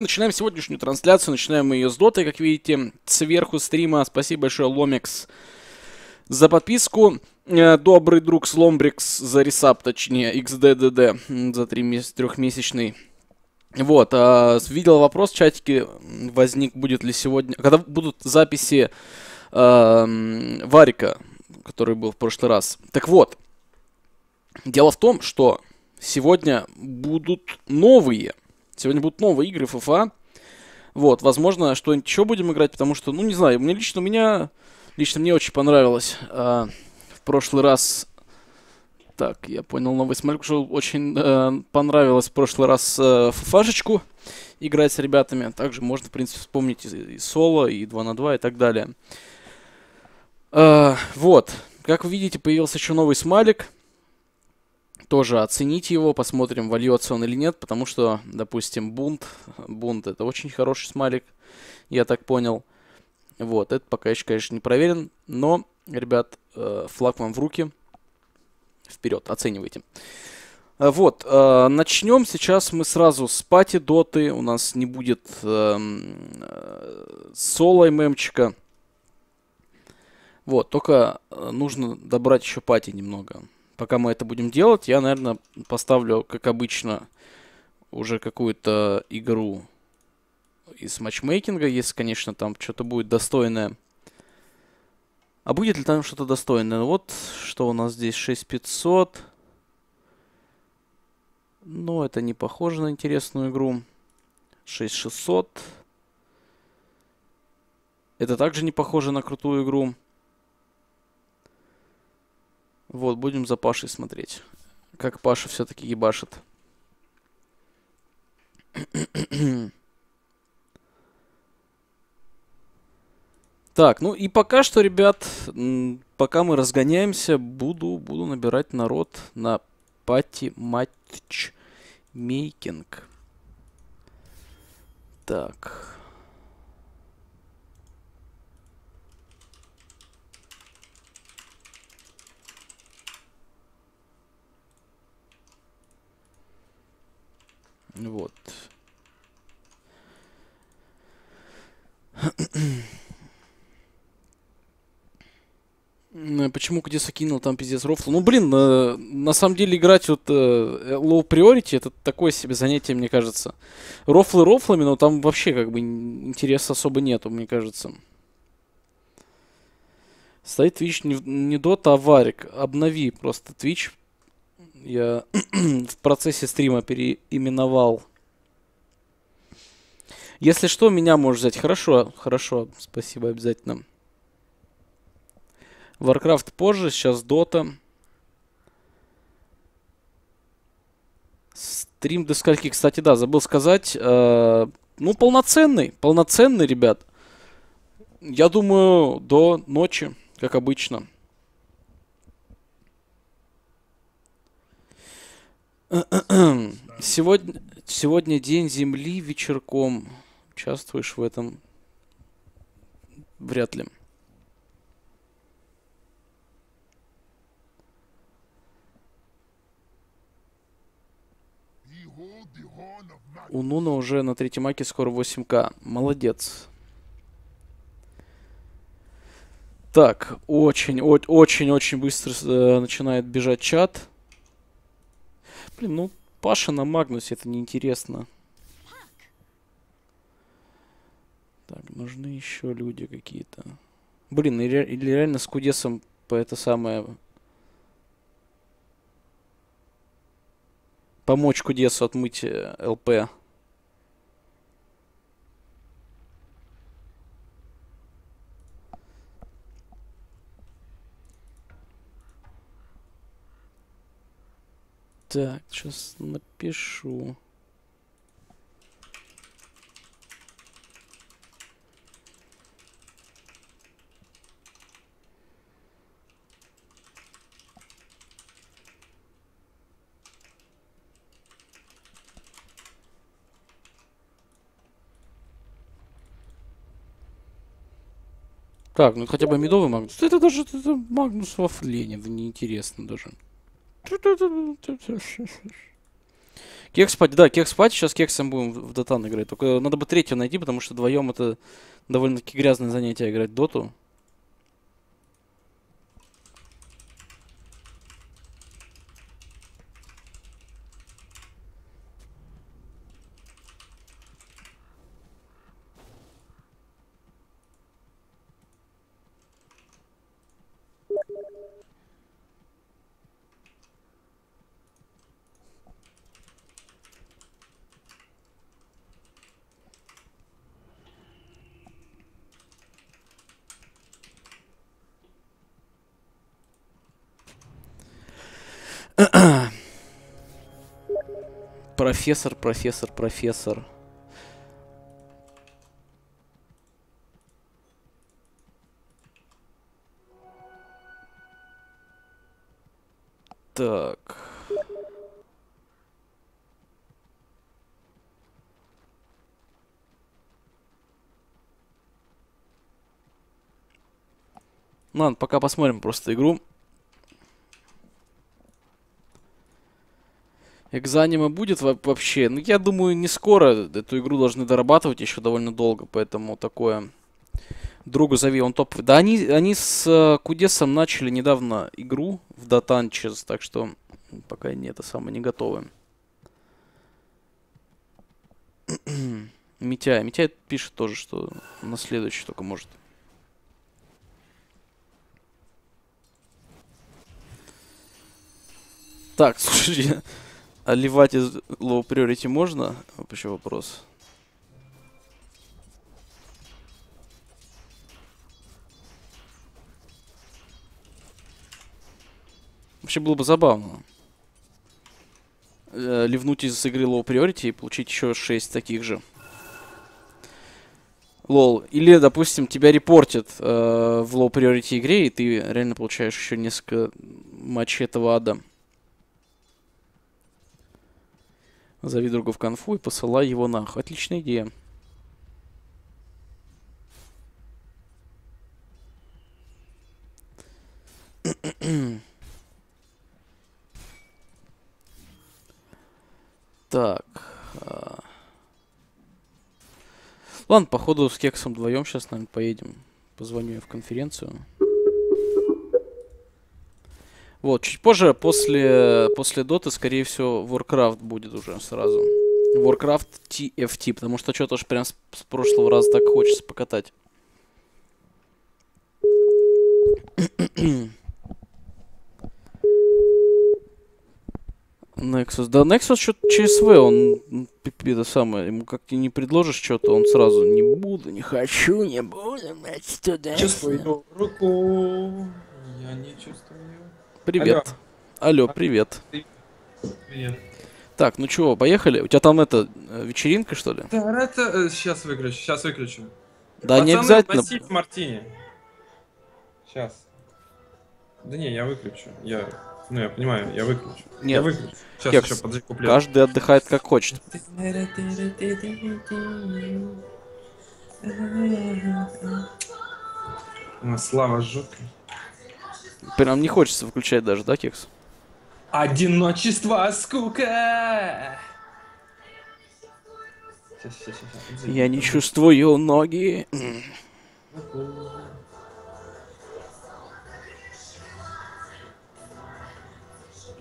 Начинаем сегодняшнюю трансляцию, начинаем мы ее с доты, как видите, сверху стрима. Спасибо большое, Ломикс, за подписку. Э, добрый друг Сломбрикс за ресап, точнее, XDDD за трехмесячный. Вот, а, видел вопрос в чатике, возник, будет ли сегодня, когда будут записи а, Варика, который был в прошлый раз. Так вот, дело в том, что сегодня будут новые Сегодня будут новые игры FIFA. Вот, возможно, что-нибудь еще будем играть, потому что, ну, не знаю, мне лично, у меня, лично мне очень понравилось а, в прошлый раз... Так, я понял новый смайлик, что очень э, понравилось в прошлый раз э, фашечку играть с ребятами. Также можно, в принципе, вспомнить и, и соло, и 2 на 2 и так далее. Э, вот, как вы видите, появился еще новый смайлик тоже оценить его, посмотрим, вольется он или нет, потому что, допустим, бунт, бунт это очень хороший смайлик, я так понял. Вот, это пока еще, конечно, не проверен, но, ребят, э, флаг вам в руки, вперед, оценивайте. Э, вот, э, начнем сейчас мы сразу с пати доты, у нас не будет эм, э, соло ММчика. Вот, только нужно добрать еще пати немного пока мы это будем делать, я, наверное, поставлю, как обычно, уже какую-то игру из матчмейкинга, если, конечно, там что-то будет достойное. А будет ли там что-то достойное? Вот, что у нас здесь 6500. Ну, это не похоже на интересную игру. 6600. Это также не похоже на крутую игру. Вот, будем за Пашей смотреть. Как Паша все-таки ебашит. Так, ну и пока что, ребят, пока мы разгоняемся, буду, буду набирать народ на пати матч мейкинг. Так. Вот. Почему Кудеса кинул там пиздец рофл? Ну, блин, на, на самом деле играть вот э, low priority это такое себе занятие, мне кажется. Рофлы рофлами, но там вообще как бы интереса особо нету, мне кажется. Стоит Twitch не, не Dota, а Варик. Обнови просто Twitch, я в процессе стрима переименовал. Если что, меня можешь взять. Хорошо, хорошо, спасибо обязательно. Warcraft позже, сейчас Dota. Стрим до скольки, кстати, да, забыл сказать. Э, ну, полноценный, полноценный, ребят. Я думаю, до ночи, как обычно. Сегодня, сегодня день Земли вечерком. Участвуешь в этом? Вряд ли. У Нуна уже на третьем аке скоро 8к. Молодец. Так, очень-очень-очень быстро э, начинает бежать чат. Блин, ну Паша на Магнусе это неинтересно. Так, нужны еще люди какие-то. Блин, или, или реально с Кудесом по это самое... Помочь Кудесу отмыть э, ЛП. Так, сейчас напишу. Так, ну хотя бы медовый Магнус. Это даже это Магнус во флене, неинтересно даже. Кекс спать, да, кекс спать, сейчас кексом будем в дотан играть. Только надо бы третью найти, потому что вдвоем это довольно-таки грязное занятие играть доту. Профессор, профессор, профессор. Так. Ладно, пока посмотрим просто игру. Экзанима будет во- вообще? Ну, я думаю, не скоро. Эту игру должны дорабатывать еще довольно долго, поэтому такое... Другу зови, он топ. Да, они, они с э, Кудесом начали недавно игру в Датанчес, так что пока не это самое не готовы. Митяй. Митяй пишет тоже, что на следующий только может. Так, слушай, а ливать из low priority можно? Вообще вопрос. Вообще было бы забавно. Э, ливнуть из игры low priority и получить еще 6 таких же. Лол. Или, допустим, тебя репортят э, в low priority игре, и ты реально получаешь еще несколько матчей этого ада. Зови друга в конфу и посылай его нахуй. Отличная идея. Так. а. Ладно, походу с Кексом вдвоем сейчас, наверное, поедем. Позвоню я в конференцию. Вот, чуть позже, после, после Доты, скорее всего, Warcraft будет уже сразу. Warcraft TFT, потому что что-то уж прям с, с прошлого раза так хочется покатать. Nexus. Да, Nexus что-то ЧСВ, он пи- это самое, ему как ты не предложишь что-то, он сразу не буду, не хочу, не буду, значит, туда. Чувствую руку. Я не чувствую. Привет. Алло, привет. Привет. Так, ну чего, поехали? У тебя там это, э, вечеринка, что ли? Да, это сейчас выключу, сейчас выключу. Да, не Пацаны, обязательно. носите мартини. Сейчас. Да не, я выключу. Я, ну я понимаю, я выключу. Я Нет, выключу. Сейчас Кекс, еще подожди куплет. каждый отдыхает как хочет. Слава жуткая. Прям не хочется выключать даже, да, Кекс? Одиночество, скука! Сейчас, сейчас, сейчас. Я не чувствую ноги.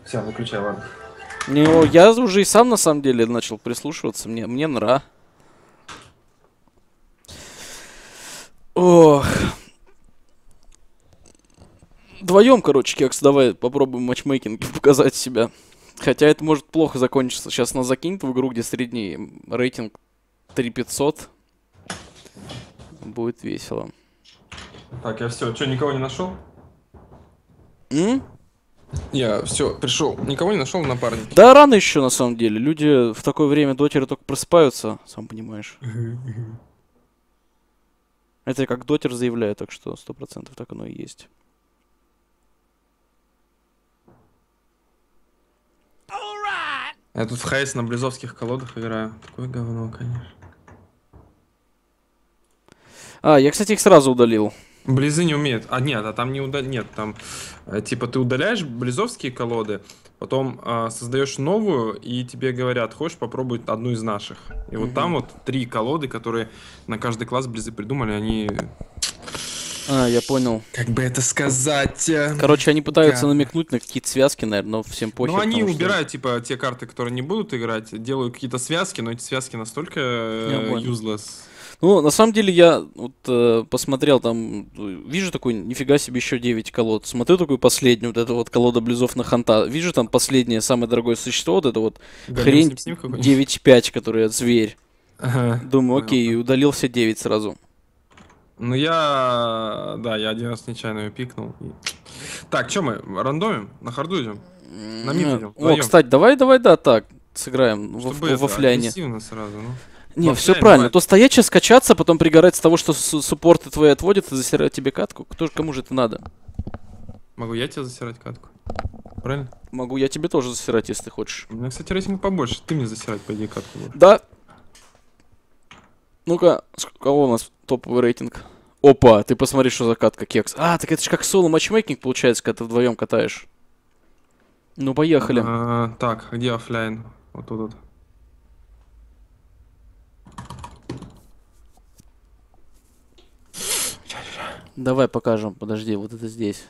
Все, выключай, ладно. Ну, я уже и сам на самом деле начал прислушиваться. Мне, мне нра. Ох. Вдвоем, короче, Кекс, давай попробуем матчмейкинг показать себя. Хотя это может плохо закончиться. Сейчас нас закинет в игру, где средний рейтинг 3500. Будет весело. Так, я все, что, никого не нашел? М? Я все, пришел. Никого не нашел напарника. Да рано еще на самом деле. Люди в такое время дотеры только просыпаются, сам понимаешь. Это как дотер заявляю, так что сто процентов так оно и есть. Я тут в ХС на близовских колодах играю. Такое говно, конечно. А, я, кстати, их сразу удалил. Близы не умеют. А нет, а там не уда... Нет, там э, типа ты удаляешь близовские колоды, потом э, создаешь новую, и тебе говорят, хочешь попробовать одну из наших. И вот там вот три колоды, которые на каждый класс близы придумали, они... А, я понял. Как бы это сказать... э, Короче, они пытаются как? намекнуть на какие-то связки, наверное, но всем похер. Ну, они потому что- убирают, типа, те карты, которые не будут играть, делают какие-то связки, но эти связки настолько Я э, понял. useless. Ну, на самом деле, я вот э, посмотрел там, вижу такой, нифига себе, еще 9 колод. Смотрю такую последнюю, вот эту вот колода близов на ханта. Вижу там последнее, самое дорогое существо, вот это вот Голем хрень с ним- с ним какой-нибудь? 9.5, которая зверь. Ага. Думаю, окей, и удалил все 9 сразу. Ну, я... Да, я один раз нечаянно ее пикнул. Так, что мы, рандомим? На харду идем? На мид идем, О, кстати, давай, давай, да, так, сыграем Чтобы в это, оффляйне. агрессивно сразу, ну. Не, все правильно. давай. То стоять сейчас качаться, потом пригорать с того, что су- суппорты твои отводят и засирают тебе катку. Кто, кому же это надо? Могу я тебе засирать катку? Правильно? Могу я тебе тоже засирать, если ты хочешь. У меня, кстати, рейтинг побольше. Ты мне засирать, по идее, катку будешь. Да. Ну-ка, кого у нас топовый рейтинг? Опа, ты посмотри, что за катка, Кекс. А, так это же как соло matchmaking получается, когда ты вдвоем катаешь. Ну, поехали. А, так, а где offlane? Вот тут вот. Давай покажем, подожди, вот это здесь.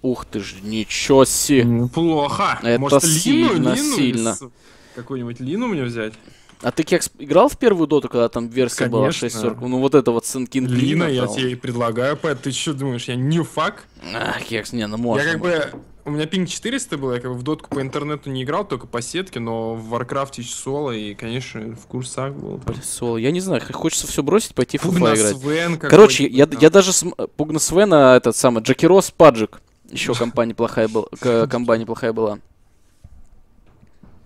Ух ты ж, ничего. М, Плохо. Это Может, сильно, Лину, Лину сильно. Какую-нибудь Лину мне взять? А ты кекс играл в первую доту, когда там версия была Конечно. 6.40? Ну вот это вот Сенкин Лина, я тебе и предлагаю, Пэт. Ты что думаешь, я не фак? А, кекс, не, ну можно. Я как бы... У меня пинг 400 был, я как бы в дотку по интернету не играл, только по сетке, но в Warcraft соло, и, конечно, в курсах был. соло. Я не знаю, хочется все бросить, пойти в Пугна играть. Свен Короче, я, я даже см- Пугна Свена, этот самый, Джеки Росс, Паджик. Еще компания плохая была. Компания плохая была.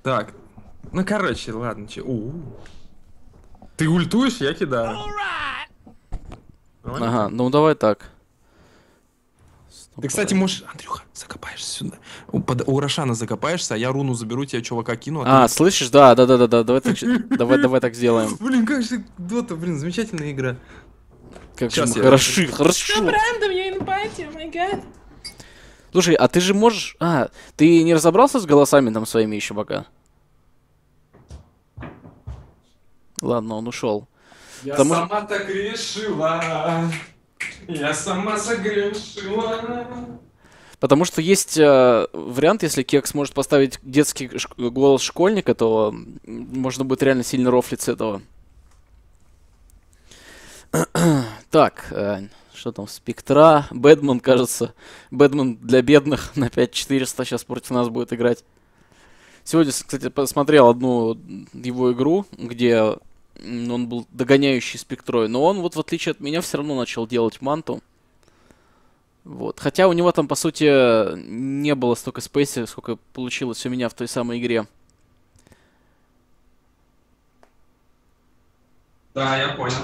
Так, ну, короче, ладно, че... у Ты ультуешь, я кидаю. Ага, ну давай так. Ты, кстати, можешь, Андрюха, закопаешься сюда. У, под- у Рошана закопаешься, а я руну заберу, тебе чувака кину. А, ты- слышишь? Да, да, да, да, да. Давай так, давай, давай так сделаем. Блин, как же Дота, блин, замечательная игра. Как же Щас мы- я- хороши, хорошо. Рандом, я инпати, май гад. Слушай, а ты же можешь... А, ты не разобрался с голосами там своими еще пока? Ладно, он ушел. Я Потому- сама так решила. Я сама согрешила. Потому что есть э, вариант, если Кекс может поставить детский ш- голос школьника, то можно будет реально сильно рофлить с этого. так, э, что там, Спектра, Бэдман, кажется. Бэдман для бедных на 5400 сейчас против нас будет играть. Сегодня, кстати, посмотрел одну его игру, где он был догоняющий Спектрой, но он вот в отличие от меня все равно начал делать манту. Вот. Хотя у него там, по сути, не было столько спейса, сколько получилось у меня в той самой игре. Да, я понял.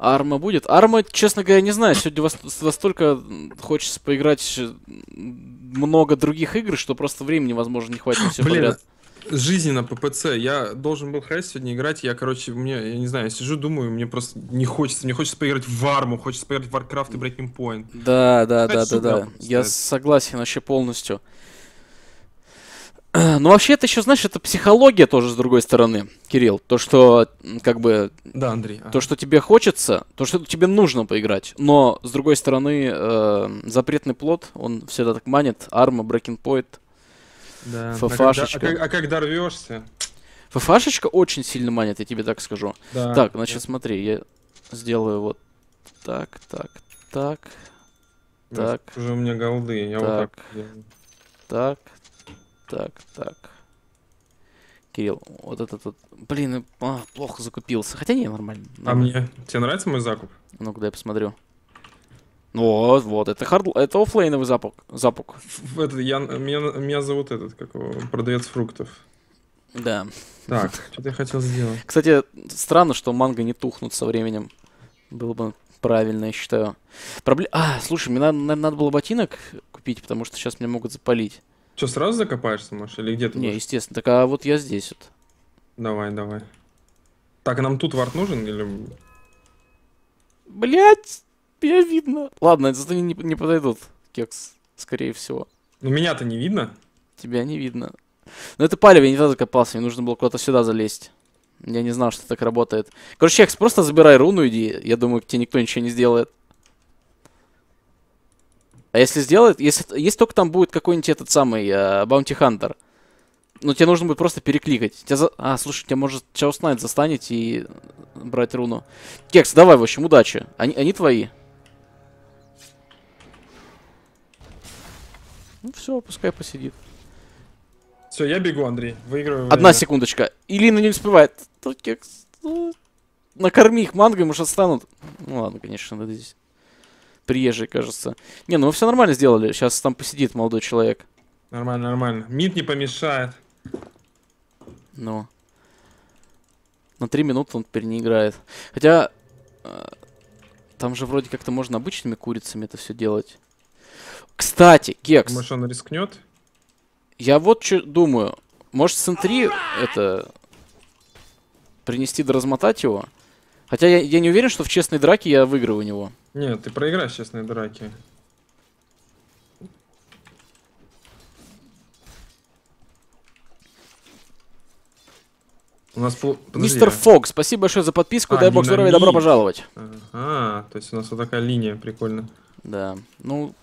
Арма будет? Арма, честно говоря, не знаю. Сегодня вос- настолько хочется поиграть много других игр, что просто времени, возможно, не хватит все Блин, подряд. жизнь на ППЦ. Я должен был ходить сегодня играть. Я, короче, мне, я не знаю, я сижу, думаю, мне просто не хочется. Мне хочется поиграть в Арму, хочется поиграть в Warcraft и Breaking Point. Да, да, да, Кстати, да, да. супер, Я согласен вообще полностью. Ну, вообще, это еще, знаешь, это психология тоже, с другой стороны, Кирилл. То, что, как бы, Да, Андрей. То, что тебе хочется, то, что тебе нужно поиграть. Но, с другой стороны, э, запретный плод, он всегда так манит. Арма, Breaking Point. да. ффашечка. А, когда- а, как, а дорвешься? ФФАшечка очень сильно манит, я тебе так скажу. Да. так, значит, смотри, я сделаю вот так, так, так, так. Уже у меня голды. Я вот Так. так делаю. так, так, так. Кирилл, вот этот вот... Блин, а, плохо закупился. Хотя не, нормально. А нормально. мне? Тебе нравится мой закуп? Ну-ка, дай посмотрю. Вот, вот, это хард... это оффлейновый запук. В- Это, я, меня, меня зовут этот, как его, продавец фруктов. Да. Так, что я хотел сделать? Кстати, странно, что манго не тухнут со временем. Было бы правильно, я считаю. Пробле... А, слушай, мне надо, надо было ботинок купить, потому что сейчас меня могут запалить. Что, сразу закопаешься, Маш, или где ты Не, будешь? естественно. Так, а вот я здесь вот. Давай, давай. Так, нам тут вард нужен или... Блять! Меня видно. Ладно, зато они не, не подойдут, кекс, скорее всего. Ну меня-то не видно. Тебя не видно. Но это палево, я не туда закопался, мне нужно было куда-то сюда залезть. Я не знал, что так работает. Короче, Кекс, просто забирай руну, иди. Я думаю, тебе никто ничего не сделает. А если сделает, если, если только там будет какой-нибудь этот самый Баунти Хантер, ну тебе нужно будет просто перекликать. Тебя за... А, слушай, тебя может Чаус Найт застанет и брать руну. Кекс, давай, в общем, удачи. Они, они твои. Ну все, пускай посидит. Все, я бегу, Андрей. Выигрываю. Одна время. секундочка. Илина не успевает. Кекс. ну, Накорми их мангой, может, отстанут. Ну ладно, конечно, надо здесь. Приезжий, кажется. Не, ну вы все нормально сделали. Сейчас там посидит молодой человек. Нормально, нормально. Мид не помешает. Ну. На три минуты он теперь не играет. Хотя... э, Там же вроде как-то можно обычными курицами это все делать. Кстати, Кекс, Думаешь, он рискнет? я вот что думаю. Может, с N3 это... Принести да размотать его? Хотя я, я не уверен, что в честной драке я выиграю у него. Нет, ты проиграешь честные драки. У нас пол... подожди, Мистер а- Фокс, спасибо большое за подписку. А, Дай бог здоровья добро пожаловать. А, то есть у нас вот такая линия, прикольно. Да. Ну,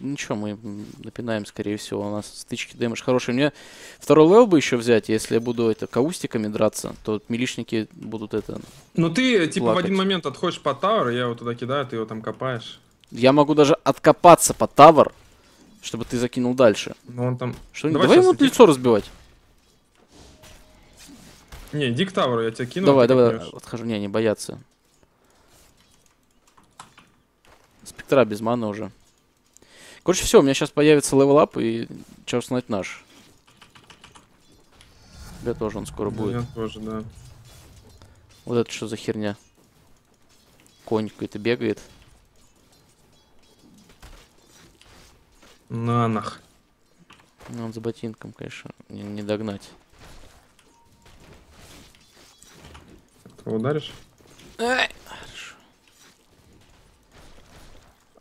ничего, мы напинаем, скорее всего. У нас стычки дэмэдж хорошие. Мне второй левел бы еще взять, если я буду это каустиками драться, то милишники будут это... Ну ты, типа, в Плакать. один момент отходишь по тауэр, я его туда кидаю, ты его там копаешь. Я могу даже откопаться по тавер, чтобы ты закинул дальше. Но он там... Что, Давай давай ему таки- лицо разбивать. Не, иди к тауру, я тебя кину. давай, ты давай, копнешь. отхожу. Не, не бояться. Спектра без маны уже. Короче, все, у меня сейчас появится левел ап и Чарс Найт наш. У тебя тоже он скоро будет. Я тоже, да. Вот это что за херня? Конь какой-то бегает. На нах. Ну, он за ботинком, конечно, не, не догнать. Ты ударишь?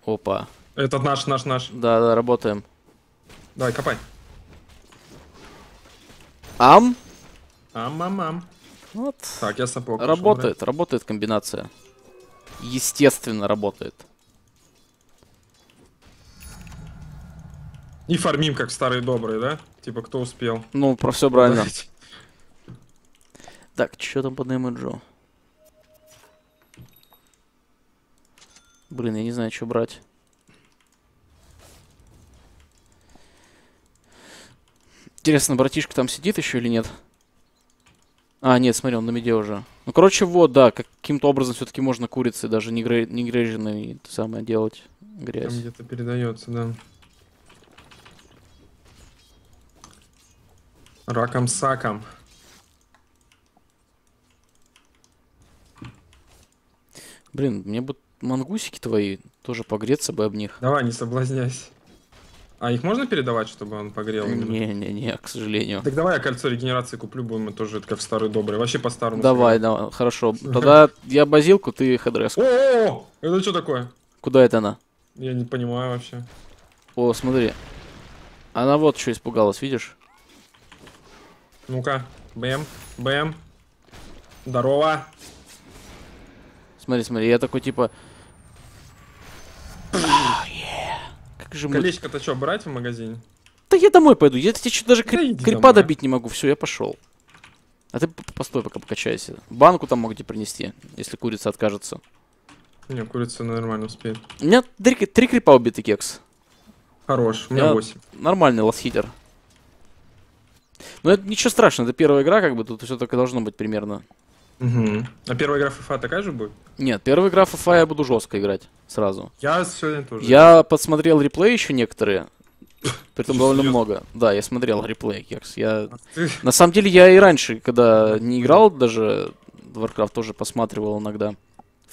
Опа. Этот наш, наш, наш. Да, да, работаем. Давай, копай. Ам? Ам-мам-мам. Вот. Так, я сапог. пошел Работает, работает комбинация. Естественно, работает. И фармим, как старые добрые, да? Типа, кто успел. Ну, про все правильно. Так, что там по дэмэджу? Блин, я не знаю, что брать. Интересно, братишка там сидит еще или нет? А, нет, смотри, он на меде уже. Ну, короче, вот, да, каким-то образом все-таки можно курицы, даже не, грей, не грейженной, это самое делать. Там Грязь. где-то передается, да. Раком-саком. Блин, мне бы мангусики твои тоже погреться бы об них. Давай, не соблазняйся. А их можно передавать, чтобы он погрел? Не-не-не, к сожалению. Так давай я кольцо регенерации куплю, будем мы тоже как в старый добрый. Вообще по-старому. Давай, давай, хорошо. Тогда я базилку, ты хедреску. О, это что такое? Куда это она? Я не понимаю вообще. О, смотри. Она вот что испугалась, видишь? Ну-ка, бэм, бэм. Здорово. Смотри, смотри, я такой типа... «А, е». Как же мы... Колечко-то что, брать в магазине? Да я домой пойду, я тебе что даже Да иди крипа домой. добить не могу, все, я пошел. А ты постой, пока покачайся. Банку там могу тебе принести, если курица откажется. Не, курица нормально успеет. У меня три, три крипа убиты, кекс. Хорош, у меня Я- 8. Нормальный ласхитер. Но это ничего страшного, это первая игра, как бы тут все только должно быть примерно. Угу. А первая игра FIFA такая же будет? Нет, первая игра в FIFA я буду жестко играть сразу. Я сегодня тоже. Я подсмотрел реплей еще некоторые. Притом довольно Серьезно? много. Да, я смотрел реплей, Кекс. Я... А На самом деле я и раньше, когда не играл даже в Warcraft, тоже посматривал иногда.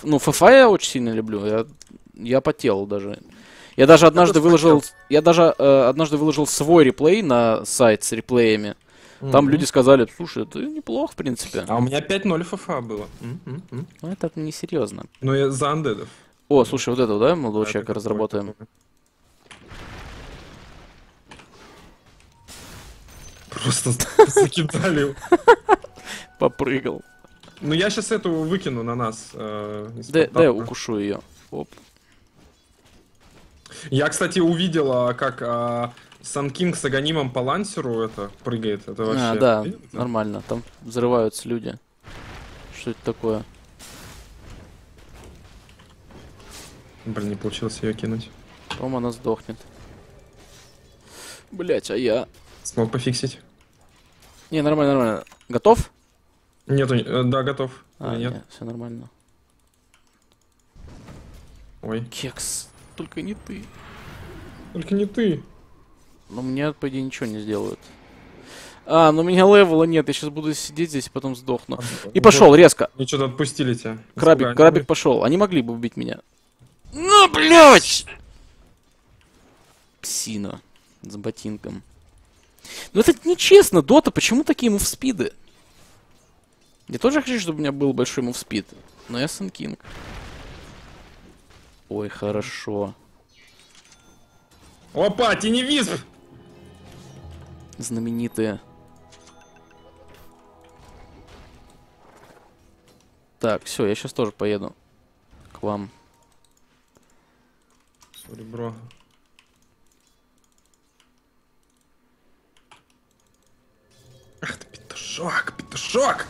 Ну, FIFA я очень сильно люблю. Я, я потел даже. Я даже однажды выложил, я даже э, однажды выложил свой реплей на сайт с реплеями. Там люди сказали, слушай, это неплохо, в принципе. А у меня 5-0 FIFA было. Ну, это несерьезно. Ну, я за андедов. О, слушай, вот этого, да, молодого человека разработаем? Просто закидали. Попрыгал. Ну я сейчас эту выкину на нас. э, Да, да, я укушу ее. Оп. Я, кстати, увидел, а, как а, Сан Кинг с Аганимом по лансеру это прыгает. Это вообще... А, да, Видел это? нормально. Там взрываются люди. Что это такое? Блин, не получилось ее кинуть. По-моему, она сдохнет. Блять, а я... Смог пофиксить? Не, нормально, нормально. Готов? Нету, э, да, готов. А, нет? нет, все нормально. Ой, Кекс, только не ты. только не ты. Но мне, по идее, ничего не сделают. А, но у меня левела нет, я сейчас буду сидеть здесь и потом сдохну. И пошел резко. Ну что-то отпустили тебя. Крабик, крабик пошел. Они могли бы убить меня. Ну, блядь! Псина. С ботинком. Ну это нечестно, Дота, почему такие мувспиды? Я тоже хочу, чтобы у меня был большой мувспид. Но я Сан Кинг. Ой, хорошо. Опа, теневизм! Знаменитые. Так, все, я сейчас тоже поеду к вам. Сори, бро. Ах ты петушок, петушок!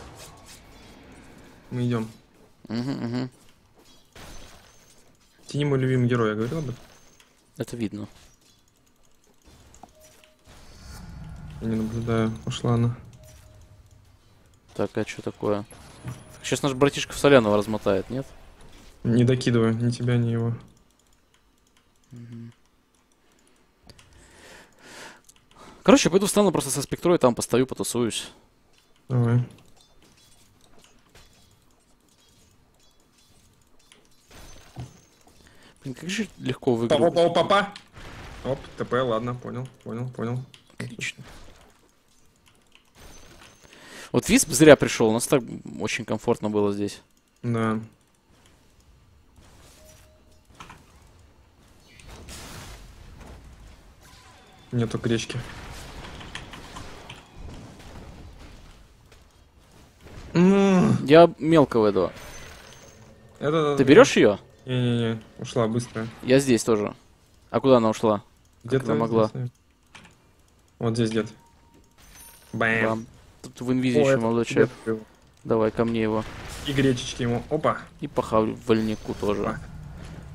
Мы идем. Угу, угу. Тени мой любимый герой, я говорил об этом? Это видно. Не наблюдаю. Ушла она. Так, а что такое? Сейчас наш братишка в Солянова размотает, нет? Не докидываю ни тебя, ни его. Короче, пойду встану просто со спектрой, там постою, потусуюсь. Давай. Блин, как же легко выиграть. опа, опа, опа. Оп, ТП, ладно, понял, понял, понял. Отлично. Вот Висп зря пришел, у нас так очень комфортно было здесь. Да. Нету гречки. Я мелкого этого. Это... Ты берешь ее? Не-не-не, ушла быстро. Я здесь тоже. А куда она ушла? Где-то могла? здесь. Вот здесь где-то. Бэм. Вам. Тут в инвизе еще молодой человек. Давай ко мне его. И гречечки ему. Опа. И по вольнику тоже. А.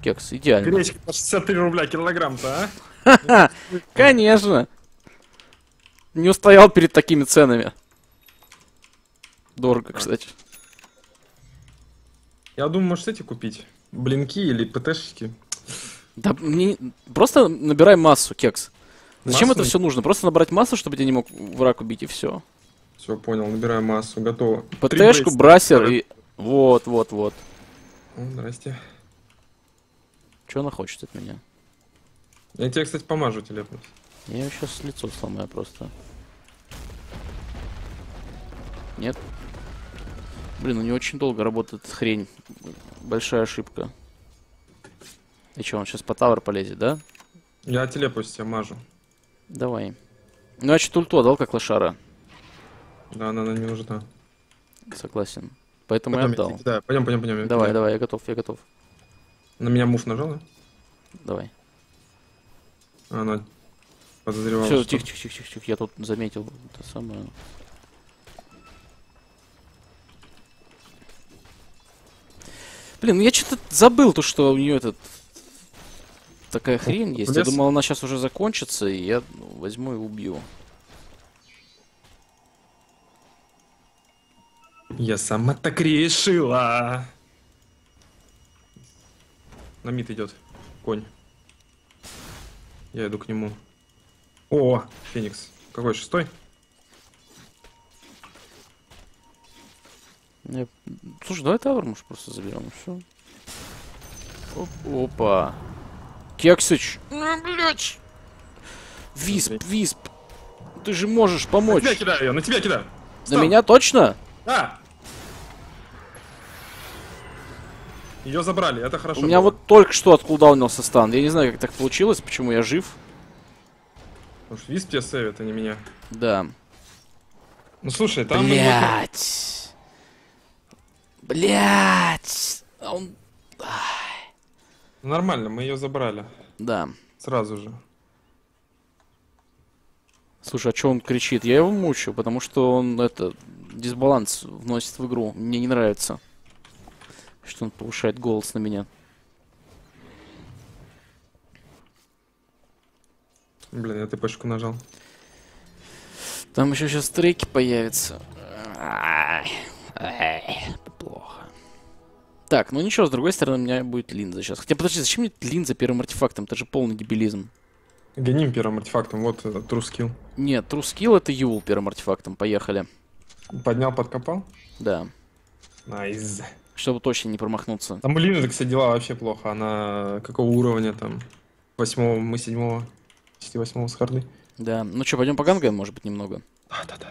Кекс, идеально. Гречка по 63 рубля килограмм-то, а? Конечно. Не устоял перед такими ценами. Дорого, кстати. Я думаю, может эти купить. Блинки или ПТшечки. Да мне... Просто набирай массу, кекс. Зачем Массу? это все нужно? Просто набрать массу, чтобы тебя не мог враг убить, и все. Все, понял, набираю массу, готово. ПТшку, брасер и... Вот, вот, вот. О, здрасте. Что она хочет от меня? Я тебе, кстати, помажу телепнуть. Я сейчас лицо сломаю просто. Нет? Блин, у него очень долго работает хрень. Большая ошибка. И что, он сейчас по тавер полезет, да? Я телепусь тебя мажу. Давай. Ну, значит, ульту отдал, как лошара. Да, она нам не нужна. Согласен. Поэтому Потом я отдал. тебе кидаю. Пойдем, пойдем, пойдем. я Давай, давай, я готов, я готов. На меня мув нажал, да? Давай. А, Она подозревала, Все, тихо, тихо, тихо, тихо, тихо. Я тут заметил это самое. Блин, ну я что-то забыл то, что у нее этот такая хрень есть. Я лес? думал, она сейчас уже закончится, и я ну, возьму и убью. Я сама так решила. На мид идет. Конь. Я иду к нему. О, Феникс. Какой, шестой? Я- Слушай, давай тавер, может, просто заберем, и все. Опа. Кексыч. Ну, блядь. Висп, Смотри. висп. Ты же можешь На помочь. тебя кидаю я, на тебя кидаю. На меня точно? Да. Ее забрали, это хорошо. У меня было. вот только что откулдаунился стан. Я не знаю, как так получилось, почему я жив. Что Висп тебя сейвит, а не меня. Да. Ну слушай, там... Блять. Блять. А Он... Ну, Нормально, мы ее забрали. Да. Сразу же. Слушай, а что он кричит? Я его мучаю, потому что он это дисбаланс вносит в игру. Мне не нравится, что он повышает голос на меня. Блин, я ТПшку нажал. Там еще сейчас треки появятся. Ай, ай, плохо. Так, ну ничего, с другой стороны, у меня будет линза сейчас. Хотя, подожди, зачем мне линза первым артефактом? Это же полный дебилизм. Гоним первым артефактом, вот э, true skill. Нет, True Skill это Eul первым артефактом. Поехали. Поднял, подкопал. Да. Nice. Чтобы точно не промахнуться. Там у Лины, кстати, дела вообще плохо. Она какого уровня там? Восьмого, мы седьмого. Почти восьмого с харды. Да. Ну что, пойдем погангаем, может быть, немного. Да, да, да.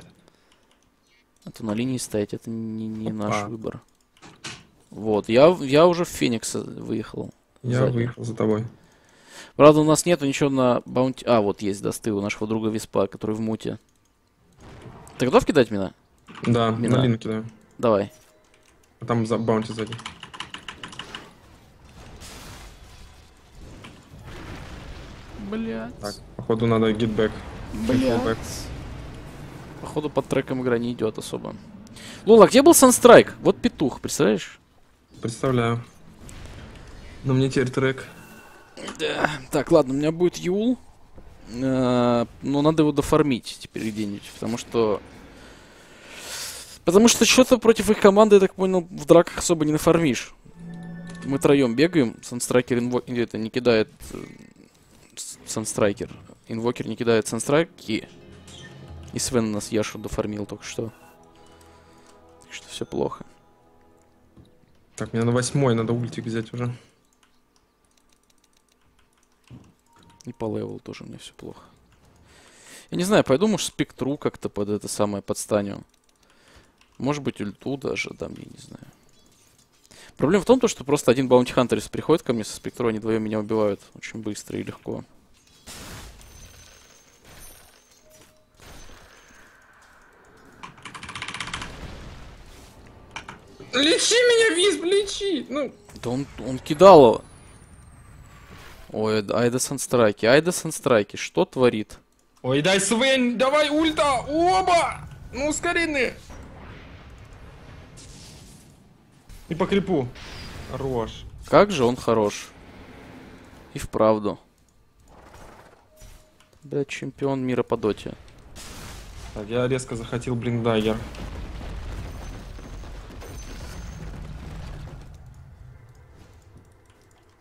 А то на линии стоять это не, не наш выбор. Вот, я, я уже в Феникс выехал. Я Сзади. выехал за тобой. Правда, у нас нету ничего на баунти... А, вот есть досты у нашего друга Виспа, который в муте. Ты готов кидать меня? Да, Мина. на Лину кидаю. Давай. А там за баунти сзади. Блять. Так, походу надо гитбэк. Блять. Походу под треком игра не идет особо. Лола, где был Санстрайк? Вот петух, представляешь? Представляю. Но мне теперь трек. Да. Так, ладно, у меня будет Юл. Э, Но надо его дофармить теперь где-нибудь, потому что... Потому что что-то против их команды, я так понял, в драках особо не нафармишь. Мы троем бегаем, Санстрайкер инво... это не кидает... э, Санстрайкер. Инвокер не кидает санстрайки. И Свен у нас Яшу дофармил только что. Так что все плохо. Так, мне на восьмой надо ультик взять уже. И по левелу тоже меня все плохо. Я не знаю, пойду, может, спектру как-то под это самое подстаню. Может быть, ульту даже дам, я не знаю. Проблема в том, то, что просто один баунти хантерис приходит ко мне со спектру, они вдвоем меня убивают очень быстро и легко. Лечи меня, Висп, лечи! Ну, Да он, он кидал его. Ой, Айда Санстрайки, Айда Санстрайки, что творит? Ой, дай Свен, давай ульта! Оба! Ну, ускоренные! И по крипу. Хорош. Как же он хорош. И вправду. Да, чемпион мира по доте. Так, я резко захотел блиндагер.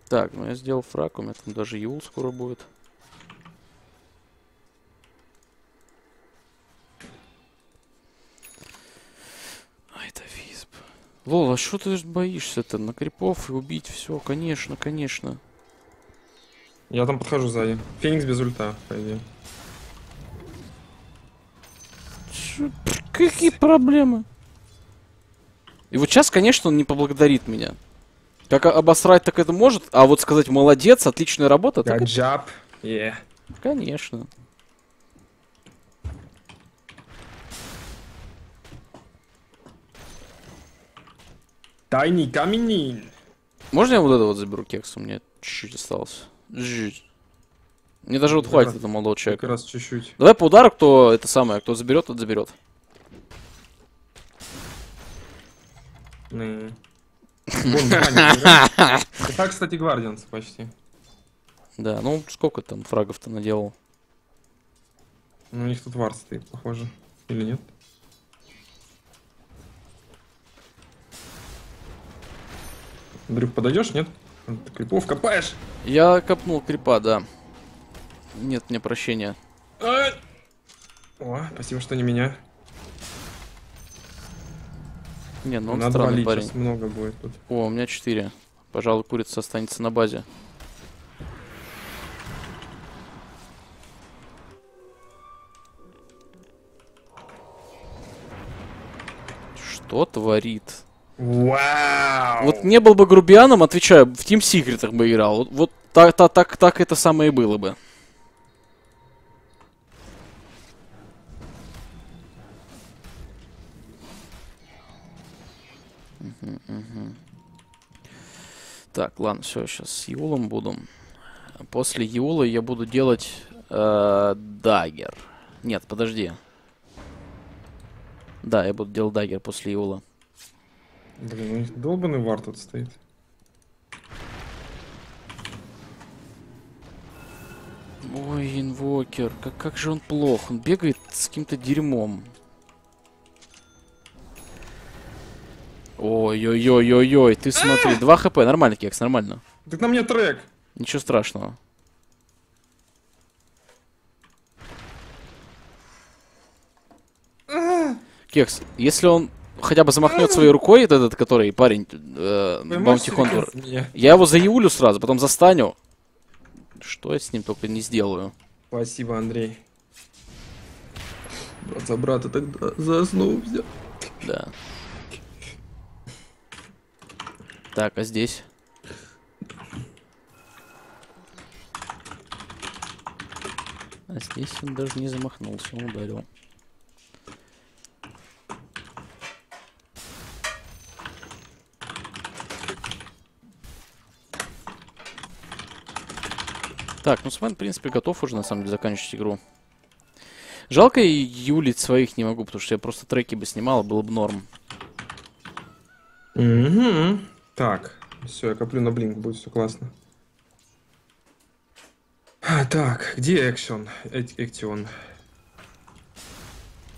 Так, ну я сделал фраг, у меня там даже Юл скоро будет. Ай, это визб. Лол, а что ты боишься-то? На крипов и убить все, конечно, конечно. Я там подхожу сзади. Феникс без ульта, по идее. Чё, Какие проблемы? И вот сейчас, конечно, он не поблагодарит меня. Как обосрать так это может, а вот сказать молодец, отличная работа, так это, Гаджап. Yeah. конечно. Тайный камень. Можно я вот это вот заберу кекс? У меня чуть-чуть осталось. Чуть-чуть. Мне даже вот Как хватит этого молодого Как человека. раз чуть-чуть. Давай по удару, кто это самое, кто заберет, тот заберет. Не. Это, кстати, гвардианцы почти. Да, ну сколько там фрагов-то наделал? Ну, у них тут вар стоит, похоже. Или нет? Андрюх, подойдешь, нет? Ты крипов копаешь? Я копнул крипа, да. Нет мне прощения. Ай! О, спасибо, что не меня. Не, ну он Надо странный валить, парень. много будет тут. О, у меня 4. Пожалуй, курица останется на базе. Что творит? Вау! Вот не был бы грубианом, отвечаю, в Team Secret бы играл. Вот, вот так, так, так, так это самое и было бы. Мгм. Так, ладно, все, сейчас с Юлом буду. После Юлы я буду делать э, дагер. Нет, подожди. Да, я буду делать дагер после Юла. Блин, у них долбанный вар тут стоит. Ой, инвокер, как, как же он плох. Он бегает с каким-то дерьмом. Ой-ой-ой-ой-ой, ты смотри, 2 хп, нормально, кекс, нормально. Так на мне трек. Ничего страшного. Кекс, если он хотя бы замахнет своей рукой, этот, этот который парень, э, Баунти Хонтур, я его заеулю сразу, потом застаню. Что я с ним только не сделаю. Спасибо, Андрей. Брат за брата тогда за основу взял. Да. Так, а здесь? А здесь он даже не замахнулся, он ударил. Так, ну Свен, в принципе, готов уже, на самом деле, заканчивать игру. Жалко и юлить своих не могу, потому что я просто треки бы снимал, было бы норм. Угу. Так, все, я коплю на блинк, будет все классно. А, так, где экшен? Эк- Эктион.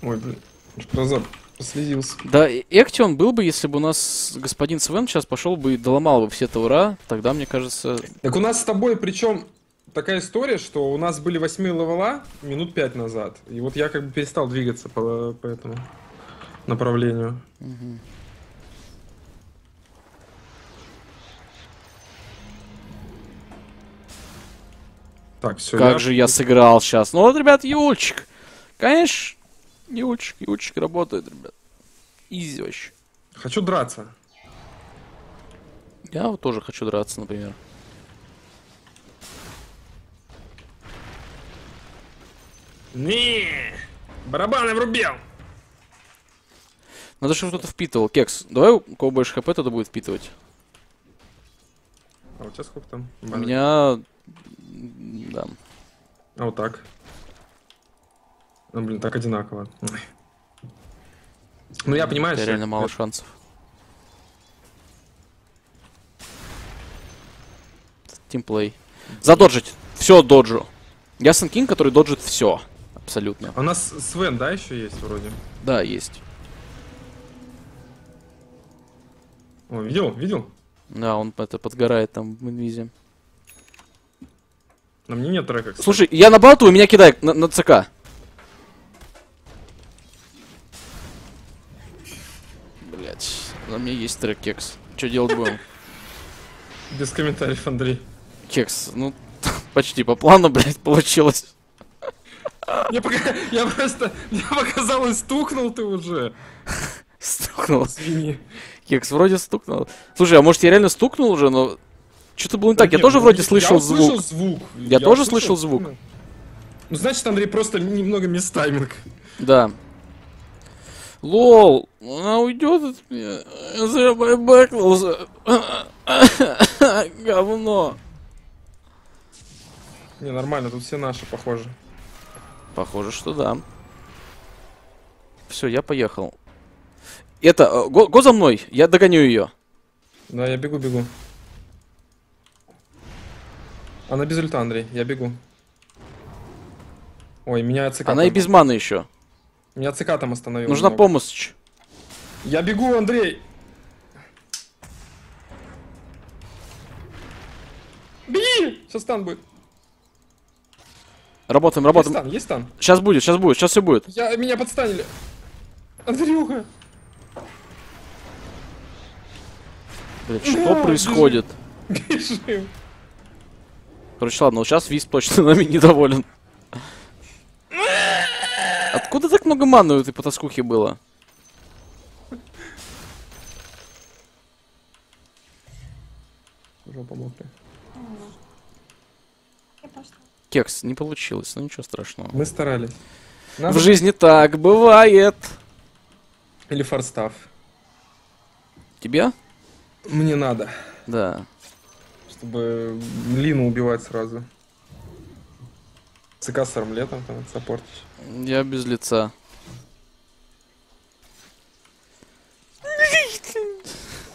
Ой, блин, аж глаза послезился. Да, Эктион был бы, если бы у нас господин Свен сейчас пошел бы и доломал бы все таура, тогда, мне кажется... Так у нас с тобой, причем, такая история, что у нас были 8 левела минут 5 назад. И вот я как бы перестал двигаться по, по этому направлению. мгм. Так, все. Как же я сыграл сейчас. Ну вот, ребят, Юльчик. Конечно, Юльчик, Юльчик работает, ребят. Изи вообще. Хочу драться. Я вот тоже хочу драться, например. Не, барабаны врубил. Надо, чтобы кто-то впитывал. Кекс, давай у кого больше хп, тогда будет впитывать. А у тебя сколько там? У меня... Да. А вот так. Ну, блин, так одинаково. Ну, я понимаю, что... реально мало шансов. Тимплей. Задоджить. Все доджу. Я Сэн Кинг, который доджит все. Абсолютно. А у нас Свен, да, еще есть вроде? Да, есть. О, видел? Видел? Да, он это подгорает там в инвизе. На мне нет трека, кстати. Слушай, я на балту, меня кидает на, на ЦК. Блять, на мне есть трек, Кекс. Что делать будем? Без комментариев, Андрей. Кекс, ну, почти по плану, блять, получилось. Я, пока... я просто... Мне показалось, стукнул ты уже. Стукнул. Извини. Кекс вроде стукнул. Слушай, а может я реально стукнул уже, но... Что-то было не так, я тоже ну, вроде я слышал звук. звук. Я тоже слышал звук. Ну, значит, Андрей просто немного мистайминг. Да. Лол, она уйдет от меня. Я бэкнулся. Говно. Не, нормально, тут все наши, похоже. Похоже, что да. Все, я поехал. Это, э, го, го за мной, я догоню ее. Да, я бегу, бегу. Она без ульта, Андрей, я бегу. Ой, меня ЦК Она и без маны еще. Меня ЦК там остановил. Нужна немного. помощь. Я бегу, Андрей! Беги! Сейчас стан будет. Работаем, работаем. Есть стан, есть стан. Сейчас будет, сейчас будет, сейчас все будет. Я, меня подстанили. Андрюха. Блин, что да, происходит? Бежим. Короче, ладно, сейчас Виз точно нами недоволен. Откуда так много маны у этой потаскухи было? Уже помогли. Кекс, не получилось, ну ничего страшного. Мы старались. В Надо- жизни так бывает. Или форстав. Тебе? Мне надо, Да. чтобы Лину убивать сразу. С кассером летом там саппортишь. Я без лица.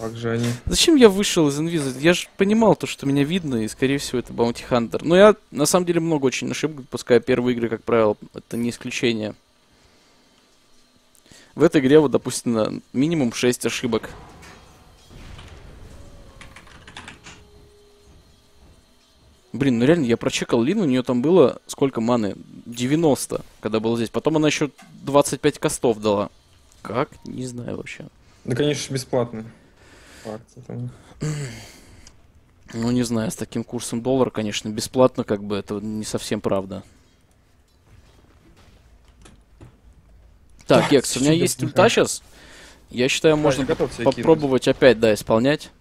Как же они? Зачем я вышел из инвиза? Я же понимал то, что меня видно, и скорее всего это Баунти Хантер. Но я на самом деле много очень ошибок допускаю. Первые игры, как правило, это не исключение. В этой игре вот допустим минимум 6 ошибок. Блин, ну реально, я прочекал Лину, у нее там было сколько маны? 90, когда был здесь. Потом она еще 25 костов дала. Как? Не знаю вообще. Да, конечно, бесплатно. Там. Ну, не знаю, с таким курсом доллара, конечно, бесплатно, как бы, это не совсем правда. Так, Да, Екс, у меня есть ульта сейчас. Я считаю, можно кинуть. попробовать опять, да, исполнять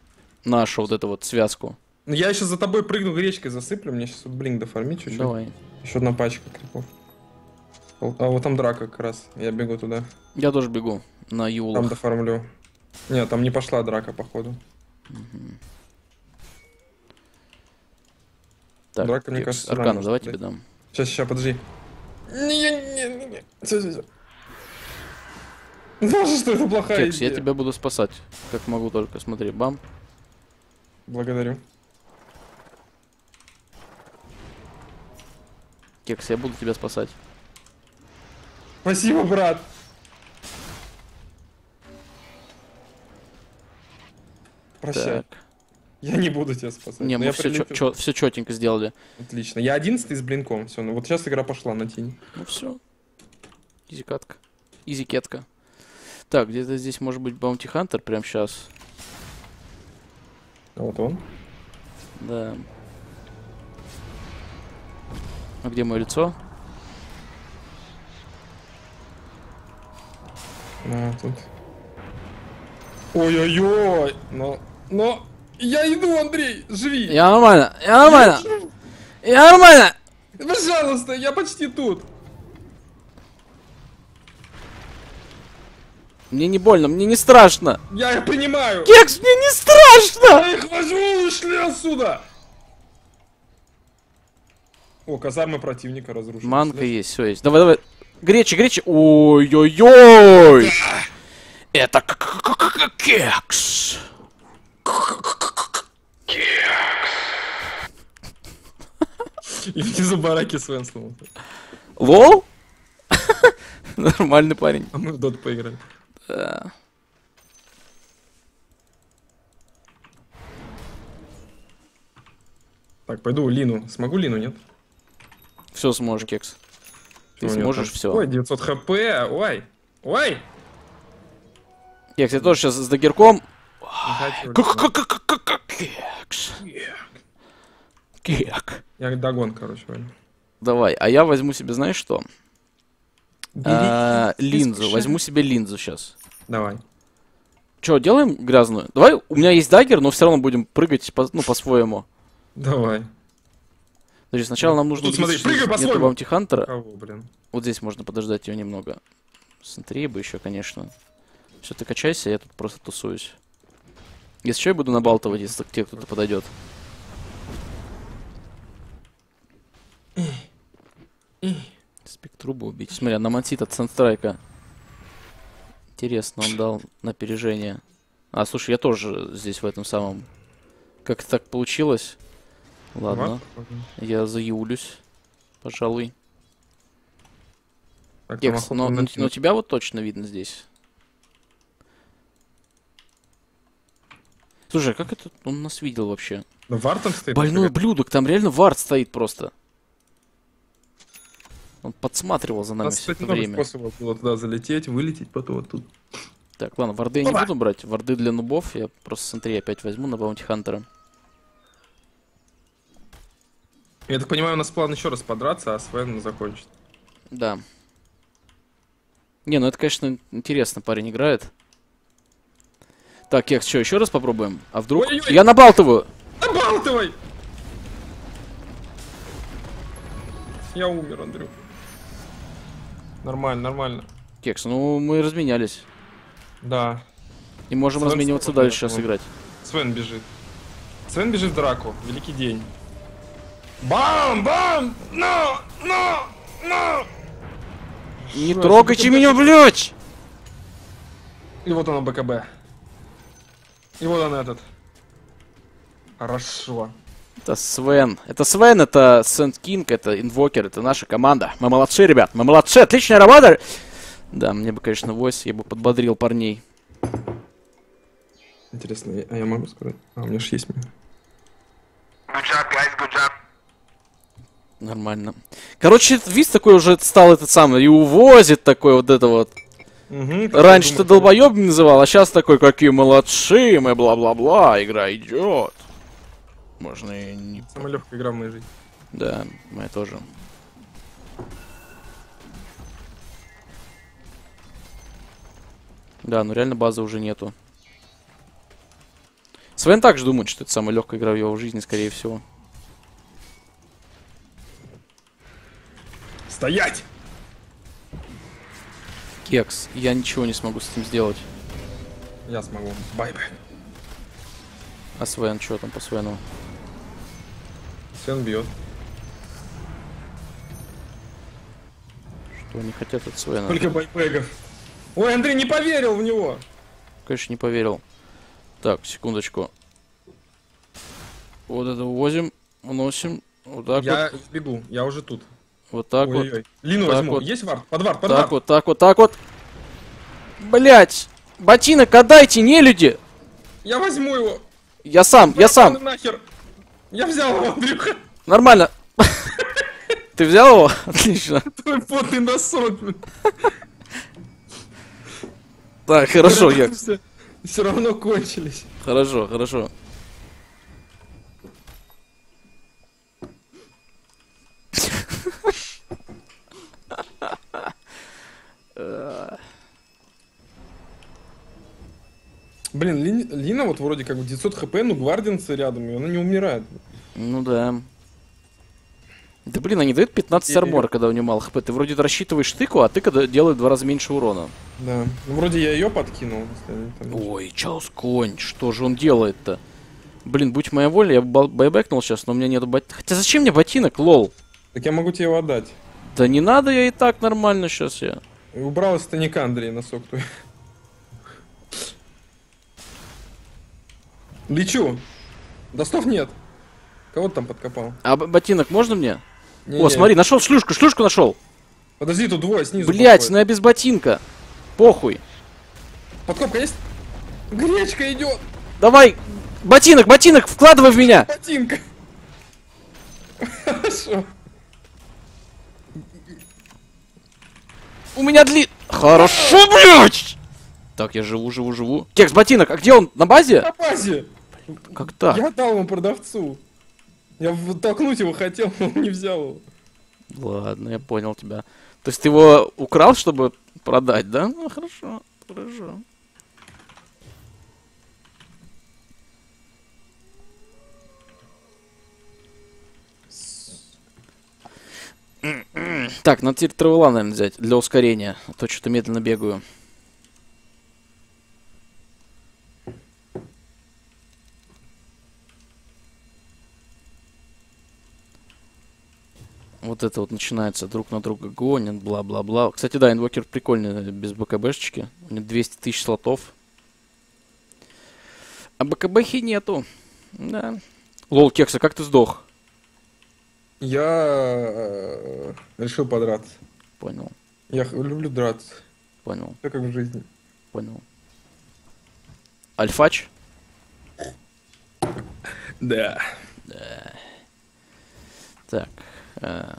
нашу вот эту вот связку. Ну, я еще за тобой прыгну, гречкой засыплю. Мне сейчас вот блинк дофармить чуть-чуть. Давай. Еще одна пачка крипов. А вот там драка как раз. Я бегу туда. Я тоже бегу на Там Юлах. дофармлю. Нет, там не пошла драка, походу. Так, драка, мне кажется, может давай тебе дам. Сейчас, сейчас, подожди. Не-не-не. Все, все, все. Боже, что это плохая Кекс, я идея. тебя буду спасать. Как могу только, смотри, бам. Благодарю. Кекс, я буду тебя спасать. Спасибо, брат. Прощай. Так. Я не буду тебя спасать. Не, мы все, прилетел. все четенько сделали. Отлично. Я одиннадцатый с блинком. Все, ну вот сейчас игра пошла на тень. Ну все. Изи катка. Изи кетка. Так, где-то здесь может быть Bounty Hunter прямо сейчас. А вот он. Да. А где мое лицо? А, тут. Ой-ой-ой. Но, но... Я иду, Андрей, живи. Я нормально, я нормально, я нормально. Пожалуйста, я почти тут. Мне не больно, мне не страшно. Я их принимаю. Кекс, мне не страшно. Я их возьму, ушли отсюда. О, казармы противника разрушены. Манка есть, все есть. Давай, давай. Гречи, гречи. Ой-ой-ой. Это кекс. И внизу бараки Свен сломал. Лол? Нормальный парень. А мы в дот поиграли. Да. Так, пойду Лину. Смогу Лину, нет? Все сможешь, кекс. Ты Чего у неё сможешь там? все. Ой, 900 хп, ой. Ой! Кекс, я тоже сейчас с дагерком. Кекс. Кек. Я догон, короче. Давай, а я возьму себе, знаешь что? А, Бери, линзу. Возьму себе линзу сейчас. Давай. Че, делаем грязную? Давай, у меня есть дагер, но все равно будем прыгать, по- ну, по-своему. Давай. Подожди, сначала нам нужно Тут смотри, прыгай по-своему. Баунти Хантера. Кого, блин? Вот здесь можно подождать ее немного. Смотри бы еще, конечно. Все, ты качайся, я тут просто тусуюсь. Если что, я буду набалтывать, если к тебе кто-то подойдет. Спектру бы убить. Смотри, на мансит от Санстрайка. Интересно, он дал на опережение. А, слушай, я тоже здесь в этом самом... Как это так получилось? Ладно, я заюлюсь, пожалуй. Так, охота но, но- но тебя вот точно видно здесь. Слушай, а как это он нас видел вообще? Ну, вар там стоит. Больной блюдок, там реально вард стоит просто. Он подсматривал за нами нас, все кстати, это время. способов было туда залететь, вылететь, потом оттуда. Так, ладно, варды я не буду брать. Варды для нубов. Я просто смотри, опять возьму на Баунти Хантера. Я так понимаю, у нас план еще раз подраться, а Свен закончит. Да. Не, ну это, конечно, интересно, парень играет. Так, Кекс, что, еще раз попробуем? А вдруг... Ой-ой-ой! Я набалтываю! Обалтывай! Я умер, Андрю. Нормально, нормально. Кекс, ну мы разменялись. Да. И можем Свен размениваться дальше сейчас вот. играть. Свен бежит. Свен бежит в драку. Великий день. Бам! Бам! Но! Но! Но! Не Что, трогайте меня, блядь! И вот оно БКБ. И вот он этот. Хорошо. Это Свен. Это Свен, это Сент Кинг, это Инвокер, это наша команда. Мы молодцы, ребят, мы молодцы, отличная работа! Да, мне бы, конечно, войс, я бы подбодрил парней. Интересно, я- а я могу сказать? А, у меня же есть меня. Good job, guys. Good job. Нормально. Короче, виз такой уже стал этот самый, и увозит такой вот это вот. Раньше ты долбоеб называл, а сейчас такой, какие молодцы, мы бла-бла-бла, игра идет. Можно и не... Самая легкая игра в моей жизни. Да, моя тоже. Да, ну реально базы уже нету. Свен также думает, что это самая легкая игра в его жизни, скорее всего. Стоять! Кекс, я ничего не смогу с этим сделать. Я смогу. Bye-bye. А Свен, что там по Свену? Свен бьет. Что они хотят от Свена? Сколько байбеков. Ой, Андрей не поверил в него. Конечно, не поверил. Так, секундочку. Вот это увозим, уносим. Вот так я вот. бегу, я уже тут. Вот так вот. Ой-ой-ой. Лину Так возьму. вот. Есть вар? Под вар, под Так вар. вот, так вот, так вот. Блять! Ботинок отдайте, не люди! Я возьму его. Я сам, я сам. Нахер. Я взял его, Андрюха. Нормально. Ты взял его? Отлично. Твой потный носок. Так, хорошо, я. Все равно кончились. Хорошо, хорошо. Блин, Лин- Лина вот вроде как бы 900 хп, ну гвардинцы рядом, и она не умирает. Ну да. Да блин, они дают 15 Я армора, когда у нее мало хп. Ты вроде рассчитываешь тыку, а тыка делает в два раза меньше урона. Да. Ну вроде я ее подкинул. Ой, Чаус конь, что же он делает-то? Блин, будь моя воля, я бы байбекнул сейчас, но у меня нету ботинок. Хотя зачем мне ботинок, лол? Так я могу тебе его отдать. Да не надо, я и так нормально сейчас я. Убрал из тайника Андрей носок твой. Лечу. Достов нет. Кого ты там подкопал? А ботинок можно мне? Не-не. О, смотри, нашел шлюшку, шлюшку нашел. Подожди, тут двое снизу. Блять, ну я без ботинка. Похуй. Подкопка есть? Гречка идет! Давай, ботинок, ботинок, вкладывай в меня. Ботинка! Хорошо. У меня дли... Хорошо, блять! Так, я живу, живу, живу. Текст, ботинок, а где он? На базе? На базе! Как так? Я дал ему продавцу. Я толкнуть его хотел, но он не взял его. Ладно, я понял тебя. То есть ты его украл, чтобы продать, да? Ну, хорошо, хорошо. Так, надо теперь травела, наверное, взять для ускорения. А то что-то медленно бегаю. Вот это вот начинается друг на друга гонят, бла-бла-бла. Кстати, да, инвокер прикольный, без БКБшечки. У него 200 тысяч слотов. А БКБхи нету. Да. Лол, Кекса, как ты сдох? Я э, решил подраться. Понял, Я люблю драться. понял, Все как в жизни. понял. Альфач? Да. Так. э,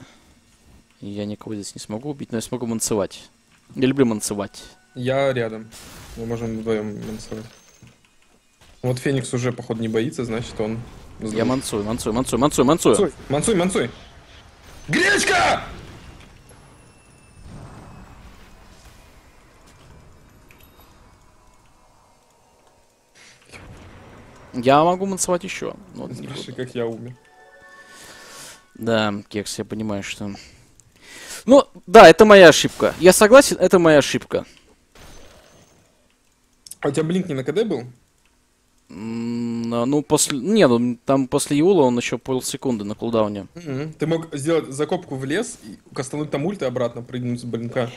я никого здесь не смогу убить, но я смогу манцевать. Я люблю манцевать. Я рядом. Мы можем вдвоем мансовать. Вот Феникс уже, походу, не боится, значит, он... Я мансую, мансую, мансую, мансую, мансую. Мансуй, мансуй. Гречка! Я могу мансовать еще. Ну, вот Спрашивай, как я умер. Да, Кекс, я понимаю, что... Ну, да, это моя ошибка. Я согласен, это моя ошибка. А у тебя блинк не на КД был? А, Ну, после... Не, ну, там после Юла он еще полсекунды на кулдауне. Мгм. Ты мог сделать закопку в лес, и кастануть там ульт и обратно прыгнуть с блинка.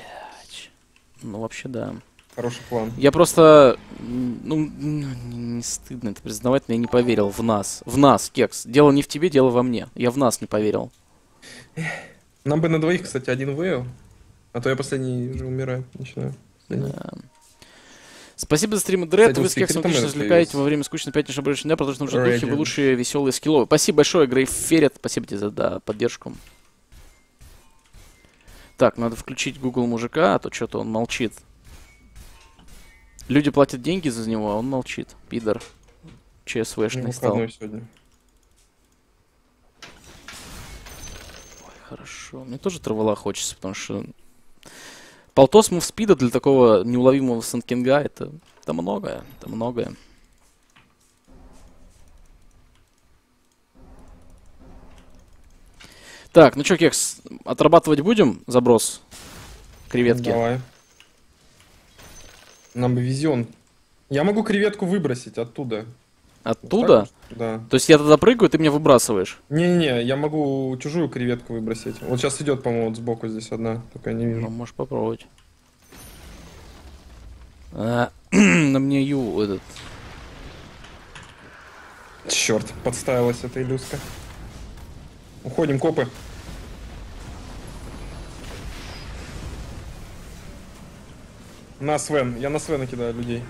Ну, вообще, да. Хороший план. Я просто... Ну, не стыдно это признавать, но я не поверил в нас. В нас, Кекс. Дело не в тебе, дело во мне. Я в нас не поверил. Нам бы на двоих, кстати, один вейл. А то я последний уже умираю. Начинаю. Да. Спасибо за стрим, Дред. Кстати, Вы с Кексом отлично развлекаете во время скучной пятничной рабочего дня, продолжайте нужном духе, вы Ready. лучшие, веселые, скилловые. Спасибо большое, Грейв Феррет. Спасибо тебе за да, поддержку. Так, надо включить Google мужика, а то что-то он молчит. Люди платят деньги за него, а он молчит. Пидор. ЧСВшный стал. сегодня. Ой, хорошо. Мне тоже травола хочется, потому что... Полтос мув спида для такого неуловимого сэнкинга это, это многое, это многое. Так, ну чё, Кекс, отрабатывать будем заброс креветки? Давай. Нам бы визион. Я могу креветку выбросить оттуда. Оттуда? Вот, Да. То есть я тогда прыгаю, ты меня выбрасываешь? Не-не-не, я могу чужую креветку выбросить. Вот сейчас идет, по-моему, вот сбоку здесь одна, только я не Ну, вижу. можешь попробовать. А, на мне ю этот. Черт, подставилась эта Илюшка. Уходим, копы. На Свен, я на Свена кидаю людей.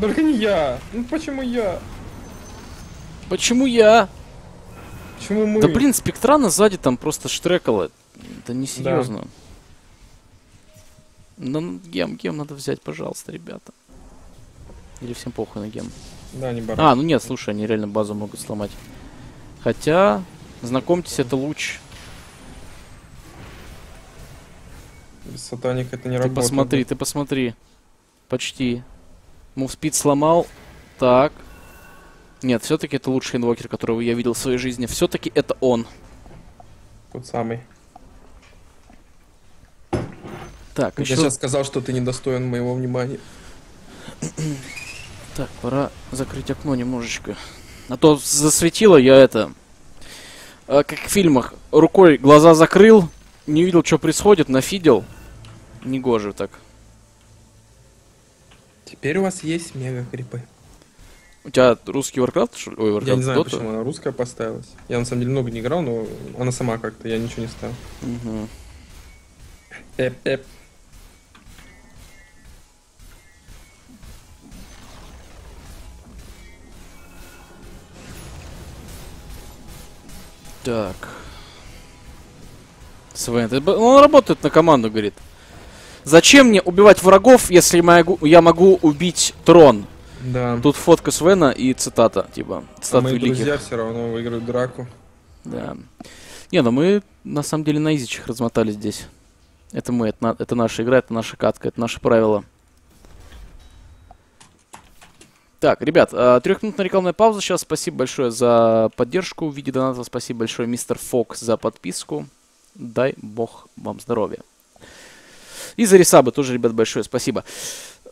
Только не я. Ну почему я? Почему я? Почему мы? Да блин, спектрана сзади там просто штрекала. Это не серьезно. Ну, гем, гем надо взять, пожалуйста, ребята. Или всем похуй на гем. Да, не баран. А, ну нет, слушай, они реально базу могут сломать. Хотя, знакомьтесь, это луч. Без сатаника это не Ты работает. посмотри, ты посмотри. Почти. Мувспид сломал. Так. Нет, все-таки это лучший инвокер, которого я видел в своей жизни. Все-таки это он. Тот самый. Так, Я еще... сейчас сказал, что ты недостоин моего внимания. Так, пора закрыть окно немножечко. А то засветило я это... э, как в фильмах. Рукой глаза закрыл, не видел, что происходит, нафидел. Негоже так. Теперь у вас есть мега крипы. У тебя русский Warcraft, что ли? Ой, Warcraft, Я не знаю, Dota? почему она русская поставилась. Я на самом деле много не играл, но она сама как-то, я ничего не ставил. Мгм. Эп-эп. Так. Свен, он работает на команду, говорит. Зачем мне убивать врагов, если могу, я могу убить трон? Да. Тут фотка Свена и цитата, типа, А цитат мои великих. друзья все равно выиграют драку. Да. Не, ну мы на самом деле на изичах размотали здесь. Это мы, это, на- это наша игра, это наша катка, это наши правила. Так, ребят, а, трехминутная рекламная пауза сейчас. Спасибо большое за поддержку в виде доната. Спасибо большое, мистер Фокс, за подписку. Дай бог вам здоровья. И за ресабы тоже, ребят, большое спасибо.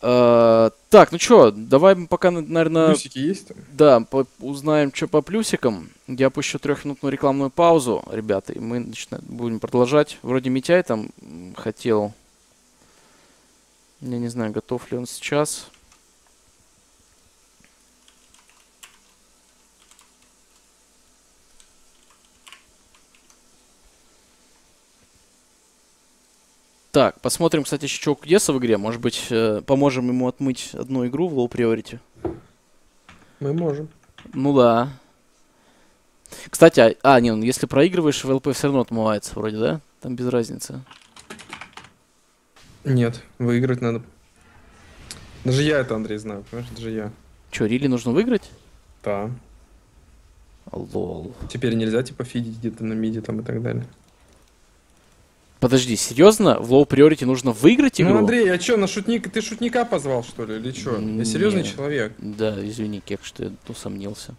А, так, ну что, давай мы пока, наверное... Плюсики есть там? Да, по- узнаем, что по плюсикам. Я пущу трехминутную рекламную паузу, ребята, и мы начина- будем продолжать. Вроде Митяй там хотел. Я не знаю, готов ли он сейчас. Так, посмотрим, кстати, еще у Кудеса в игре. Может быть, э, поможем ему отмыть одну игру в Low Priority. Мы можем. Ну да. Кстати, а, а, не, ну если проигрываешь, в ЛП все равно отмывается вроде, да? Там без разницы. Нет, выиграть надо. Даже я это, Андрей, знаю, понимаешь? Даже я. Че, Рили нужно выиграть? Да. Лол. Теперь нельзя, типа, фидить где-то на миде там и так далее. Подожди, серьезно? В low priority нужно выиграть игру? Ну, Андрей, а чё, на шутник... ты шутника позвал, что ли, или чё? Я серьезный Не. человек. Да, извини, Кек, что я усомнился.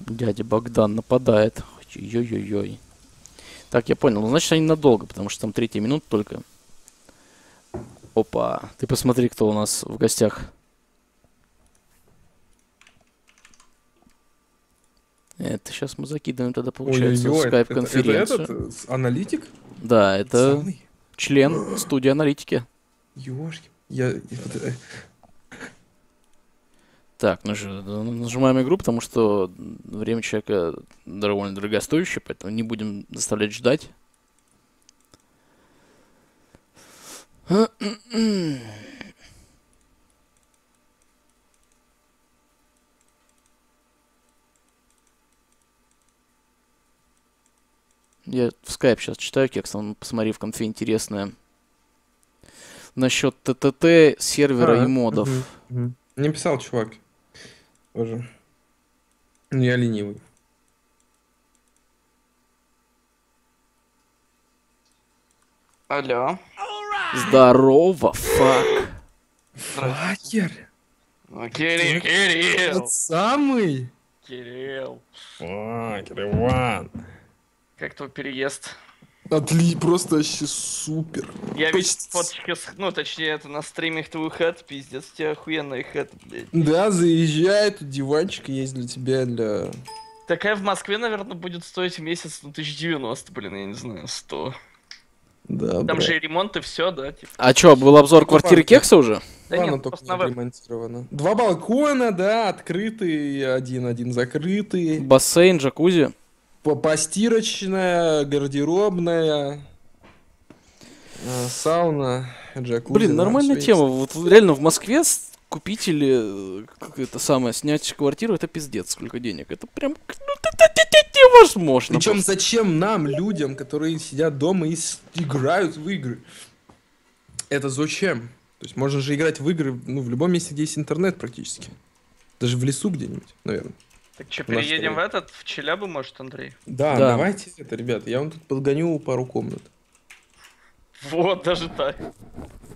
Дядя Богдан нападает. Ой-ой-ой. Так, я понял. Ну, значит, они надолго, потому что там третья минута только. Опа. Ты посмотри, кто у нас в гостях. Это сейчас мы закидываем тогда, получается, в Ой-ой-ой, это- скайп-конференцию. Это, этот, э, аналитик? Да, это Самый? член студии аналитики. Ёшки. Я... э, Так, ну же, нажимаем игру, потому что время человека довольно дорогостоящее, поэтому не будем заставлять ждать. Я в скайп сейчас читаю кекс, там посмотри в конфе интересное. Насчет ТТТ, сервера А, и модов. мгм, мгм. Мне писал чувак. Тоже. Ну, я ленивый. Алло. Здорово, фак. Факер? Ну, Кирилл, Кирилл, Тот самый? Кирилл. Факер, Иван. Как твой переезд? Отли, просто вообще супер. Я видел Почти. фоточки, ну, точнее, это на стримах твой хэт, пиздец, у тебя охуенный хэт, блядь. Да, заезжай, тут диванчик есть для тебя, для... Такая в Москве, наверное, будет стоить месяц, ну, 1090, блин, я не знаю, 100. Да, Там брат. же и ремонт, и все, да, типа. А чё, был обзор Ну, квартиры ладно. Кекса уже? Да Ладно, нет, только просто не на веб. отремонтировано. Два балкона, да, открытый, один-один закрытый. Бассейн, джакузи. По- Постирочная, гардеробная, э, сауна, джакузи. Блин, нормальная тема. Вот реально в Москве купить или э, как это самое, снять квартиру, это пиздец, сколько денег. Это прям, ну, это, это- это невозможно. Причем просто. зачем нам, людям, которые сидят дома и играют в игры? Это зачем? То есть можно же играть в игры ну, в любом месте, где есть интернет практически. Даже в лесу где-нибудь, наверное. Так что, переедем в этот, в Челябу, может, Андрей? Да, Да. давайте это, ребята. Я вам тут подгоню пару комнат. Вот, даже так.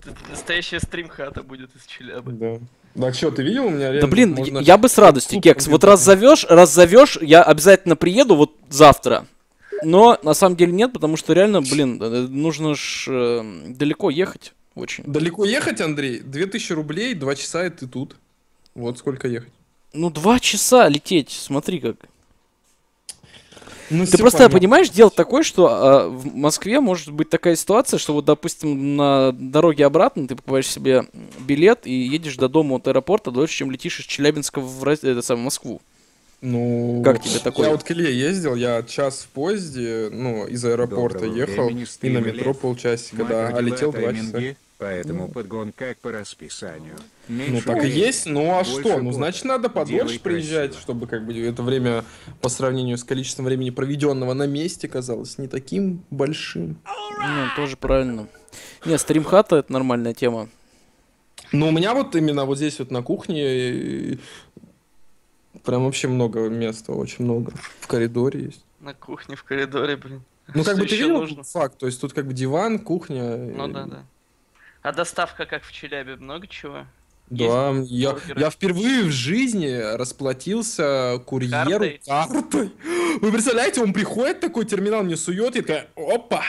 Тут Настоящая стрим-хата будет из Челябы. Да. Так что, ты видел у меня Да реально? блин, можно- я бы с радостью, Кекс. Вот раз зовешь, раз зовешь, я обязательно приеду вот завтра. Но на самом деле нет, потому что реально, блин, э, нужно ж э, далеко ехать очень. Далеко ехать, Андрей? 2000 рублей, 2 часа и ты тут. Вот сколько ехать. Ну, два часа лететь, смотри как. Ну, Ты просто понятно. понимаешь, дело такое, что а, в Москве может быть такая ситуация, что вот, допустим, на дороге обратно ты покупаешь себе билет и едешь до дома от аэропорта дольше, чем летишь из Челябинска в, это самое, Москву. Ну, Как тебе такое? Я вот к Илье ездил, я час в поезде, ну, из аэропорта Доброго ехал, времени, и на метро полчасика, да, а летел два часа. Поэтому подгон как по расписанию. Ну, Меньше так и есть, ну а больше что? Ну, значит, надо подольше приезжать, красиво. чтобы как бы это время по сравнению с количеством времени, проведенного на месте, казалось не таким большим. Ну, тоже правильно. Не, стримхата это нормальная тема. Но у меня вот именно вот здесь вот на кухне э, прям вообще много места, очень много. В коридоре есть. На кухне, в коридоре, блин. Ну, как бы ты видел нужно? факт, то есть тут как бы диван, кухня. Ну э, да, да. А доставка как в Челябе? Много чего? Да, я, бургеры. я впервые в жизни расплатился курьеру Картой? картой. Вы представляете, он приходит, такой терминал мне сует, и такая, опа!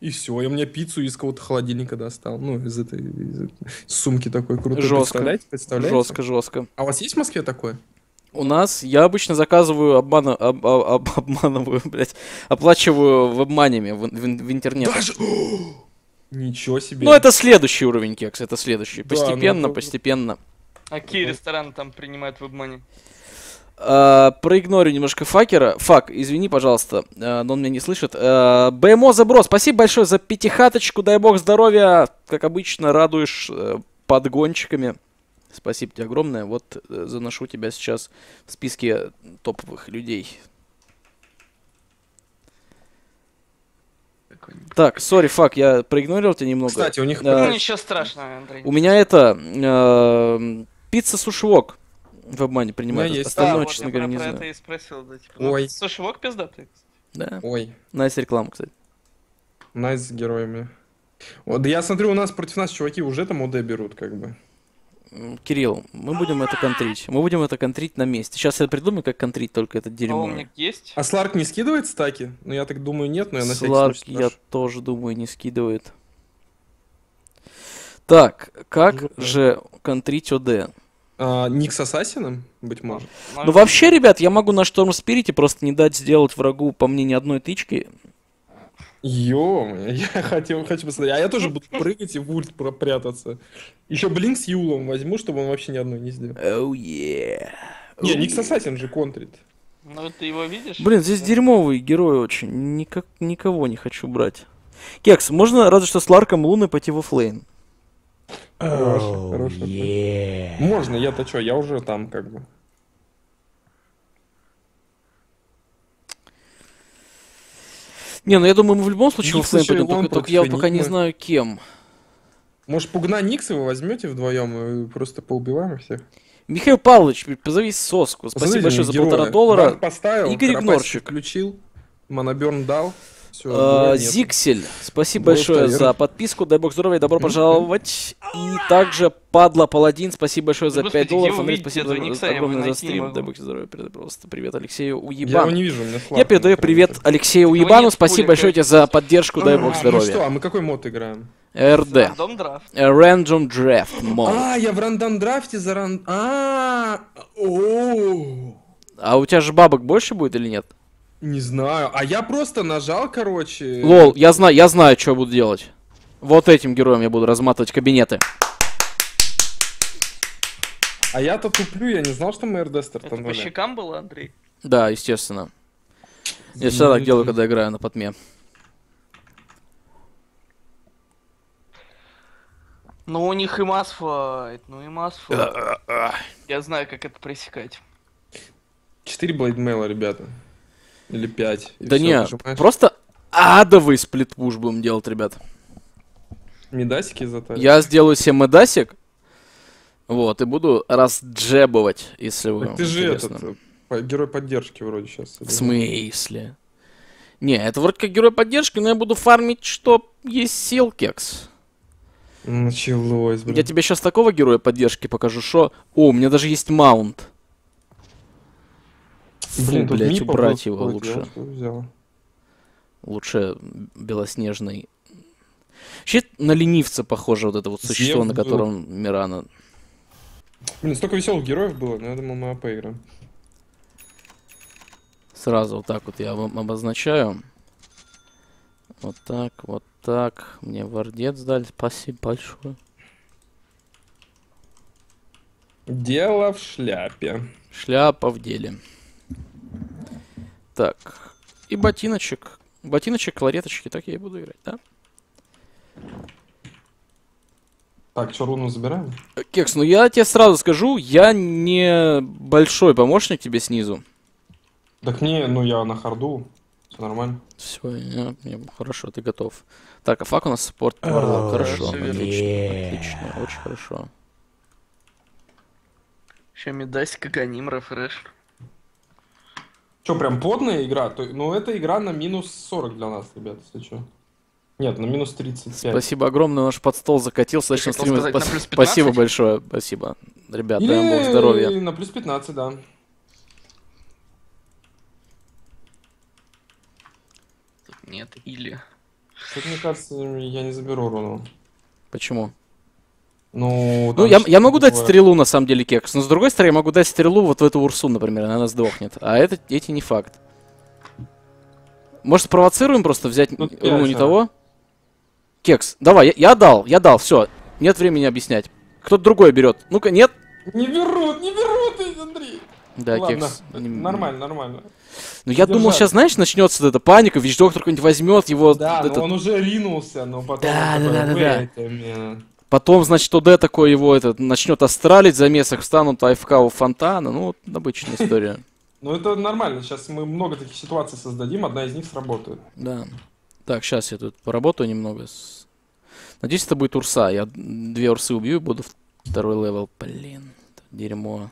И все, я мне пиццу из какого-то холодильника достал. Ну, из этой из этой сумки такой крутой. Жестко. Представляете? Представляете? Жестко, жестко. А у вас есть в Москве такое? У нас я обычно заказываю обмана, об- об- об- обманываю, блядь, оплачиваю в обманами в, в- в интернете. Даже... Ничего себе. Ну, это следующий уровень кекс, это следующий. Да, Постепенно, ну, постепенно. А какие рестораны там принимают в обмане? А, проигнорю немножко факера. Фак, извини, пожалуйста, а, но он меня не слышит. А, БМО Забро, спасибо большое за пятихаточку, дай бог здоровья. Как обычно, радуешь э, подгончиками. Спасибо тебе огромное. Вот э, заношу тебя сейчас в списке топовых людей. Какой-нибудь. Так, сори, фак, я проигнорил тебя немного. Кстати, у них... Да. Ну ничего страшного, Андрей. У меня это э, пицца сушевок. в обмане принимает. У меня есть. Остальное, Да, вот честно я говоря, не про знаю. это и спросил, да, типа. ну, Ой. Слушай, лог пиздатый. Да. Ой, Найс реклама, кстати. найс с героями. Вот, да я смотрю, у нас против нас чуваки уже там ОД берут, как бы. Кирилл, мы будем это контрить. Мы будем это контрить на месте. Сейчас я придумаю, как контрить только это дерьмо. Полник есть? А Сларк не скидывает стаки? Ну, я так думаю, нет, но я на Сларк, я спрошу. тоже думаю, не скидывает. Так, как Ну, да. же контрить ОД? А, Ник с Ассасином, быть может. Ну вообще, ребят, я могу на Шторм Спирите просто не дать сделать врагу по мне ни одной тычки. Ё я хотел, хочу посмотреть. А я тоже буду прыгать и в ульт прятаться. Еще Блинк с Юлом возьму, чтобы он вообще ни одной не сделал. Оу, yeah. Не, Ник с Ассасин же контрит. Ну ты его видишь? Блин, здесь дерьмовый герой очень. Никак, никого не хочу брать. Кекс, можно разве что с Ларком Луны пойти в оффлейн? Хороший, хороший. Можно, я-то что, я уже там как бы. Не, ну я думаю, мы в любом случае в Никс и пойдем, только, только я пока не знаю кем. Может, пугна Никса вы возьмете вдвоем и просто поубиваем всех? Михаил Павлович, позови соску. Спасибо Посмотрите большое за героя. полтора доллара. Банк поставил, Игорь Игнорчик. включил, Моноберн дал. Все, А, Зиксель, спасибо большое за подписку. Дай бог здоровья, добро пожаловать. И также Падла Паладин, спасибо большое за Господи, 5 долларов. Андрей, спасибо? Я огромное за стрим. Дай бог здоровья, передай просто привет Алексею Я его Уебану. не вижу, у меня Я передаю привет Алексею Уебану. Спасибо большое тебе за поддержку, дай бог А, Ну что, здоровья. а мы какой мод играем? РД. Драфт. Random Draft Mode. А, я в рандом драфте за ран... А, о, А у тебя же бабок больше будет или нет? Не знаю. А я просто нажал, короче. Лол, я знаю, я знаю, что я буду делать. Вот этим героем я буду разматывать кабинеты. А я-то туплю, я не знал, что мы РД Это по щекам было, Андрей? Да, естественно. Я всегда так делаю, когда играю на потме. Ну у них и масфайт, ну и масфайт. Я знаю, как это пресекать. 4 блейдмейла, ребята. Или 5. Да не, просто адовый сплитпуш будем делать, ребят. Медасики зато. Я сделаю себе медасик. Вот, и буду разджебывать, если вы ты же интересно. этот, герой поддержки вроде сейчас. В смысле? Не, это вроде как герой поддержки, но я буду фармить, что есть сил, кекс. Началось, блин. Я тебе сейчас такого героя поддержки покажу, что... О, у меня даже есть маунт. Фу, Блин, тут блядь, убрать его лучше. Лучше белоснежный. Вообще на ленивца похоже вот это вот существо, Зев на был. котором Мирана. Блин, столько веселых героев было, но я думал, мы АП играем. Сразу вот так вот я вам обозначаю. Вот так, вот так. Мне вардец дали. Спасибо большое. Дело в шляпе. Шляпа в деле. Так. И ботиночек. Ботиночек, клареточки. Так я и буду играть, да? Так, что, руну забираем? Кекс, ну я тебе сразу скажу, я не большой помощник тебе снизу. Так мне, ну я на харду. Все нормально. Все, хорошо, ты готов. Так, а фак у нас спорт Варлок. Хорошо, отлично, отлично, очень хорошо. Еще медасик, агоним, рефреш. Че, прям подная игра? Ну, это игра на минус 40 для нас, ребят, если что. Нет, на минус 35. Спасибо огромное, наш под стол закатился. Ты Точно хотел стриме. сказать, на Спас- плюс 15? Спасибо большое, спасибо. Ребят, дай вам бог Или здоровья. на плюс 15, да. Тут нет, или... Тут, мне кажется, я не заберу руну. Почему? Ну, Ну, я, я могу дать стрелу, на самом деле, кекс. Но с другой стороны, я могу дать стрелу вот в эту урсу, например, она сдохнет. А это, эти не факт. Может, спровоцируем просто взять Ну, руну не того? Кекс, давай, я, я дал, я дал, все. Нет времени объяснять. Кто-то другой берет. Ну-ка, нет? Не берут, не берут, Андрей. Да, Ладно, кекс. не- нормально, нормально. Ну, я думал, сейчас, знаешь, начнется вот эта паника, вич-доктор какой-нибудь возьмет его. Да, этот- но он уже ринулся, но потом... Да, да, да, да. Потом, значит, ОД такой его этот, начнет астралить, за месяц встанут АФК у фонтана. Ну, вот обычная история. Ну, это нормально. Сейчас мы много таких ситуаций создадим, одна из них сработает. Да. Так, сейчас я тут поработаю немного. Надеюсь, это будет урса. Я две урсы убью и буду второй level. Блин, дерьмо.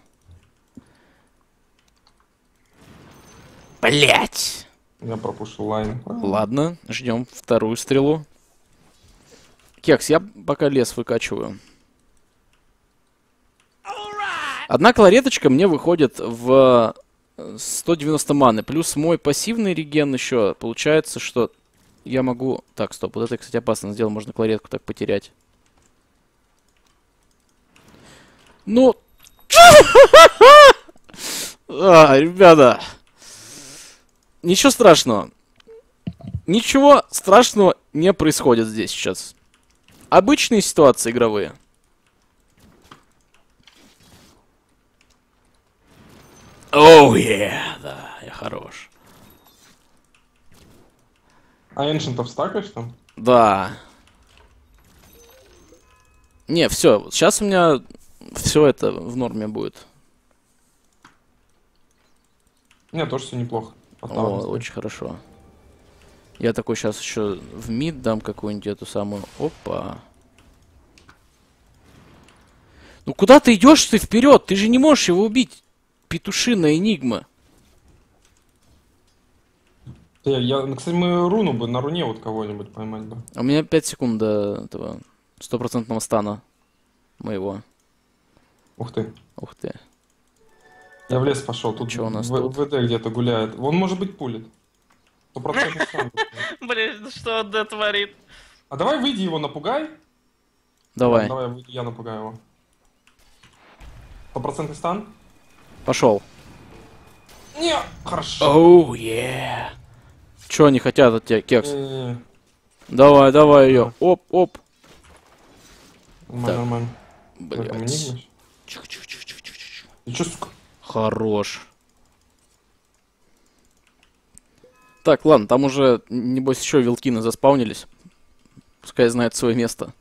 Блять! Я пропустил line. Ладно, ждем вторую стрелу. Кекс, я пока лес выкачиваю. Одна клариточка мне выходит в э, 190 маны. Плюс мой пассивный реген еще. Получается, что я могу... Так, стоп, вот это, кстати, опасно сделал. Можно кларетку так потерять. Ну... А, ребята. Ничего страшного. Ничего страшного не происходит здесь сейчас. Обычные ситуации игровые. Оу, yeah, да, я хорош. А эншентов стакаешь там? Да. Не, все, сейчас у меня все это в норме будет. Меня тоже все неплохо. О, очень хорошо. Я такой сейчас еще в мид дам какую-нибудь эту самую. Опа. Ну куда ты идешь ты вперед? Ты же не можешь его убить. Петушиная энигма. Я, я- ну, кстати, мы руну бы на руне вот кого-нибудь поймать бы. А У меня 5 секунд до этого стопроцентного стана моего. Ух ты. Ух ты. Я в лес пошел. Тут Чё у нас В- тут? ВД где-то гуляет. Он может быть пулит. Блин, ну что Д творит? А давай выйди его напугай. Давай, Давай выйди, я напугаю его. Стопроцентный стан? пошел. Не, хорошо. Оу, е. Че они хотят от тебя, кекс? Не-не-не. Давай, давай ее. Оп, оп. Нормально, нормально. В этом Блять. энигме. Ты чё, сука? Хорош. Так, ладно, там уже, небось, еще вилкины заспаунились. Пускай знает свое место.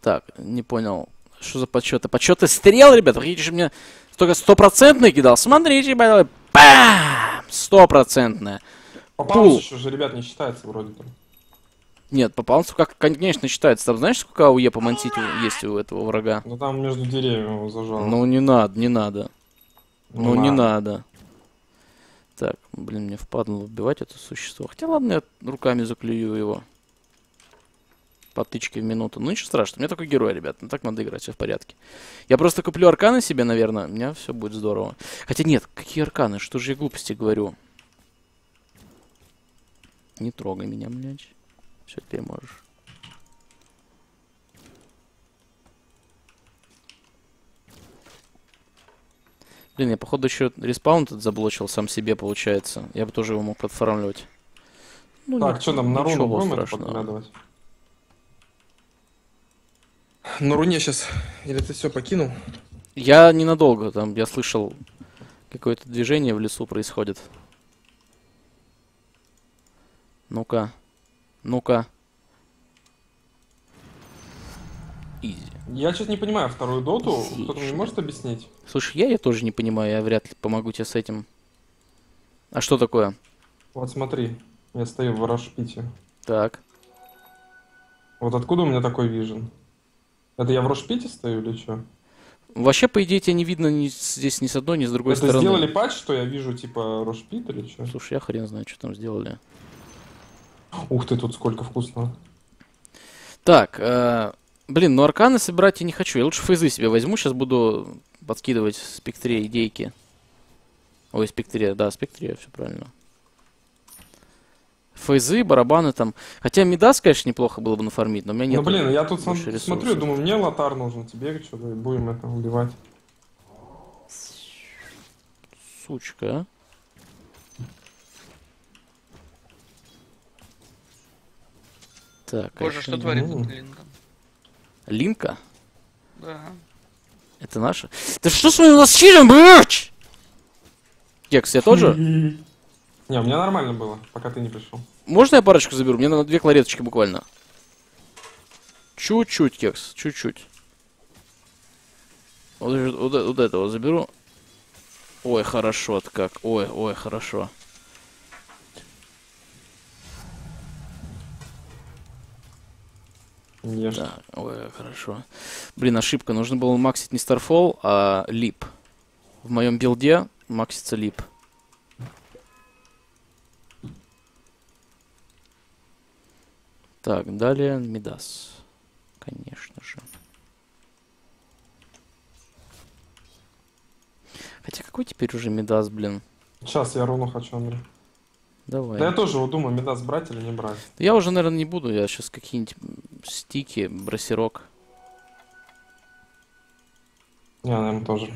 Так, не понял. Что за подсчеты? Подсчеты стрел, ребята. Видите, же мне только стопроцентный кидал. Смотрите, ребята. Бам! Стопроцентная. Попался еще же, ребят, не считается вроде там. Нет, по паунсу как, конечно, считается. Там знаешь, сколько АУЕ помансить у- есть у этого врага? Ну там между деревьями его зажало. Ну, не надо, не надо. Ну, не надо. Так, блин, мне впадло убивать это существо. Хотя ладно, я руками заклюю его. По тычке в минуту. Ну ничего страшного, у меня такой герой, ребят. Ну так надо играть, все в порядке. Я просто куплю арканы себе, наверное. У меня все будет здорово. Хотя нет, какие арканы? Что же я глупости говорю? Не трогай меня, блядь. Все ты можешь. Блин, я походу еще респаун тут заблочил сам себе, получается. Я бы тоже его мог подфармливать. Ну, Так, ни- что там, на руну будем это страшного. подглядывать? На руне сейчас. Или ты все покинул? Я ненадолго, там, я слышал, какое-то движение в лесу происходит. Ну-ка. Ну-ка. Изи. Я что-то не понимаю вторую доту. Кто-то мне может объяснить? Слушай, я, я тоже не понимаю, я вряд ли помогу тебе с этим. А что такое? Вот смотри, я стою в Рошпите. Так. Вот откуда у меня такой вижен? Это я в Рошпите стою или что? Вообще, по идее, тебя не видно ни здесь ни с одной, ни с другой Это стороны. сделали патч, что я вижу типа Рошпит или что? Слушай, я хрен знаю, что там сделали. Ух ты, тут сколько вкусного. Так, э, блин, ну арканы собирать я не хочу. Я лучше фейзы себе возьму. Сейчас буду подкидывать спектре идейки. Ой, спектре, да, спектре, все правильно. Фейзы, барабаны там. Хотя Мидас, конечно, неплохо было бы нафармить, но у меня нет. ну блин, я тут см- ресурсов. смотрю, думаю, мне лотар нужен, тебе что будем это убивать. Сучка, а. Так, а Боже, ещё что творит ну. Линда? Линка? Да. Это наша? Да что с вами у нас с читом, блядь? Кекс, я тоже? Не, у меня нормально было, пока ты не пришел. Можно я парочку заберу? Мне надо две клареточки буквально. Чуть-чуть, кекс, чуть-чуть. Вот, вот, вот этого заберу. Ой, хорошо как. Ой, ой, хорошо. Ешь. Так, ой, хорошо. Блин, ошибка. Нужно было максить не Starfall, а Лип. В моем билде Максица лип. Так, далее Мидас. Конечно же. Хотя какой теперь уже Мидас, блин? Сейчас я руну хочу, Андрей. Давай. Да я тоже вот думаю, Медас брать или не брать. Я уже, наверное, не буду. Я сейчас какие-нибудь стики, брасерок. Я, наверное, тоже.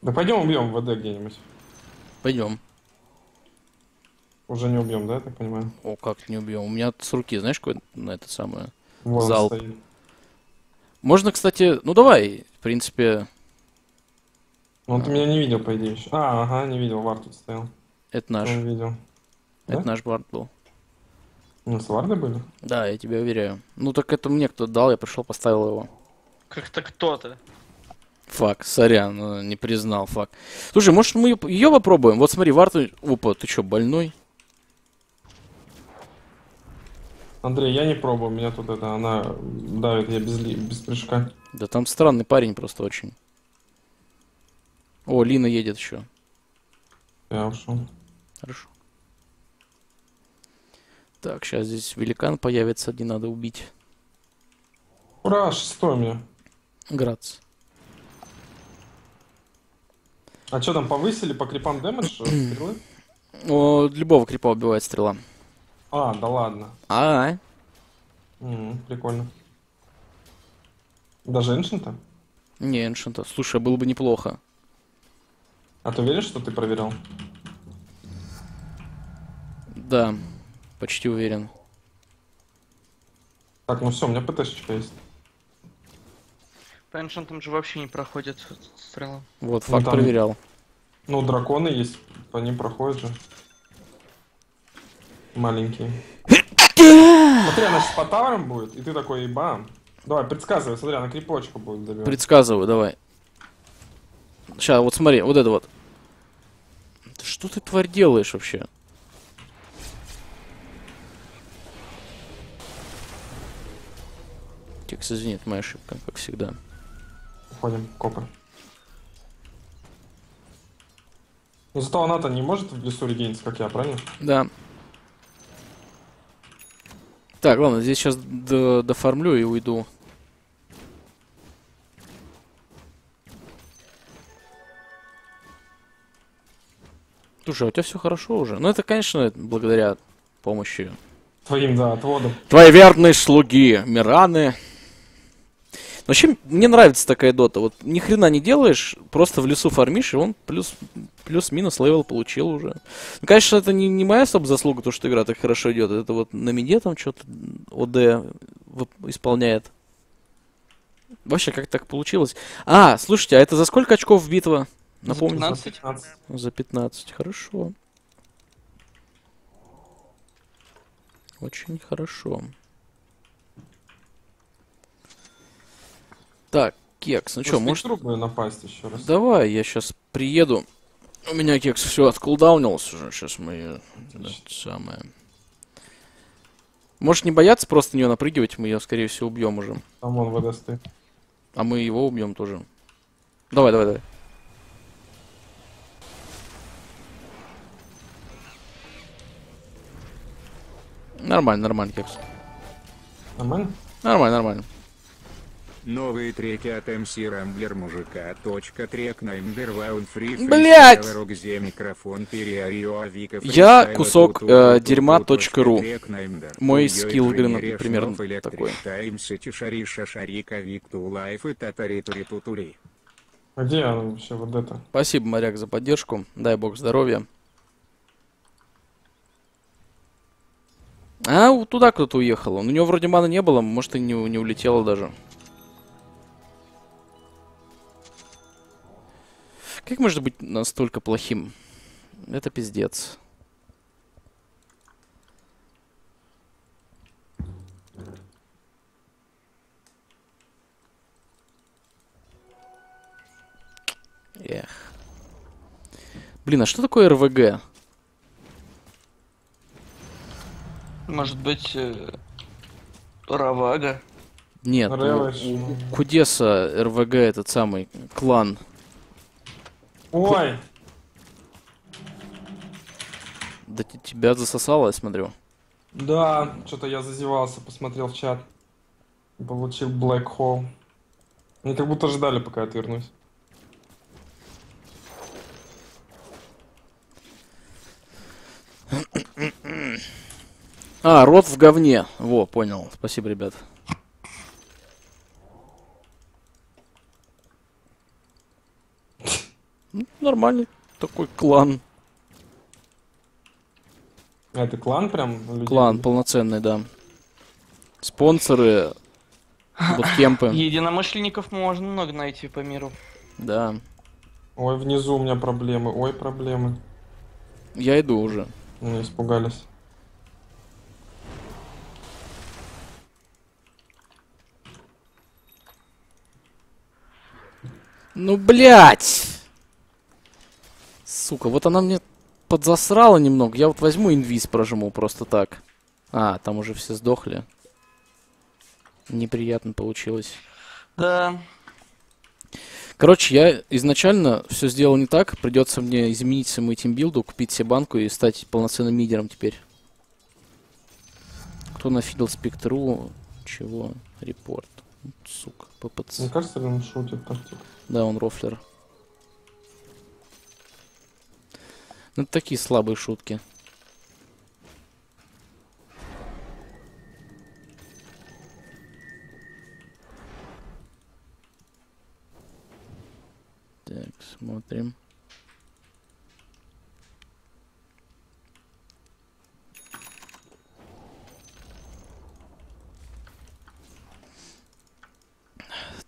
Да пойдем убьем ВД где-нибудь. Пойдем. Уже не убьем, да, я так понимаю? О, как не убьем. У меня с руки, знаешь, какое на это самое. Ворон Залп. стоит. Можно, кстати, ну давай, в принципе, Ну, он ты меня не видел, по идее, еще. А, ага, не видел, вар тут стоял. Это наш. Он видел. Это да? наш бард был. У нас варды были? Да, я тебя уверяю. Ну так это мне кто дал, я пришел, поставил его. Как-то кто-то. Фак, сорян, э, не признал, фак. Слушай, может мы ее попробуем? Вот смотри, Варту... Опа, ты что, больной? Андрей, я не пробую, меня тут это, она давит, я без, ли- без прыжка. Да там странный парень просто очень. О, Лина едет еще. Я ушел. Хорошо. Так, сейчас здесь великан появится, не надо убить. Ура, шестой меня. Грац. А что там, повысили по крипам дэмэдж э, стрелы? О, любого крипа убивает стрела. А, да ладно. А, М, прикольно. Даже эншента? не, Эншента. Слушай, было бы неплохо. А ты уверен, что ты проверял? Да, почти уверен. Так, ну все, у меня ПТшечка есть. По эншантам же вообще не проходит стрела. Вот, Ну, факт там- проверял. Ну, драконы есть, по ним проходят же. Маленькие. Смотри, она сейчас по таврам будет, и ты такой, бам. Давай, предсказывай, смотри, она крипочку будет забивать. Предсказываю, давай. Сейчас, вот смотри, вот это вот. Да Что ты, тварь, делаешь вообще? Текс, извини, это моя ошибка, как всегда. Уходим, копы. Но зато она-то не может в лесу регениться, как я, правильно? Да. Так, ладно, здесь сейчас дофармлю и уйду. Слушай, а у тебя все хорошо уже. Ну, это, конечно, благодаря помощи Твоим, да, отводом. твоей верной слуги Мираны. Вообще, мне нравится такая дота. Вот ни хрена не делаешь, просто в лесу фармишь, и он плюс, плюс-минус level получил уже. Ну, конечно, это не, не моя особо заслуга, то, что игра так хорошо идет. Это вот на миде там что-то OD исполняет. Вообще, как так получилось? А, слушайте, а это за сколько очков битва? Напомню. 15. 15. За 15. Хорошо. Очень хорошо. Так, Кекс, ну что, может... бы напасть еще раз? Давай, я сейчас приеду. У меня Кекс все откулдаунился уже. Сейчас мы ее... самое... Можешь не бояться просто нее напрыгивать, мы ее, скорее всего, убьем уже. Там ВД стоит. А мы его убьем тоже. Давай, давай, давай. Нормально, нормально, Кекс. Нормально? Нормально, нормально. Новые треки от МС Рамблер мужика. Точка трек на Фри. Блядь! где микрофон. Я кусок, э, дерьма точка ру. Мой скилл игры на- инженеришь примерно нов электрик такой. Таймс, тишари шашарика викту лайф и татари тури тутури. А где она вообще ВД-то? Спасибо, моряк, за поддержку. Дай бог здоровья. А, вот туда кто-то уехал. У него вроде маны не было, может и не, не улетело даже. Как может быть настолько плохим? Это пиздец. Эх. Блин, а что такое РВГ? Может быть, э, Равага. Нет, у- Ревыш. у Кудеса РВГ этот самый клан. Ой, Да тебя засосало, я смотрю. да, что-то я зазевался, посмотрел в чат. Получил Black Hole. Они как будто ждали, пока я отвернусь. А, рот в говне. Во, понял. Спасибо, ребят. Ну, Нормальный такой клан. А это клан прям? людей? Клан полноценный, да. Спонсоры, буткемпы, Единомышленников можно много найти по миру. да. Ой, внизу у меня проблемы, ой, проблемы. Я иду уже. Ну, испугались. Ну, блядь! Сука, вот она мне подзасрала немного. Я вот возьму инвиз прожму просто так. А, там уже все сдохли. Неприятно получилось. Да. Короче, я изначально все сделал не так. Придется мне изменить саму тимбилду, купить себе банку и стать полноценным мидером теперь. Кто нафидал спектру? Чего? Репорт. Сука, ППЦ. Мне кажется, он шутит так, типа. Да, он рофлер. Ну, такие слабые шутки. Так, смотрим.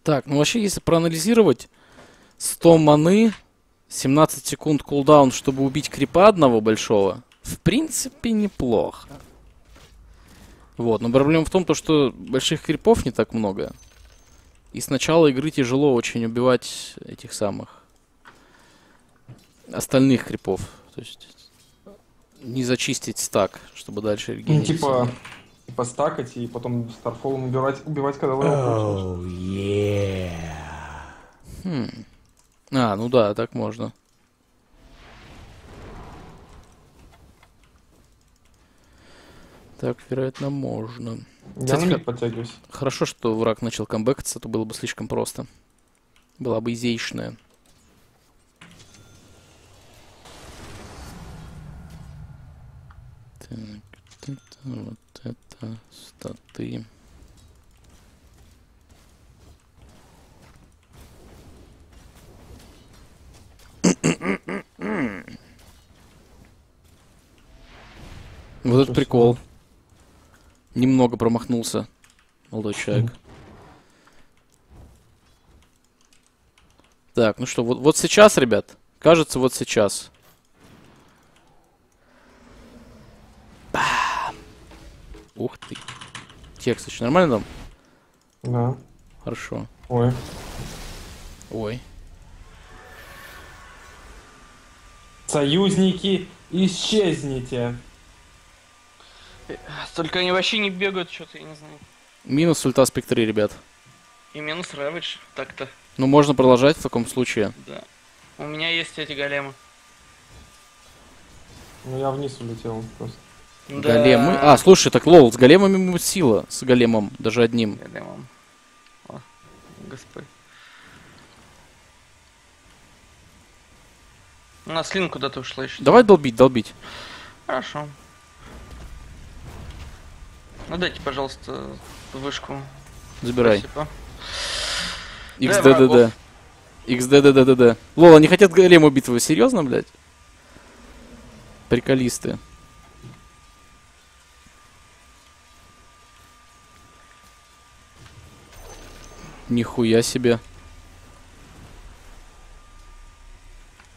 Так, ну вообще, если проанализировать, 100 маны, 17 секунд кулдаун, чтобы убить крипа одного большого, в принципе, неплохо. Вот, но проблема в том, то, что больших крипов не так много. И с начала игры тяжело очень убивать этих самых остальных крипов. То есть не зачистить стак, чтобы дальше Ну, регенериться. типа, типа стакать и потом Старфолом убивать, убивать когда level получишь. Хм. А, ну да, так можно. Так, вероятно, можно. Я Кстати, на подтягиваюсь. Хорошо, что враг начал камбэкаться, то было бы слишком просто. Была бы изящная. Так, вот это, вот это, статы. Вот это Что прикол. Немного промахнулся молодой человек. Так, ну что, вот, вот сейчас, ребят, кажется, вот сейчас. Бам! Ух ты. Текст очень нормально там? Да. Хорошо. Ой. Ой. Союзники, исчезните. Только они вообще не бегают, что-то, я не знаю. Минус ульта спектри, ребят. И минус рэвидж, так-то, Ну, можно продолжать в таком случае. да. У меня есть эти големы. Ну я вниз улетел просто. Големы. А, слушай, так лол, с големами сила. С големом, даже одним. Големом. О, господи. У нас Лин куда-то ушла еще. Давай долбить, долбить. Хорошо. Ну дайте, пожалуйста, вышку. Забирай. Спасибо. XDDD. врагов. XDDDD. Лол, они хотят голем убить вы серьезно, блядь? Приколисты. Нихуя себе.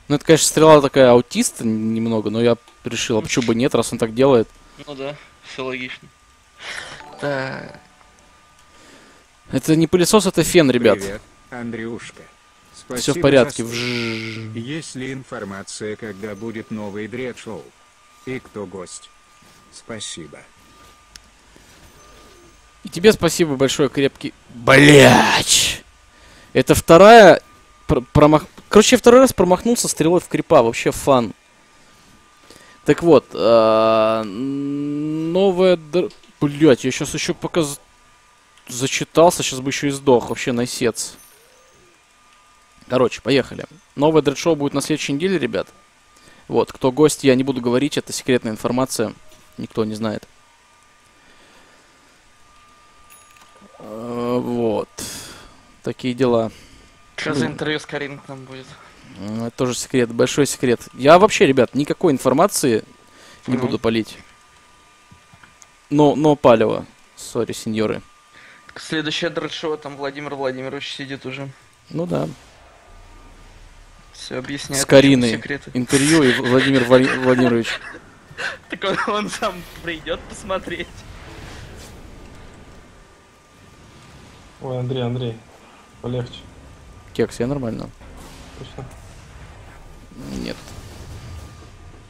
Ну, это, конечно, стрела такая аутиста немного, но я решил, а почему бы нет, раз он так делает. Ну да, все логично. Так. Это не пылесос, это фен, ребят. Привет, Андрюшка. Спасибо Все в порядке. за. Есть ли информация, когда будет новый дред-шоу? И кто гость? Спасибо. И тебе спасибо большое, крепкий. Блять! Это вторая пр- промах... Короче, я второй раз промахнулся стрелой в крипа. Вообще фан. Так вот, а, новая... Блять, я сейчас еще пока зачитался, сейчас бы еще и сдох. Вообще найсец. Короче, поехали. Новое дредшоу будет на следующей неделе, ребят. Вот, кто гость, я не буду говорить, это секретная информация. Никто не знает. Э, Вот. Такие дела. За интервью с Карингтоном будет? М, Это тоже секрет, большой секрет. Я вообще, ребят, никакой информации не Ну. буду палить. Но, но палево. Сори, сеньоры. Следующее дредшоу, там Владимир Владимирович сидит уже. Ну да. Все объясняет. С Кариной. Интервью и Владимир Владимирович. Так он, он сам придет посмотреть. Ой, Андрей, Андрей, полегче. Кекс, я нормально? Точно? Нет.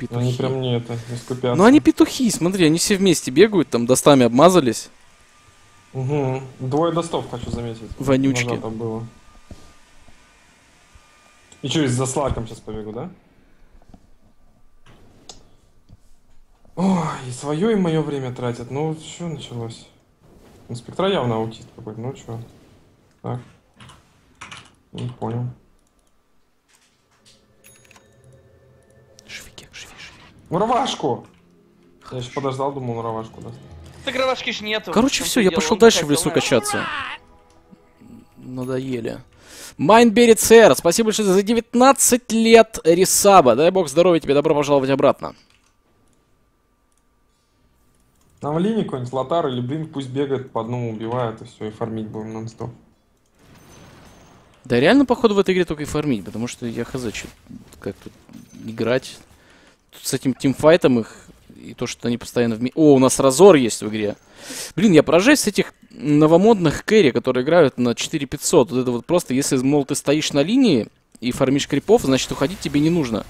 Ну, они Петухи. прям не это, не скупятся. Ну они петухи, смотри, они все вместе бегают, там достами обмазались. Угу. Двое достов, хочу заметить. Вонючки. Нажато было. И что, за слаком сейчас побегу, да? Ой, и свое, и мое время тратят. Ну, что началось? Спектра явно аутист какой-то, ну что? Так. Не понял. Живи, Кек, живи, живи. Муравашку! Я еще подождал, думал, муравашку даст. Так гравашки ж нету. Короче, все, я пошел дальше в лесу качаться. Надоели. Майнберри Сэр, спасибо большое за 19 лет ресаба. Дай бог здоровья тебе, добро пожаловать обратно. Нам линии какой-нибудь лотар или блин, пусть бегает по одному, убивает, и все, и фармить будем нон-стоп. Да реально, походу, в этой игре только и фармить, потому что я хз, как тут играть. Тут с этим тимфайтом их, и то, что они постоянно вместе... О, у нас Разор есть в игре. Блин, я поражаюсь с этих новомодных кэрри, которые играют на 4500. Вот это вот просто, если, мол, ты стоишь на линии и фармишь крипов, значит, уходить тебе не нужно.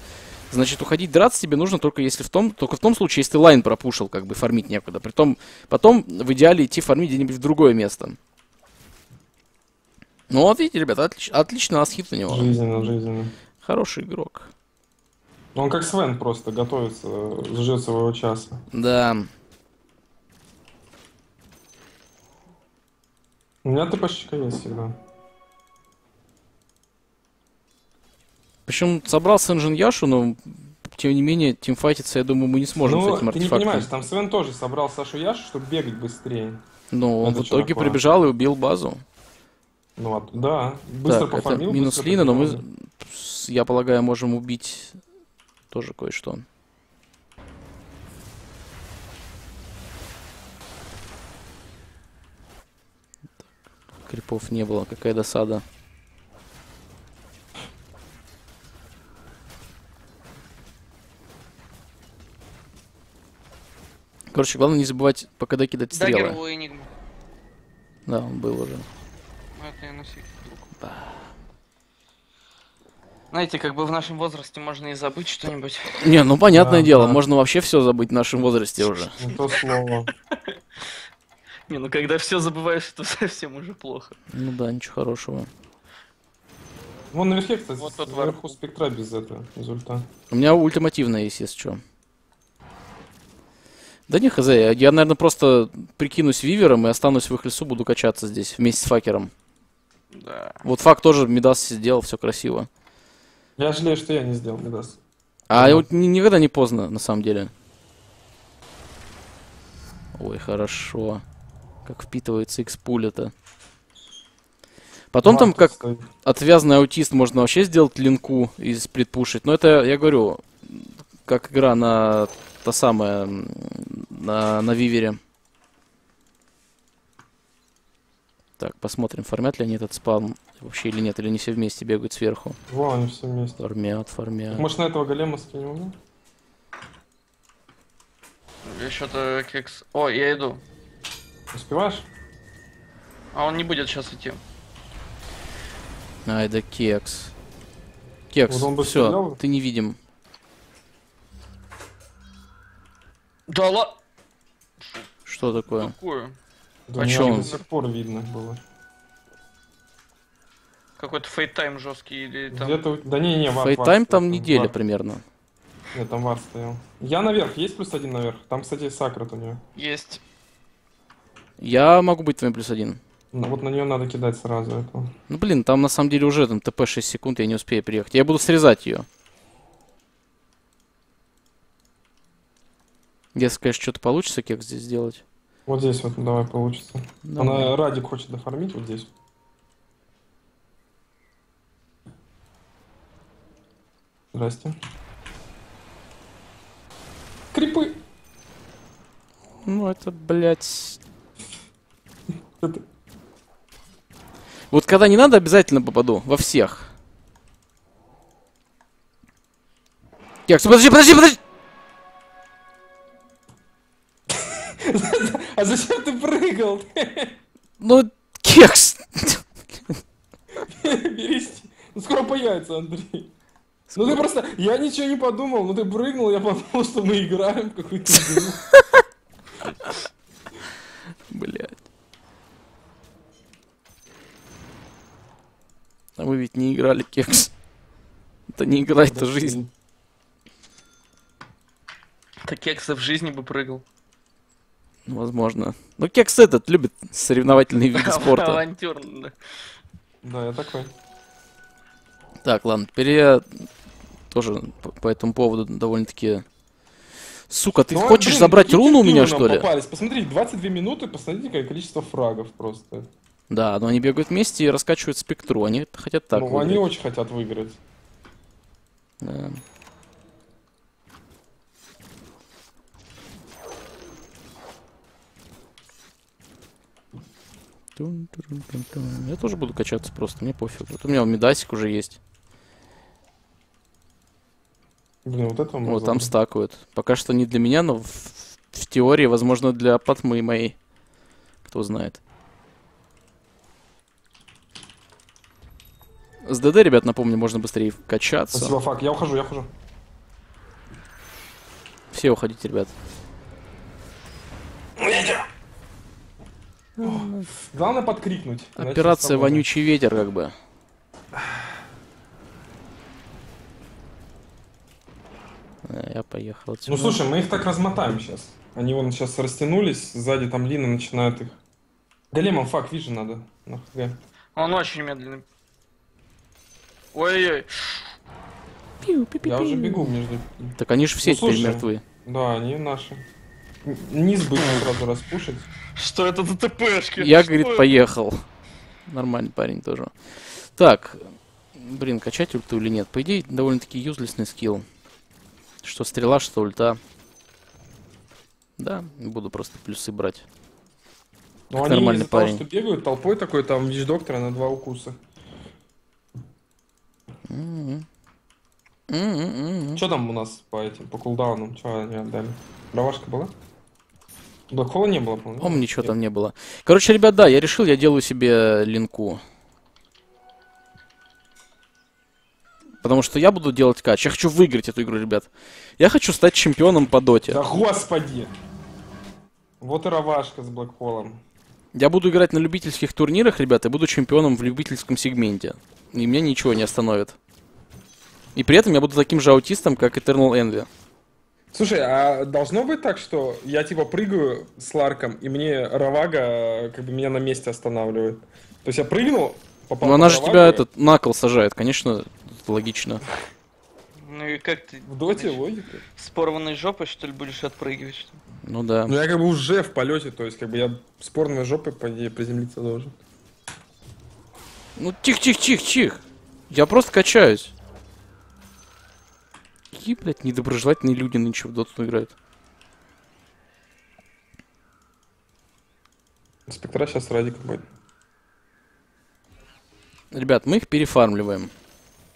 Значит, уходить драться тебе нужно только если в том, только в том случае, если ты лайн пропушил, как бы фармить некуда. Притом, потом в идеале идти фармить где-нибудь в другое место. Ну вот видите, ребята, отлич- отлично асхит у него. Жизненно, жизненно. Хороший игрок. Ну, Он как Свен просто готовится, ждет своего часа. Да. У меня ТПшечка есть всегда. Причем собрал Сенжин Яшу, но тем не менее, тимфайтиться, я думаю, мы не сможем с ну, этим ты не артефактом. понимаешь, там Свен тоже собрал Сашу Яшу, чтобы бегать быстрее. Но он Это в итоге чувак, прибежал и убил базу. Ну, вот, да, быстро так, это пофармил. минус быстро Лина, но мы, я полагаю, можем убить тоже кое-что. Крипов не было, какая досада. Короче, главное не забывать по КД кидать стрелы. Да, он был уже. Всякий вдруг. Знаете, как бы в нашем возрасте можно и забыть что-нибудь. Не, ну понятное Да, дело, да. можно вообще все забыть в нашем возрасте уже. Не то слово. Не, ну когда все забываешь, то совсем уже плохо. Ну да, ничего хорошего. Вон наверху, кстати, Вот тут наверху вверху. спектра без этого результата. У меня ультимативная есть, если что. Да не хз, я, я, наверное, просто прикинусь вивером и останусь в их лесу, буду качаться здесь вместе с факером. Да. Вот фак тоже Мидас сделал, все красиво. Я жалею, что я не сделал Мидас. А вот ни- никогда не поздно, на самом деле. Ой, хорошо. Как впитывается X-пуля-то. Потом там, как отвязанный аутист, можно вообще сделать линку и сплитпушить. Но это, я говорю, как игра на та самая, на, на Вивере. Так, посмотрим, фармят ли они этот спам вообще или нет, или они все вместе бегают сверху. Вон они все вместе. Фармят, фармят. Может на этого голема скинем? Я что-то кекс... О, я иду. Успеваешь? А он не будет сейчас идти. Ай, да кекс. Кекс, Вот он бы все, стрелял. ты не видим. Да ла... Что такое? Какую? Да А чё до он? сих пор видно было. Какой-то fade time жесткий или там... Где-то... Да не, не, вар, там неделя вар. примерно. Нет, там вар стоял. Я наверх, есть плюс один наверх? Там, кстати, сакрат у нее. Есть. Я могу быть твоим плюс один. Ну, вот на нее надо кидать сразу это. Ну блин, там на самом деле уже там ТП 6 секунд, я не успею приехать. Я буду срезать ее. Если, конечно, что-то получится, кек здесь сделать. Вот здесь вот, давай, получится. Давай. Она Радик хочет дофармить вот здесь. Здрасте. Крипы! Ну это, блядь... Это- Вот когда не надо, обязательно попаду. Во всех. Кекс, подожди, подожди, подожди! А зачем ты прыгал? Ну, кекс! Берись. Ну скоро появится, Андрей. Ну ты просто, я ничего не подумал, ну ты прыгнул, я подумал, что мы играем в какую-то игру. Блядь. А вы ведь не играли кекс. Это не игра, это жизнь. Так Кекса в жизни бы прыгал. Возможно. Ну, кекс этот любит соревновательные виды спорта. Авантюр. да. Да, я такой. Так, ладно, теперь я тоже по, по этому поводу довольно-таки... Сука, ты Ну, хочешь блин, забрать руну у меня, что ли? Попались. Посмотри, 22 минуты, посмотрите, какое количество фрагов просто. Да, но они бегают вместе и раскачивают спектру. Они хотят так ну, они выиграть. очень хотят выиграть. Да. Я тоже буду качаться просто, мне пофиг. Вот у меня медасик уже есть. Блин, вот это мы Вот там стакают. Пока что не для меня, но в, в теории, возможно, для патмы моей. Кто знает. С ДД, ребят, напомню, можно быстрее качаться. Спасибо, фак, я ухожу, я ухожу. Все уходите, ребят. Главное подкрикнуть. Операция вонючий ветер, как бы. Я поехал. Ну слушай, мы их так размотаем сейчас. Они вон сейчас растянулись, сзади там Лина начинает их. Големом фак, вижу надо. На ХГ. Он очень медленный. Ой-ой-ой. Я уже бегу между... Так они же все Ну, теперь слушай. мертвы. Да, они наши. Низ бы сразу распушить. Что это за ТПшки? Я, Что говорит, это? поехал. Нормальный парень тоже. Так, блин, качать ульту или нет? По идее, довольно-таки юзлесный скилл. Что стрела, что ульта. Да, буду просто плюсы брать. Как они нормальный из-за того, парень. что бегают толпой такой, там видишь доктора на два укуса. М-м. М-м-м. Что там у нас по этим, по кулдаунам? Что они отдали? Бравашка была? Блэкхола не было, по-моему. По-моему, ничего там не было. Короче, ребят, да, я решил, я делаю себе линку. Потому что я буду делать кач. Я хочу выиграть эту игру, ребят. Я хочу стать чемпионом по доте. Да господи! Вот и равашка с Блэкхолом. Я буду играть на любительских турнирах, ребят, и буду чемпионом в любительском сегменте. И меня ничего не остановит. И при этом я буду таким же аутистом, как Eternal Envy. Слушай, а должно быть так, что я типа прыгаю с Ларком, и мне Равага э, как бы меня на месте останавливает? То есть я прыгнул, попал Ну она же Равагу, тебя этот накол сажает, конечно, это логично. Ну и как ты В доте логика. с порванной жопой, что ли, будешь отпрыгивать? что ли? Ну да. Ну я как бы уже в полете, то есть как бы я с порной жопой по идее приземлиться должен. Ну тихо-тихо-тихо-тихо. Я просто качаюсь. Какие, блядь, недоброжелательные люди нынче в доту играют. Спектра сейчас Радик будет. Ребят, мы их перефармливаем.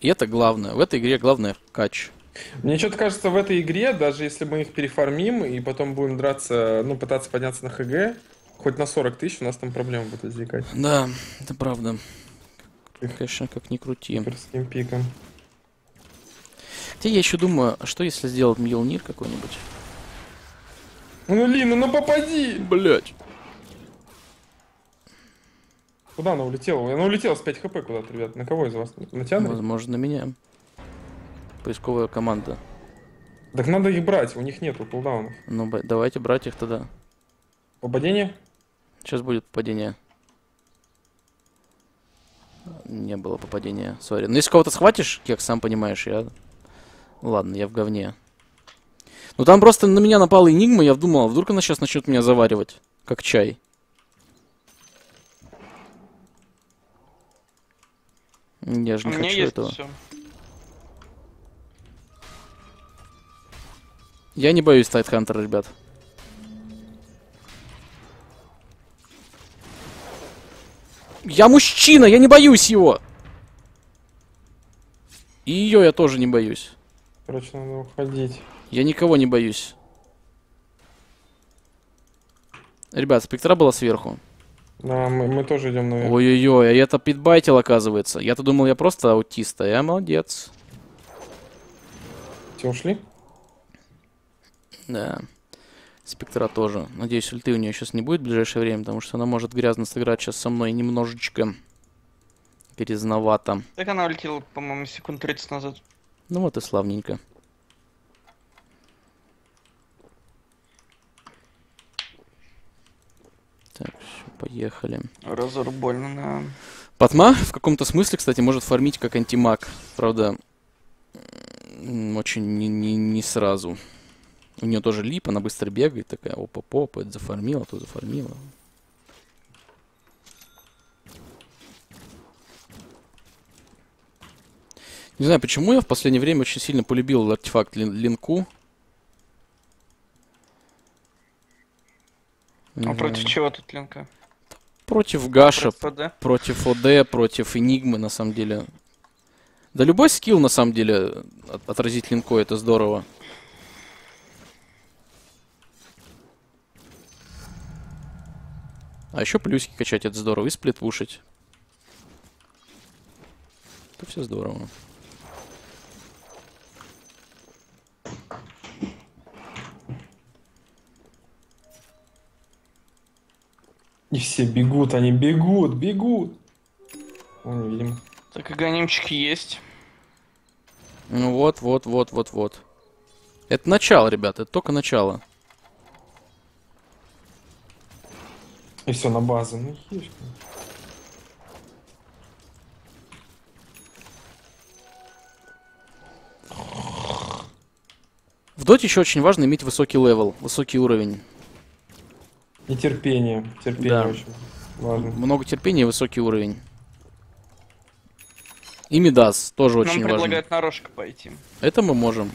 И это главное. В этой игре главное кач. Мне что-то кажется, в этой игре, даже если мы их перефармим и потом будем драться, ну, пытаться подняться на ХГ, хоть на 40 тысяч, у нас там проблемы будут возникать. Да, это правда. Конечно, как ни крути. Суперским пиком. Хотя я еще думаю, а что если сделать Мьелнир какой-нибудь? Ну, Лина, ну попади! Блять. Куда она улетела? Она улетела с 5 хп куда-то, ребят. На кого из вас? На тебя? Возможно, на меня. Поисковая команда. Так надо их брать, у них нету кулдаунов. Ну, давайте брать их тогда. Попадение? Сейчас будет попадение. Не было попадения, сори. Ну, если кого-то схватишь, как сам понимаешь, я... Ладно, я в говне. Ну, там просто на меня напала Энигма, я думал, а вдруг она сейчас начнет меня заваривать, как чай. Я же У не меня хочу есть этого. все. Я не боюсь Тайтхантера, ребят. Я мужчина, я не боюсь его. И ее я тоже не боюсь. Короче, надо уходить. Я никого не боюсь. Ребят, спектра была сверху. Да, мы, мы тоже идем наверх. Ой-ой-ой, а я-то питбайтил, оказывается. Я-то думал, я просто аутист, а я молодец. Все ушли? Да. Спектра тоже. Надеюсь, ульты у нее сейчас не будет в ближайшее время, потому что она может грязно сыграть сейчас со мной немножечко грязновато. Так она улетела, по-моему, секунд 30 назад. Ну вот и славненько. Так, поехали. Разор больно, да. Патма в каком-то смысле, кстати, может фармить как антимаг. Правда, очень не, не, не сразу. У нее тоже лип, она быстро бегает, такая опа-поп, это зафармила, то зафармила. Не знаю, почему я в последнее время очень сильно полюбил артефакт лин- линку. А против знаю. чего тут линка? Против Гаша, Против ПД? против ОД, против Энигмы, на самом деле. Да любой скилл, на самом деле, от- отразить линко, это здорово. А еще плюсики качать, это здорово. И сплит пушить. Это все здорово. И все бегут, они бегут, бегут. О, не видим. Так и гонимчики есть. Ну вот, вот, вот, вот, вот. Это начало, ребята, это только начало. И все на базу. Ну, ешка. В доте еще очень важно иметь высокий левел, высокий уровень. И терпение. Терпение Да. очень важно. Много терпения и высокий уровень. И Мидас тоже Нам очень важно. предлагают на Рошка пойти. Это мы можем.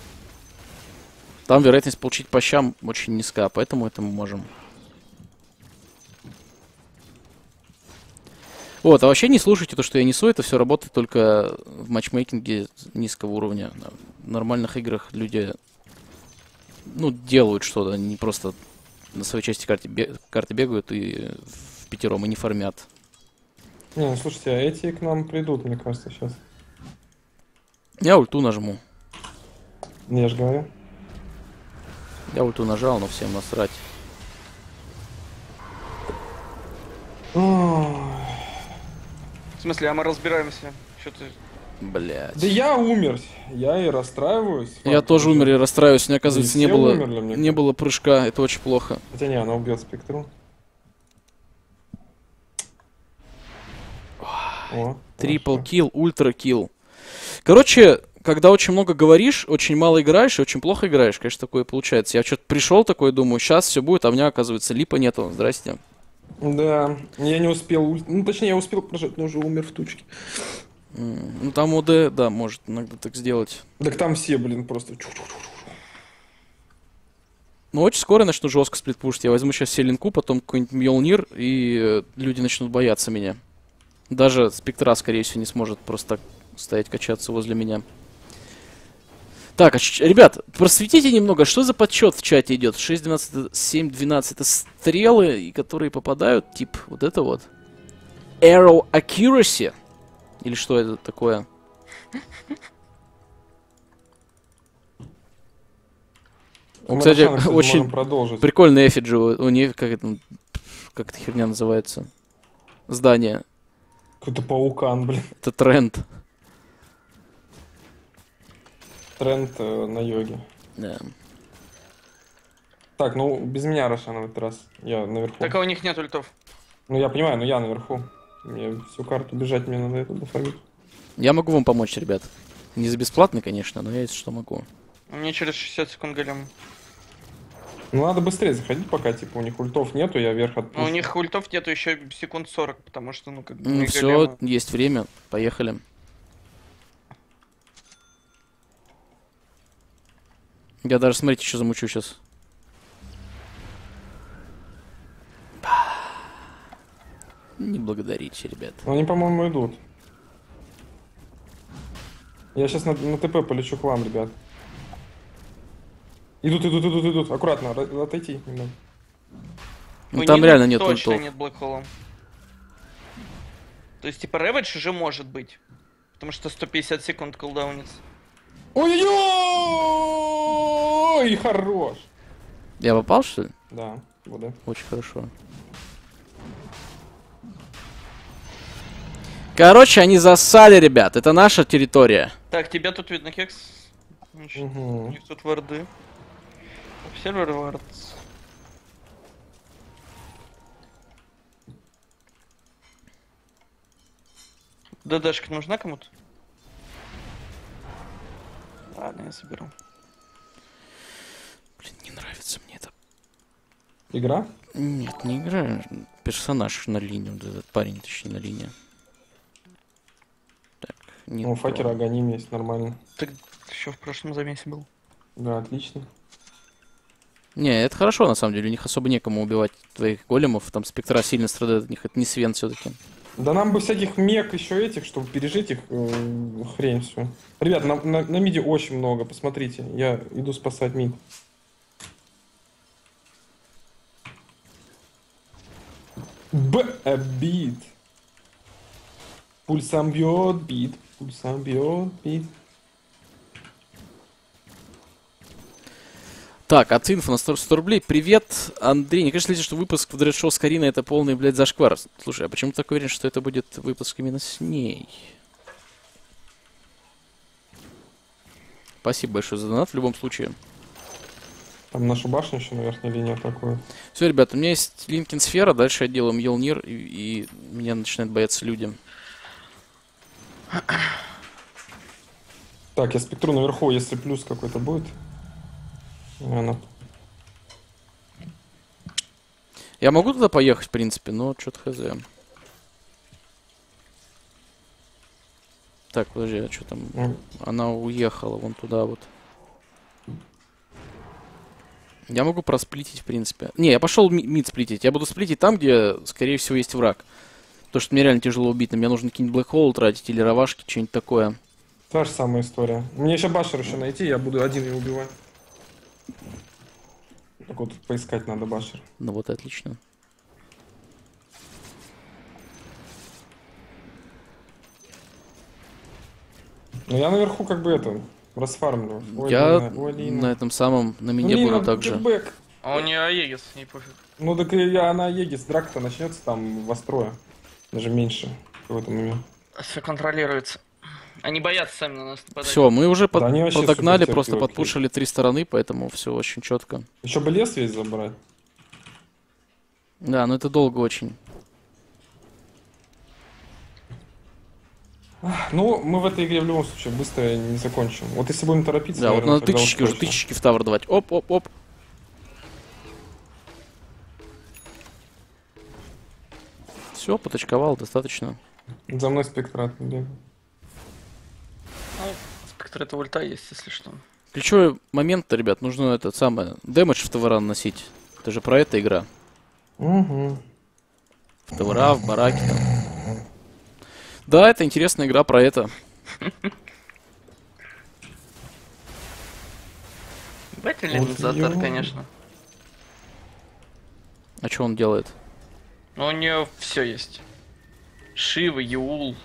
Там вероятность получить по щам очень низка, поэтому это мы можем. Вот, а вообще не слушайте то, что я несу, это все работает только в матчмейкинге низкого уровня. В нормальных играх люди, ну, делают что-то, не просто на своей части карты, бе- карты бегают и в пятером и не фармят. Не, ну слушайте, а эти к нам придут, мне кажется, сейчас. Я ульту нажму. Я же говорю. Я ульту нажал, но всем насрать. В смысле, а мы разбираемся. Что ты... Блять. Да я умер. Я и расстраиваюсь. Я Факт, тоже уже. умер и расстраиваюсь. Мне, оказывается, не было, умерли, мне не было прыжка. Это очень плохо. Хотя не, она убьет спектру. О, Трипл килл, ультра килл. Короче, когда очень много говоришь, очень мало играешь и очень плохо играешь, конечно, такое получается. Я что-то пришел такой, думаю, сейчас все будет, а у меня, оказывается, липа нету. Здрасте. Да, я не успел, ну точнее я успел прожать, но уже умер в тучке. Ну там ОД, да, может иногда так сделать. Так там все, блин, просто. Но очень скоро я начну жестко сплитпушить. Я возьму сейчас Селинку, потом какой-нибудь Мьолнир, и э, люди начнут бояться меня. Даже Спектра, скорее всего, не сможет просто так стоять, качаться возле меня. Так, а ребят, просветите немного, что за подсчет в чате идет? 6, 12, это 7, 12 это стрелы, которые попадают, тип, вот это вот. Arrow Accuracy? Или что это такое? Кстати, Маршана, кстати, очень продолжить. Прикольный эфиджи у, у нее, как это, как эта херня называется? Здание. Какой-то паукан, блин. Это тренд. Тренд э, на йоге. Да. Так, ну без меня Рошана в этот раз. Я наверху. Так а у них нет ультов. Ну я понимаю, но я наверху. Мне всю карту бежать, мне надо это дофармить. Я могу вам помочь, ребят. Не за бесплатно, конечно, но я если что могу. Мне через 60 секунд голем. Ну надо быстрее заходить, пока типа у них ультов нету, я вверх отпущу. у них ультов нету еще секунд 40, потому что, ну, как бы, Ну все, големы. есть время. Поехали. Я даже, смотрите, что замучу сейчас. Не благодарите, ребят. Они, по-моему, идут. Я сейчас на, на ТП полечу к вам, ребят. Идут, идут, идут, идут. Аккуратно, ра- отойти немного. Ну, там них реально нет точно ультов. нет блэкхола. То есть, типа, реведж уже может быть. Потому что 150 секунд кулдаунится. Ой-ой-ой! Хорош! Я попал, что ли? Да, вода. Очень хорошо. Короче, они засали, ребят. Это наша территория. Так, тебя тут видно, Кекс. Значит, У Угу. них тут варды. Обсервер вардс. ДДшка нужна кому-то? Ладно, я соберу. Блин, не нравится мне это. Игра? Нет, не играю. Персонаж на линию. вот Этот парень, точнее, на линии. Так, не Ну, факер Аганим есть, нормально. Ты еще в прошлом замесе был. Да, отлично. Не, это хорошо, на самом деле. У них особо некому убивать твоих големов. Там спектра сильно страдает от них. Это не Свен все-таки. Да нам бы всяких мек еще этих, чтобы пережить их, э, хрень все. Ребят, на, на, на миде очень много, посмотрите. Я иду спасать мид. Б, э, бит. Пульсом бьет, бит. Пульсом бьет, бит. Так, от инфо на 100 100 рублей. Привет, Андрей. Не кажется ли, что выпуск в Дредшоу с Кариной это полный, блядь, зашквар? Слушай, а почему ты так уверен, что это будет выпуск именно с ней? Спасибо большое за донат в любом случае. Там нашу башню еще на верхней линии атакуют. Все, ребята, у меня есть Линкин Сфера, дальше я делаю Мьёлнир, и, и меня начинают бояться люди. Так, я спектру наверху, если плюс какой-то будет. Она... Я могу туда поехать, в принципе, но что-то хз. Так, подожди, а что там? м, Она уехала вон туда вот. Я могу просплитить, в принципе. Не, я пошел ми- мид сплитить. Я буду сплитить там, где, скорее всего, есть враг. То, что мне реально тяжело убить. На меня нужно какие-нибудь Black Hole тратить или равашки, что-нибудь такое. Та же самая история. Мне еще башер еще найти, я буду один и убивать. Так вот, поискать надо башер. Ну вот и отлично. Но я наверху как бы это, расфармлю. Ой, я Лина, ой, Лина. на этом самом, на Ну, меня Лина, буду также. гетбэк. А у нее Аегис, ей пофиг. Ну так и я, она Егис, драка-то начнется там во строе. Даже меньше в этом момент. Все контролируется. Они боятся сами на нас нападать. Все, мы уже под- Да подогнали, просто терпилы. подпушили три стороны, поэтому все очень четко. Еще бы лес весь забрать. Да, но это долго очень. Ну, мы в этой игре в любом случае быстро не закончим. Вот если будем торопиться, Да, вот наверное, надо тогда тычечки уже, точно. тычечки в тавр давать. Оп, Все, поточковал, достаточно. За мной спектрат. блин. Ну, спектр это ульта есть, если что. Ключевой момент, ребят, нужно это самое, дэмэдж в ТВР наносить. Это же про это игра. Мгм. В ТВР, в бараке там. Да, это интересная игра про это. Реализатор, ё- конечно. А что он делает? Но у нее все есть. Шива, Юул,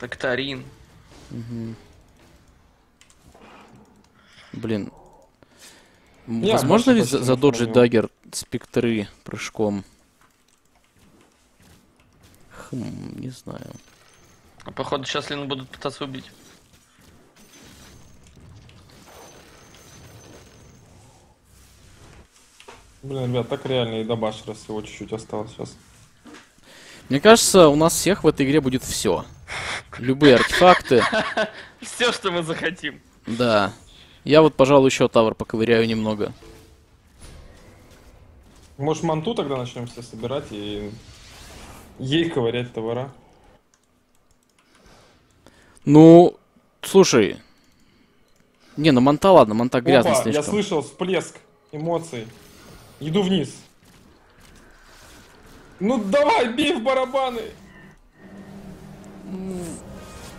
Тактарин. Блин. М, Я Возможно ли задоджить дагер спектры прыжком? Хм, не знаю. А походу сейчас Лину будут пытаться убить. Блин, ребят, так реально и добаш, раз всего чуть-чуть осталось сейчас. Мне кажется, у нас всех в этой игре будет все. Любые артефакты. Все, что мы захотим. Да. Я вот, пожалуй, еще тавр поковыряю немного. Может, манту тогда начнем все собирать и ей ковырять товара? Ну, слушай. Не, ну манта ладно, манта грязный Опа, я слишком. слышал всплеск эмоций. Иду вниз. Ну давай, бей в барабаны!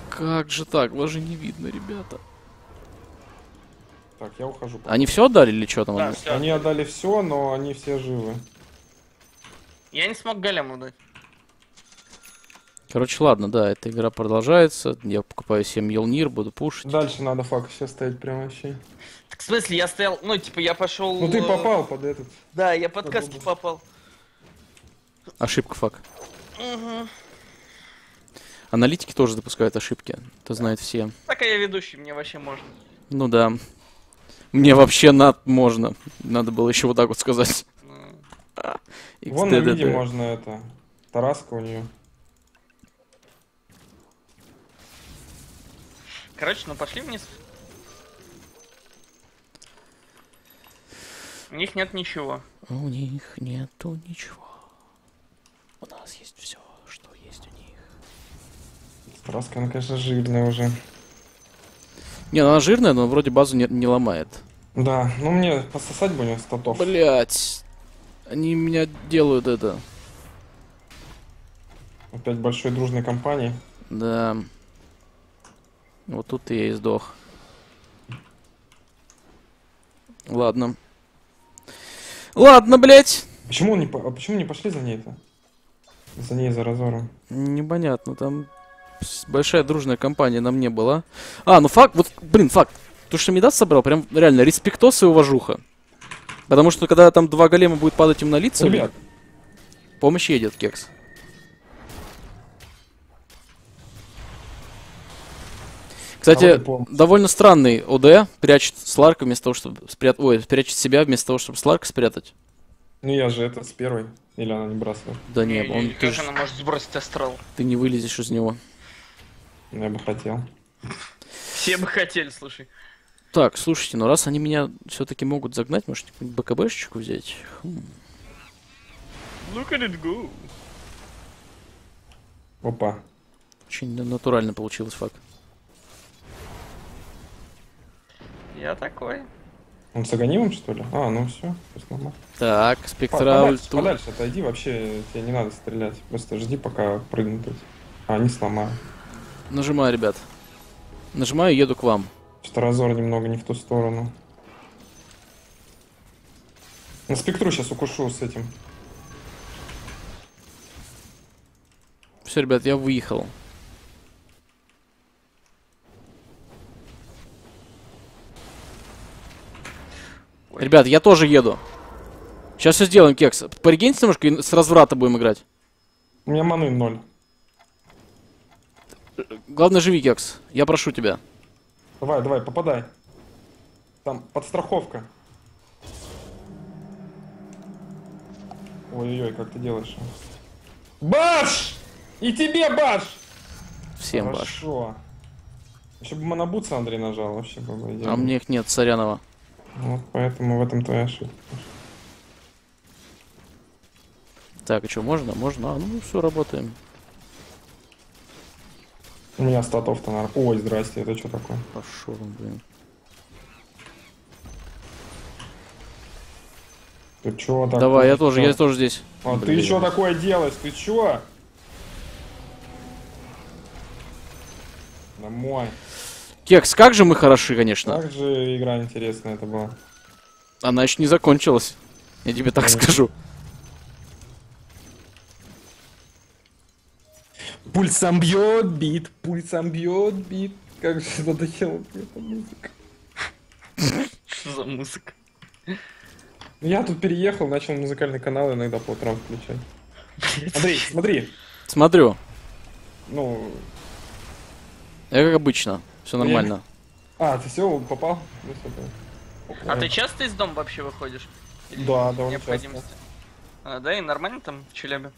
Как же так? Вас же не видно, ребята. Так, я ухожу. Они все отдали или что там? Да, они? все. Они отдали все, но они все живы. Я не смог голему дать. Короче, ладно, да, эта игра продолжается. Я покупаю 7 Елнир, буду пушить. Дальше надо фак сейчас ставить прям вообще. Так в смысле, я стоял, ну типа я пошел. Ну ты попал под этот. Да, я под Подумал. каски попал. Ошибка, фак. Аналитики тоже допускают ошибки. Это знают все. Так а я ведущий, мне вообще можно. Ну да. Мне вообще над можно. Надо было еще вот так вот сказать. Ну, Вон на виде XDDD. можно это. Тараска у нее. Короче, ну пошли вниз. У них нет ничего. У них нету ничего. У нас есть все, что есть у них. Тараска, она, конечно, жирная уже. Не, ну она жирная, но вроде базу не, не ломает. Да, ну мне пососать бы у нее статов. Блять. Они меня делают это. Опять большой дружной компании. Да. Вот тут я и сдох. Ладно. Ладно, блять. Почему, он не, по- а почему не пошли за ней-то? За ней, за разором. Непонятно, там большая дружная компания нам не была. А, ну факт, вот, блин, факт. То, что Медас собрал, прям реально респектос и уважуха. Потому что когда там два голема будет падать им на лица, Ребят, помощь едет, кекс. Кстати, довольно странный ОД прячет Сларка вместо того, чтобы спрятать... Ой, прячет себя вместо того, чтобы Сларка спрятать. Ну я же это с первой. Или она не бросает? Да не, он, ты, как ж- она может сбросить астрал? ты не вылезешь из него. Я бы хотел. Все бы хотели, слушай. Так, слушайте, ну раз они меня все-таки могут загнать, может, БКБшечку взять? Хм. Look at it go. Опа. Очень на- натурально получилось, факт. Я такой. Он с агонимом, что ли? А, ну все, нормально. Так, спектрал... Подальше, подальше отойди, вообще тебе не надо стрелять. Просто жди, пока прыгнут эти. А, не сломаю. Нажимаю, ребят. Нажимаю, еду к вам. Что разор немного не в ту сторону. На спектру сейчас укушу с этим. Все, ребят, я выехал. Ой. Ребят, я тоже еду. Сейчас все сделаем, кекс. Порегеньте немножко и с разврата будем играть. У меня маны ноль. Главное, живи, кекс. Я прошу тебя. Давай, давай, попадай. Там подстраховка. Ой-ой-ой, как ты делаешь? Баш! И тебе баш! Всем баш. Хорошо. Еще бы монобутса Андрей нажал, вообще было бы идеально. А мне их нет, Сорянова. Вот поэтому в этом твоя ошибка. Так, а что, можно? Можно. А, ну все, работаем. У меня статов-то, наверное. Ой, здрасте, это что такое? Пошел, блин. Ты чё такое? Давай, я тоже, я тоже здесь. А ты Блин. что такое делаешь? Ты чё? Домой. Кекс, как же мы хороши, конечно. Как же игра интересная это была. Она еще не закончилась. Я тебе так Конечно. скажу. Пульсом бьет бит, пульсом бьет бит. Как же надоело мне эта музыка. Что за музыка? Ну, Я тут переехал, начал музыкальный канал иногда по утрам включать. Андрей, смотри. Смотрю. Ну, Я как обычно. Все Я- нормально. А, ты все, попал? А ты часто из дома вообще выходишь? Или Да, довольно необходимости? А, да, и нормально там в Челябе?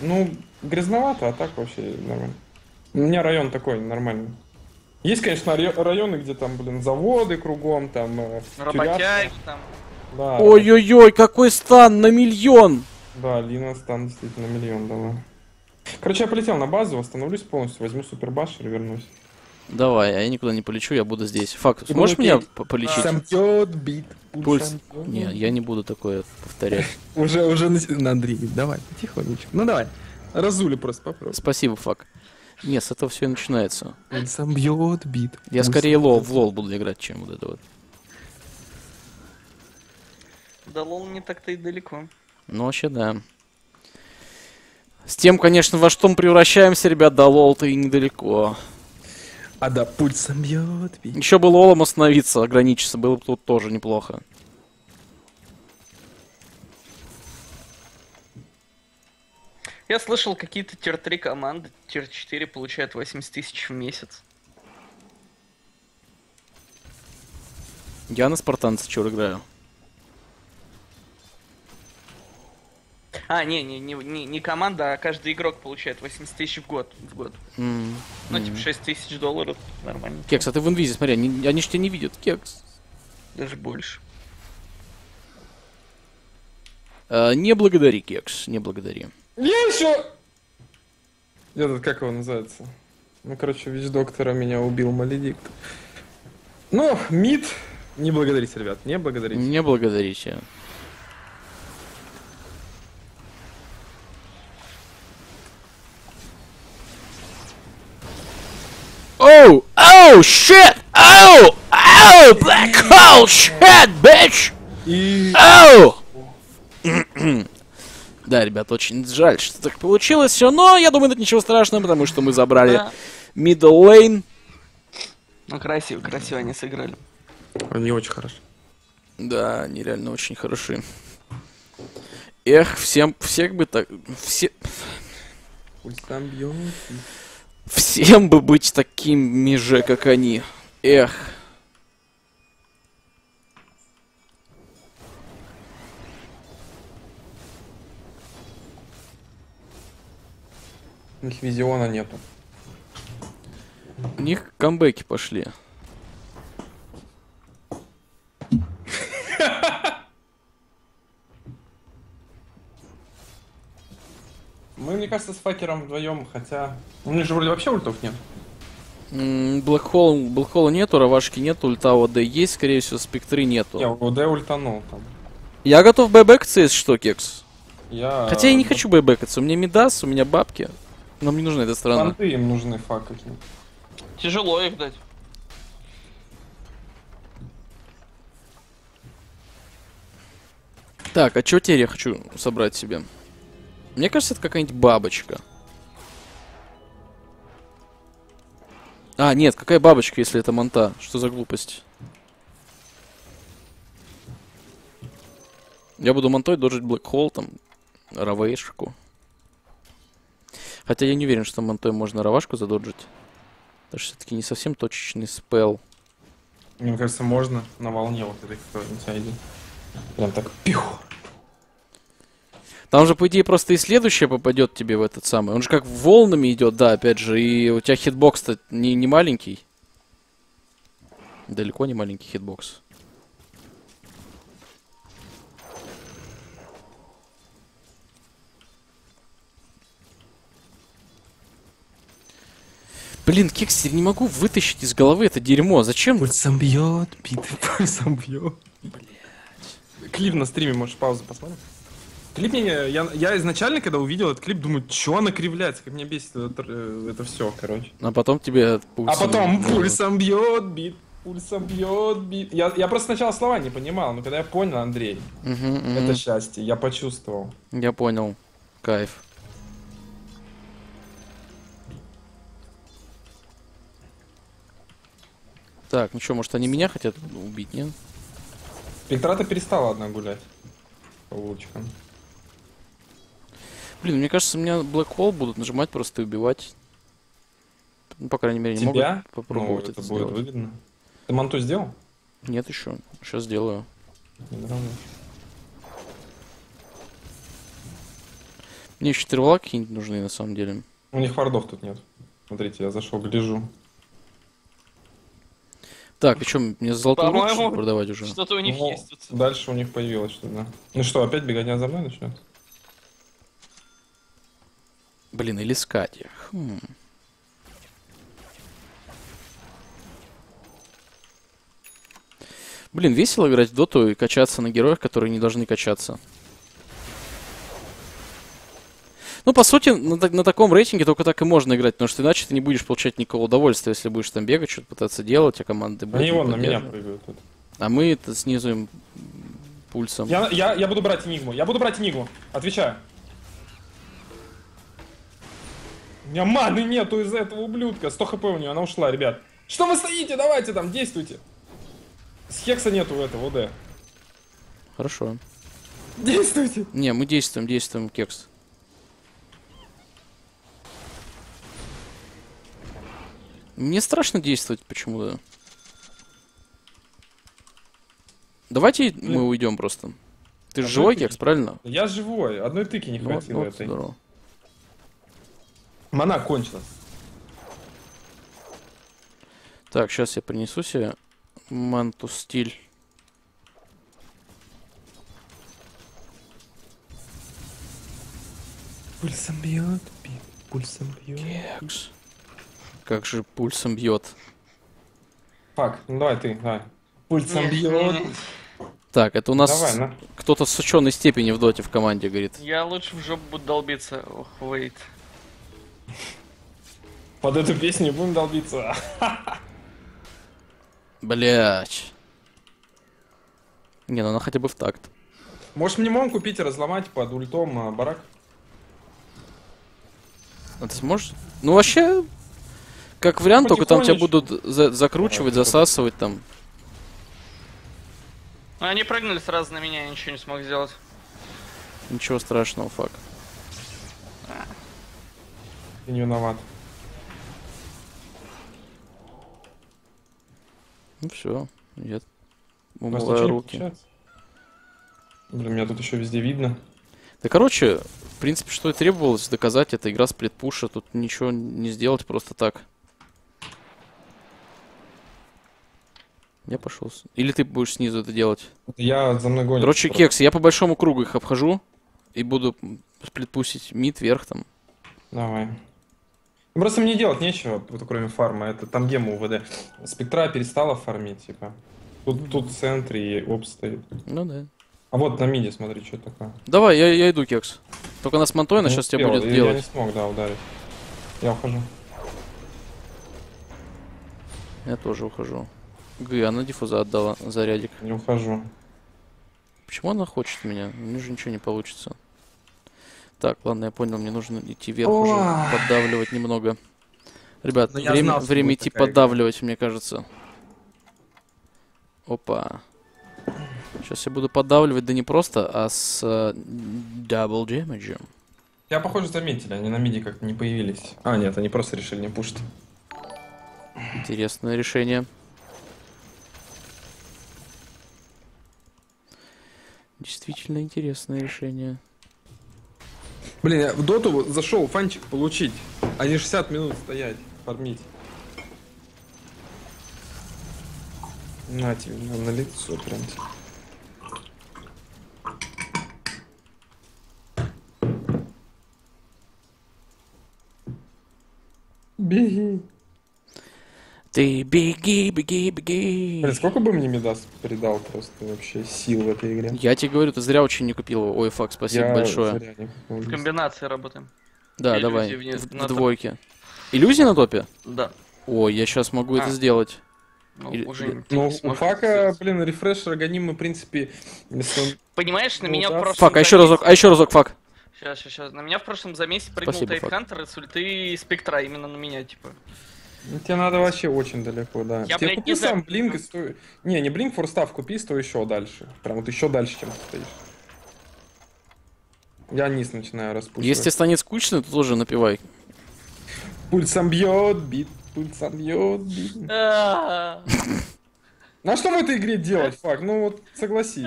Ну, грязновато, а так вообще нормально. У меня район такой, нормальный. Есть, конечно, райо- районы, где там, блин, заводы кругом, там... э, Работяги там. Да, Ой-ой-ой, какой стан на миллион! да, Лина стан действительно миллион давай. Короче, я полетел на базу, восстановлюсь полностью, возьму супербаш и вернусь. Давай, а я никуда не полечу, я буду здесь. Факт, Ты сможешь меня по- полечить? Сам бьет, бит. Пульс. Не, я не буду такое повторять. Уже, уже на Андрей, давай, потихонечку. Ну давай, разули просто попробуй. Спасибо, Фак. Нет, с этого все и начинается. Пульсом бьет бит. Я скорее лол, в лол буду играть, чем вот это вот. Да лол не так-то и далеко. Ну, вообще, да. С тем, конечно, во что мы превращаемся, ребят, до лол-то и недалеко. А да, пульсом бьет бит. Еще бы лолом остановиться, ограничиться, было бы тут тоже неплохо. Я слышал, какие-то tier-3 команды, tier-4 получают 80 тысяч в месяц. Я на спартанце чур играю. А, не, не, не, не, не команда, а каждый игрок получает 80 тысяч в год. В год. М, Ну, типа 6 тысяч долларов, нормально. Кекс, а ты в инвизе, смотри, они, они ж тебя не видят, Кекс. Даже больше. А, не благодари, Кекс, не благодари. Я еще... Этот, как его называется? Ну, короче, вич-доктора меня убил Маледикт. Ну, мид. Не благодарите, ребят, не благодарите. Не благодарите. Оу! Shit! Оу! Оу! Black hole! Shit, bitch! Оу! Да, ребят, очень жаль, что так получилось все, но я думаю, это ничего страшного, потому что мы забрали Да. middle lane. Ну, красиво, красиво они сыграли. Не очень хорошо. Да, они реально очень хороши. Эх, всем, всех бы так, все, Пульсом бьет всем бы быть такими же, как они. Эх. У них визиона нету. У них камбэки пошли. Мы, мне кажется, с факером вдвоем, хотя... У них же вроде вообще ультов нет. Блэкхол, Блэкхола нету, Равашки нету, ульта ОД есть, скорее всего, спектры нету. Я УД ультанул там. Я готов бэбэкаться, если что, Кекс. Я... Хотя я не хочу бэбэкаться, у меня Мидас, у меня бабки. Нам не нужна эта страна. Фанты им нужны фак какие Тяжело их дать. Так, а чё теперь я хочу собрать себе? Мне кажется, это какая-нибудь бабочка. А, нет, какая бабочка, если это манта? Что за глупость? Я буду мантой дожить Black Hole, там, равейшку. Хотя я не уверен, что мантой можно равашку задоджить. Это все-таки не совсем точечный спел. Мне кажется, можно на волне вот этой, которая на тебя идет. Прям так пих. Там же, по идее, просто и следующее попадет тебе в этот самый. Он же как волнами идет, да, опять же. И у тебя хитбокс-то не, не маленький. Далеко не маленький хитбокс. Блин, Кикстер, не могу вытащить из головы это дерьмо. Зачем? Пульсом бьет бит. Пульсом бьет. Клип на стриме, можешь паузу посмотреть? Клип мне, я, я изначально, когда увидел этот клип, думаю, чё она кривляется, как меня бесит это, э, это все, короче. А потом тебе А пульсом- потом пульсом бьет бит, пульсом бьет бит. Я, я просто сначала слова не понимал, но когда я понял, Андрей, Мгм, мгм. это счастье, я почувствовал. Я понял. Кайф. Так, ну что, может они меня хотят убить, нет? Спектрата перестала одна гулять. По улочкам. Блин, мне кажется, меня Black Hole будут нажимать просто и убивать. Ну, по крайней мере, не Тебя? могут попробовать ну, это, это будет сделать. выгодно. Ты манту сделал? Нет еще. Сейчас сделаю. Не. Мне еще тривола какие-нибудь нужны, на самом деле. У них вардов тут нет. Смотрите, я зашел, гляжу. Так, и что, мне что ли, продавать уже? Что-то у них Ну, есть тут. Дальше у них появилось что-то, да. Ну что, опять беготня за мной начнет? Блин, или искать их. Хм. Блин, весело играть в доту и качаться на героях, которые не должны качаться. Ну, по сути, на, на таком рейтинге только так и можно играть, потому что иначе ты не будешь получать никакого удовольствия, если будешь там бегать, что-то пытаться делать, а команды будут Они вон на меня прыгают. А мы это снизуем пульсом. Я, я, я буду брать Энигму, я буду брать Энигму. Отвечаю. Меня маны нету из-за этого ублюдка. 100 хп у нее, она ушла, ребят. Что вы стоите? Давайте там, действуйте. С Хекса нету этого ОД. Хорошо. Действуйте. Не, мы действуем, действуем, кекс. Мне страшно действовать почему-то. Давайте мы уйдем просто. Ты же живой, кекс, правильно? Я живой, одной тыки не Ну, хватило вот, этой. здорово. Мана кончилась. Так, сейчас я принесу себе манту стиль. Пульсом бьет, пульсом бьет. Кекс. Как же пульсом бьет. Фак, ну давай ты, давай. Пульсом бьет. Так, это у нас на. кто-то с ученой степени в доте в команде говорит. Я лучше в жопу буду долбиться. Ох, wait. Под эту песню будем долбиться. Блять. Не, ну она хотя бы в такт. Можешь мне мон купить и разломать под ультом а, барак? А ты сможешь? Ну вообще, как вариант, только там тебя будут за- закручивать, Давай, засасывать там. Они прыгнули сразу на меня, я ничего не смог сделать. Ничего страшного, фак. Ты не виноват. Ну все, я умываю руки. получается. Блин, меня тут еще везде видно. Да короче, в принципе, что и требовалось доказать, это игра сплитпуша, тут ничего не сделать просто так. Я пошел. с- Или ты будешь снизу это делать? Я за мной гонит. Короче, просто. кекс, я по большому кругу их обхожу и буду сплитпусить мид вверх там. Давай. Ну, Просто мне делать нечего, вот, кроме фарма. Это там гема УВД. Спектра перестала фармить, типа. Тут, тут в центре и оп стоит. Ну да. А вот на миде, смотри, что такое. Давай, я, я иду, кекс. Только нас Монтойна сейчас тебя успел, будет я- делать. Я не смог, да, ударить. Я ухожу. Я тоже ухожу. Г, она диффуза отдала зарядик. Не ухожу. Почему она хочет меня? У нее же ничего не получится. Так, ладно, я понял, мне нужно идти вверх уже, Ой. поддавливать немного. Ребят, Ну, время, знал, время идти поддавливать, мне кажется. Опа. Сейчас я буду поддавливать, да не просто, а с э, double damage ем. Я, похоже, заметили, они на миде как-то не появились. А, нет, они просто решили не пушить. Интересное решение. Действительно интересное решение. Блин, я в доту зашел фанчик получить, а не 60 минут стоять, фармить. На тебе, на, на лицо прям. Беги. Ты беги, беги, беги. Блин, сколько бы мне Медас передал просто вообще сил в этой игре? Я тебе говорю, ты зря очень не купил его. Ой, фак, спасибо Я большое. В комбинации работаем. Да, Иллюзии давай. вниз, В, на в топ. двойке. Иллюзии на топе? Да. Ой, я сейчас могу это А. сделать. Ну, Или- уже Ну, у Фака, блин, рефреш органим мы, в принципе, если он Понимаешь, на Ну меня да. в прошлом Фак, а еще разок, а еще разок, фак. Сейчас, сейчас, сейчас. На меня в прошлом замесе прыгнул Спасибо, Фак. Тайтхантер с ульты Спектра, именно на меня, типа. Ну, Тебе надо вообще очень далеко, да. Я, Тебе блядь, купи не сам блинк и стой... Не, не блинк форстав купи, стой еще дальше. Прям вот еще дальше, чем ты стоишь. Я низ начинаю распушивать. Если тебе станет скучно, то тоже напивай. Пульсом бьет, бит, пыльца бьет, бит. На что в этой игре делать, фак? Ну вот, согласись.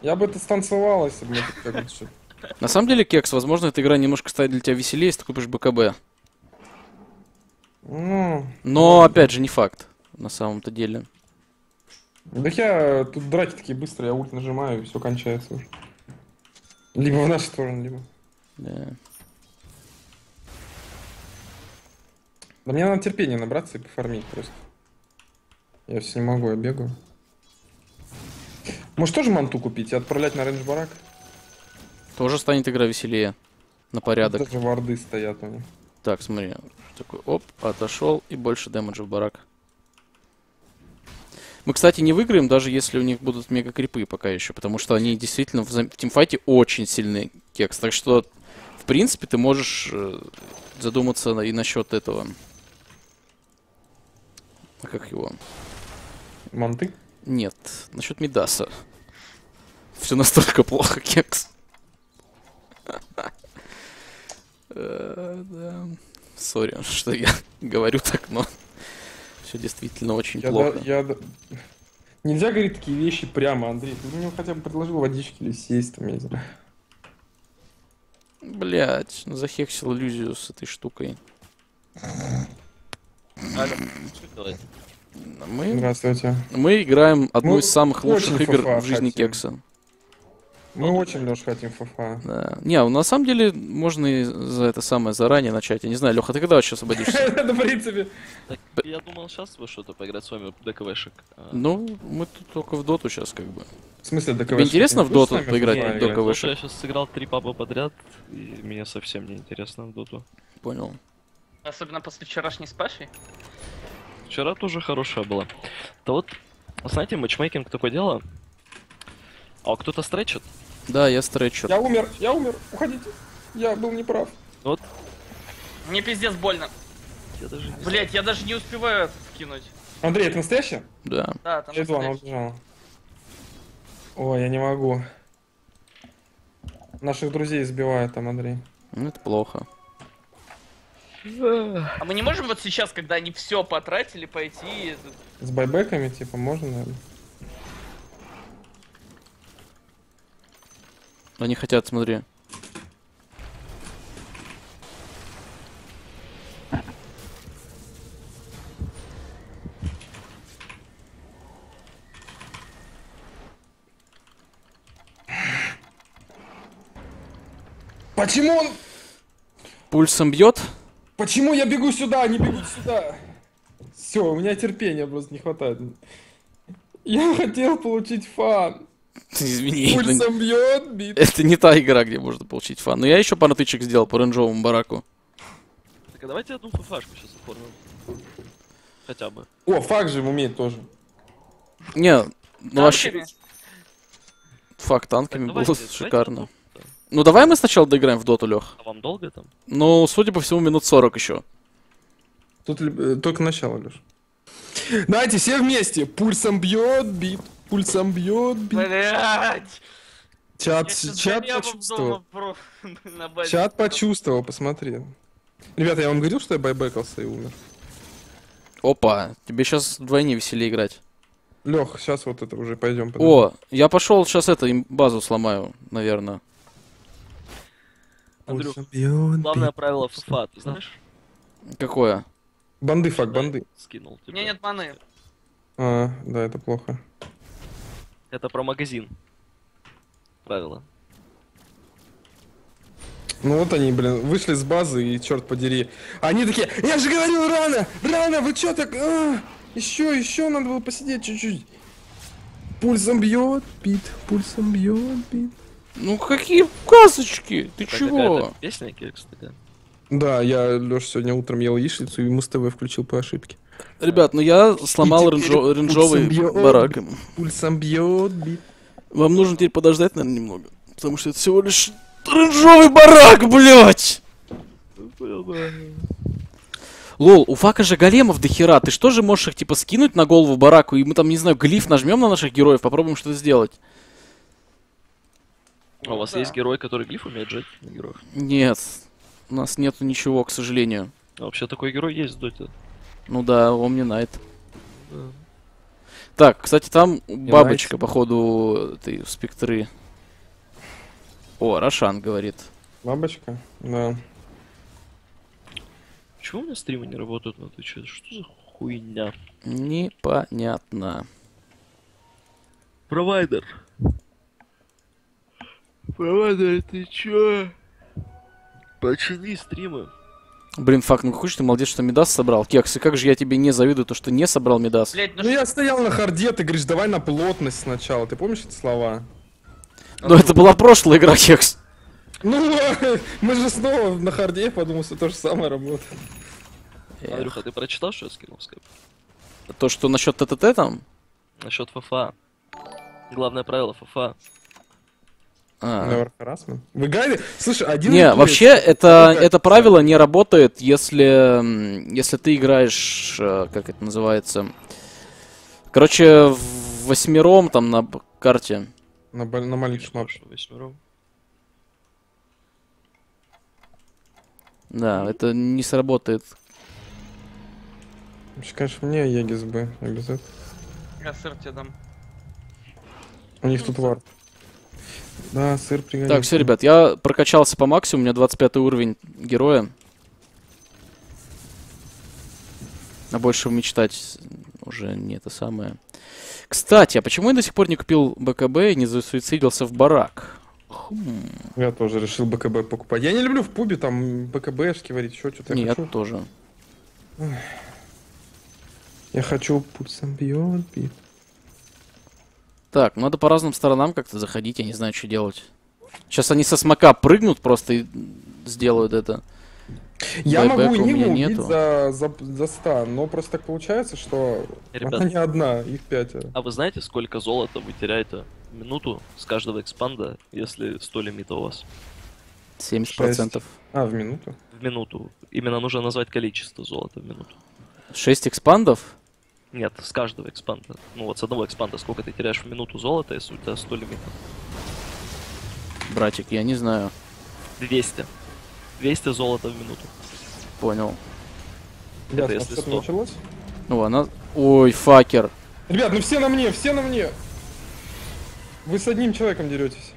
Я бы это станцевал, если бы мне тут как бы что- На самом деле, Кекс, возможно, эта игра немножко станет для тебя веселее, если ты купишь БКБ. Ну, Но, опять же, не факт. На самом-то деле. да я тут драки такие быстрые, я ульт нажимаю, и все кончается уже. Либо в нашу сторону, либо. Да. Да мне надо терпение набраться и пофармить просто. Я все не могу, я бегаю. Может тоже манту купить и отправлять на рейндж барак? Тоже станет игра веселее. На порядок. Даже варды стоят у них. Так, смотри. Такой, оп, отошел и больше дэмэджа в барак. Мы, кстати, не выиграем, даже если у них будут мега крипы пока еще, потому что они действительно в, в тимфайте очень сильный кекс. Так что, в принципе, ты можешь э, задуматься и насчет этого. А как его? Манты? Нет, насчет Мидаса. Все настолько плохо, кекс. Э, Да. Сори, что я говорю так, но все действительно очень Я, плохо. да- я Нельзя говорить такие вещи прямо, Андрей. Ты мне хотя бы предложил водички или съесть там, я не знаю. Блять, захексил иллюзию с этой штукой. Алло, что делаете? Мы, Здравствуйте. мы играем одну Ну, из самых лучших игр в жизни хотим. кекса. Мы очень, Леш, хотим фафа. Да. Не, ну, на самом деле можно и за это самое заранее начать. Я не знаю, Леха, ты когда вообще освободишься? Это, в принципе. Так, я думал, сейчас вы что-то поиграть с вами ДКВшек. А, Ну, мы тут только в доту сейчас как бы. В смысле, ДКВ? Тебе интересно в доту поиграть фафа в играть? ДКВ? Слушай, я сейчас сыграл три папа подряд, и мне совсем не интересно в доту. Понял. Особенно после вчерашней с Пашей. Вчера тоже хорошая была. Да вот, знаете, матчмейкинг такое дело. А кто-то стречит. Да, я стречер. Я умер, я умер, уходите. Я был неправ. Мне пиздец больно. Я даже. Блять, я даже не успеваю скинуть. Андрей, это настоящее? Да. Да, там иду, она настоящий. убежала. Ой, я не могу. Наших друзей избивают там, Андрей. Ну, это плохо. А мы не можем вот сейчас, когда они все потратили, пойти... и- С байбеками, типа, можно, наверное? Они хотят, смотри. Почему он... Пульсом бьет? Почему я бегу сюда, а не бегут сюда? Все, у меня терпения просто не хватает. Я хотел получить fun. Извини. Пульсом бьет, бит. Это не та игра, где можно получить fun. Но я еще пару тычек сделал по рейнджовому бараку. Так а давайте одну FFA шку сейчас оформим. Хотя бы. О, фак же умеет тоже. Не, ну вообще, факт танками Так, было давайте, давайте шикарно. одну. Да. Ну давай мы сначала доиграем в доту, Лех. А вам долго там? Ну, судя по всему, минут 40 еще. Тут э, только начало, Леш. Давайте все вместе. Пульсом бьет, бит. Пульсом бьет. Блять! Чат, Я чат почувствовал. на. Чат почувствовал, посмотри. Ребята, я вам говорил, что я байбекался и умер. Опа, тебе сейчас вдвойне веселее играть. Лех, сейчас вот это уже пойдем. О, я пошел сейчас это, им базу сломаю, наверное. Андрюх, главное правило ФФА, ты знаешь? Какое? Банды, фак, банды. Скинул У меня нет маны. А, да, это плохо. Это про магазин. Правило. Ну вот они, блин, вышли с базы и черт подери. Они такие, я же говорил рано, рано, вы чё так? А, еще, еще надо было посидеть чуть-чуть. Пульсом бьет, бит, пульсом бьет, бит. Ну какие касочки? Ты Это чего? Песня такая. Да, я, Леш, сегодня утром ел яичницу и Муз-ТВ включил по ошибке. Ребят, ну я сломал пульсом бьет. барак. Пульсом бьет, бит. Вам нужно теперь подождать, наверное, немного. Потому что это всего лишь рейнджовый барак, блядь! Лол, у Фака же големов до хера. Ты что же можешь их, типа, скинуть на голову бараку, и мы там, не знаю, глиф нажмем на наших героев, попробуем что-то сделать? А у вас Да. есть герой, который глиф умеет жать на героях? Нет, у нас нету ничего, к сожалению. А вообще такой герой есть в доте. Ну да, Омни Найт. Да. Так, кстати, там бабочка, походу, ты в спектры. О, Рошан говорит. Бабочка? Да. Почему у меня стримы не работают на Твиче? Что за хуйня? Непонятно. Провайдер. Провайдер, ты чё? Почини стримы. Блин, факт, ну какой же ты молодец, что Мидас собрал. Кекс, и как же я тебе не завидую, то, что не собрал Мидас. Блять, ну Ну я стоял на харде, ты говоришь, давай на плотность сначала. Ты помнишь эти слова? Но это была прошлая игра, Кекс. Ну, мы же снова на харде, я подумал, что то же самое работает. Андрюха, ты прочитал, что я скинул скайп? То, что насчет ТТТ там? Насчет ФФА. Главное правило ФФА. А. Вы гайды? Слушай, один... Не, вообще это, это правило не работает, если, если ты играешь, э, как это называется, короче, в восьмером там на карте. На, на маленький шмап. Что, восьмером? Да, это не сработает. Вообще, конечно, мне Егис бы обязательно. Я сыр тебе дам. У них тут вар. Да, сыр пригодится. Так, все, ребят, я прокачался по максимуму, у меня 25 уровень героя. А больше мечтать уже не это самое. Кстати, а почему я до сих пор не купил БКБ и не засуицидился в барак? Хм, Я тоже решил БКБ покупать. Я не люблю в пубе там БКБшки варить, еще что-то. Я нет, хочу, тоже. я хочу пульсом бьет, бит. Так, надо по разным сторонам как-то заходить, я не знаю, что делать. Сейчас они со смока прыгнут просто и сделают это. Я Байбека могу у меня Ниву убить нету. за, за, за 100, но просто так получается, что Ребят. она не одна, их пятеро. А вы знаете, сколько золота вы теряете в минуту с каждого экспанда, если 100 лимита у вас? 70%. А, в минуту? В минуту. Именно нужно назвать количество золота в минуту. 6 экспандов? Нет, с каждого экспанда. Ну вот с одного экспанда сколько ты теряешь в минуту золота, если у тебя 100 лимита? Братик, я не знаю. 200. 200 золота в минуту. Понял. Ребят, у нас если что-то 100. началось? Ну, она... Ой, факер. Ребят, ну все на мне, все на мне! Вы с одним человеком деретесь.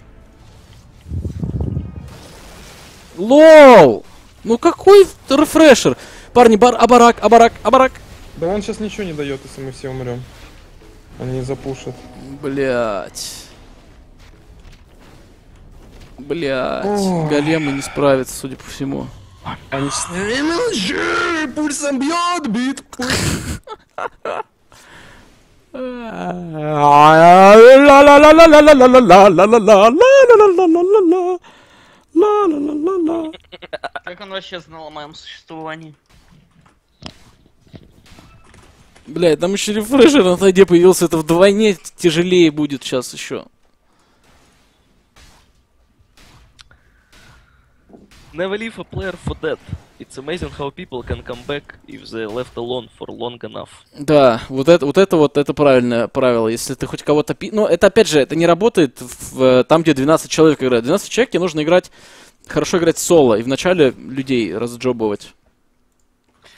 Лоу! Ну какой рефрешер? Парни, бар, абарак, абарак, абарак. Да он сейчас ничего не дает, если мы все умрем. Они запушат. Блять. Блять. Големы не справятся, судя по всему. Они с МЛЖ, пульсом бьет, бит. Как он вообще знал о моем существовании? Блять, там еще рефрешер на тайде появился, это вдвойне тяжелее будет сейчас еще. Never leave a player for dead. It's amazing how people can come back if they left alone for long enough. Да, вот это вот это вот это правильное правило. Если ты хоть кого-то пи... Но это опять же, это не работает в, э, там, где 12 человек играет. 12 человек тебе нужно играть, хорошо играть соло и вначале людей разджобывать.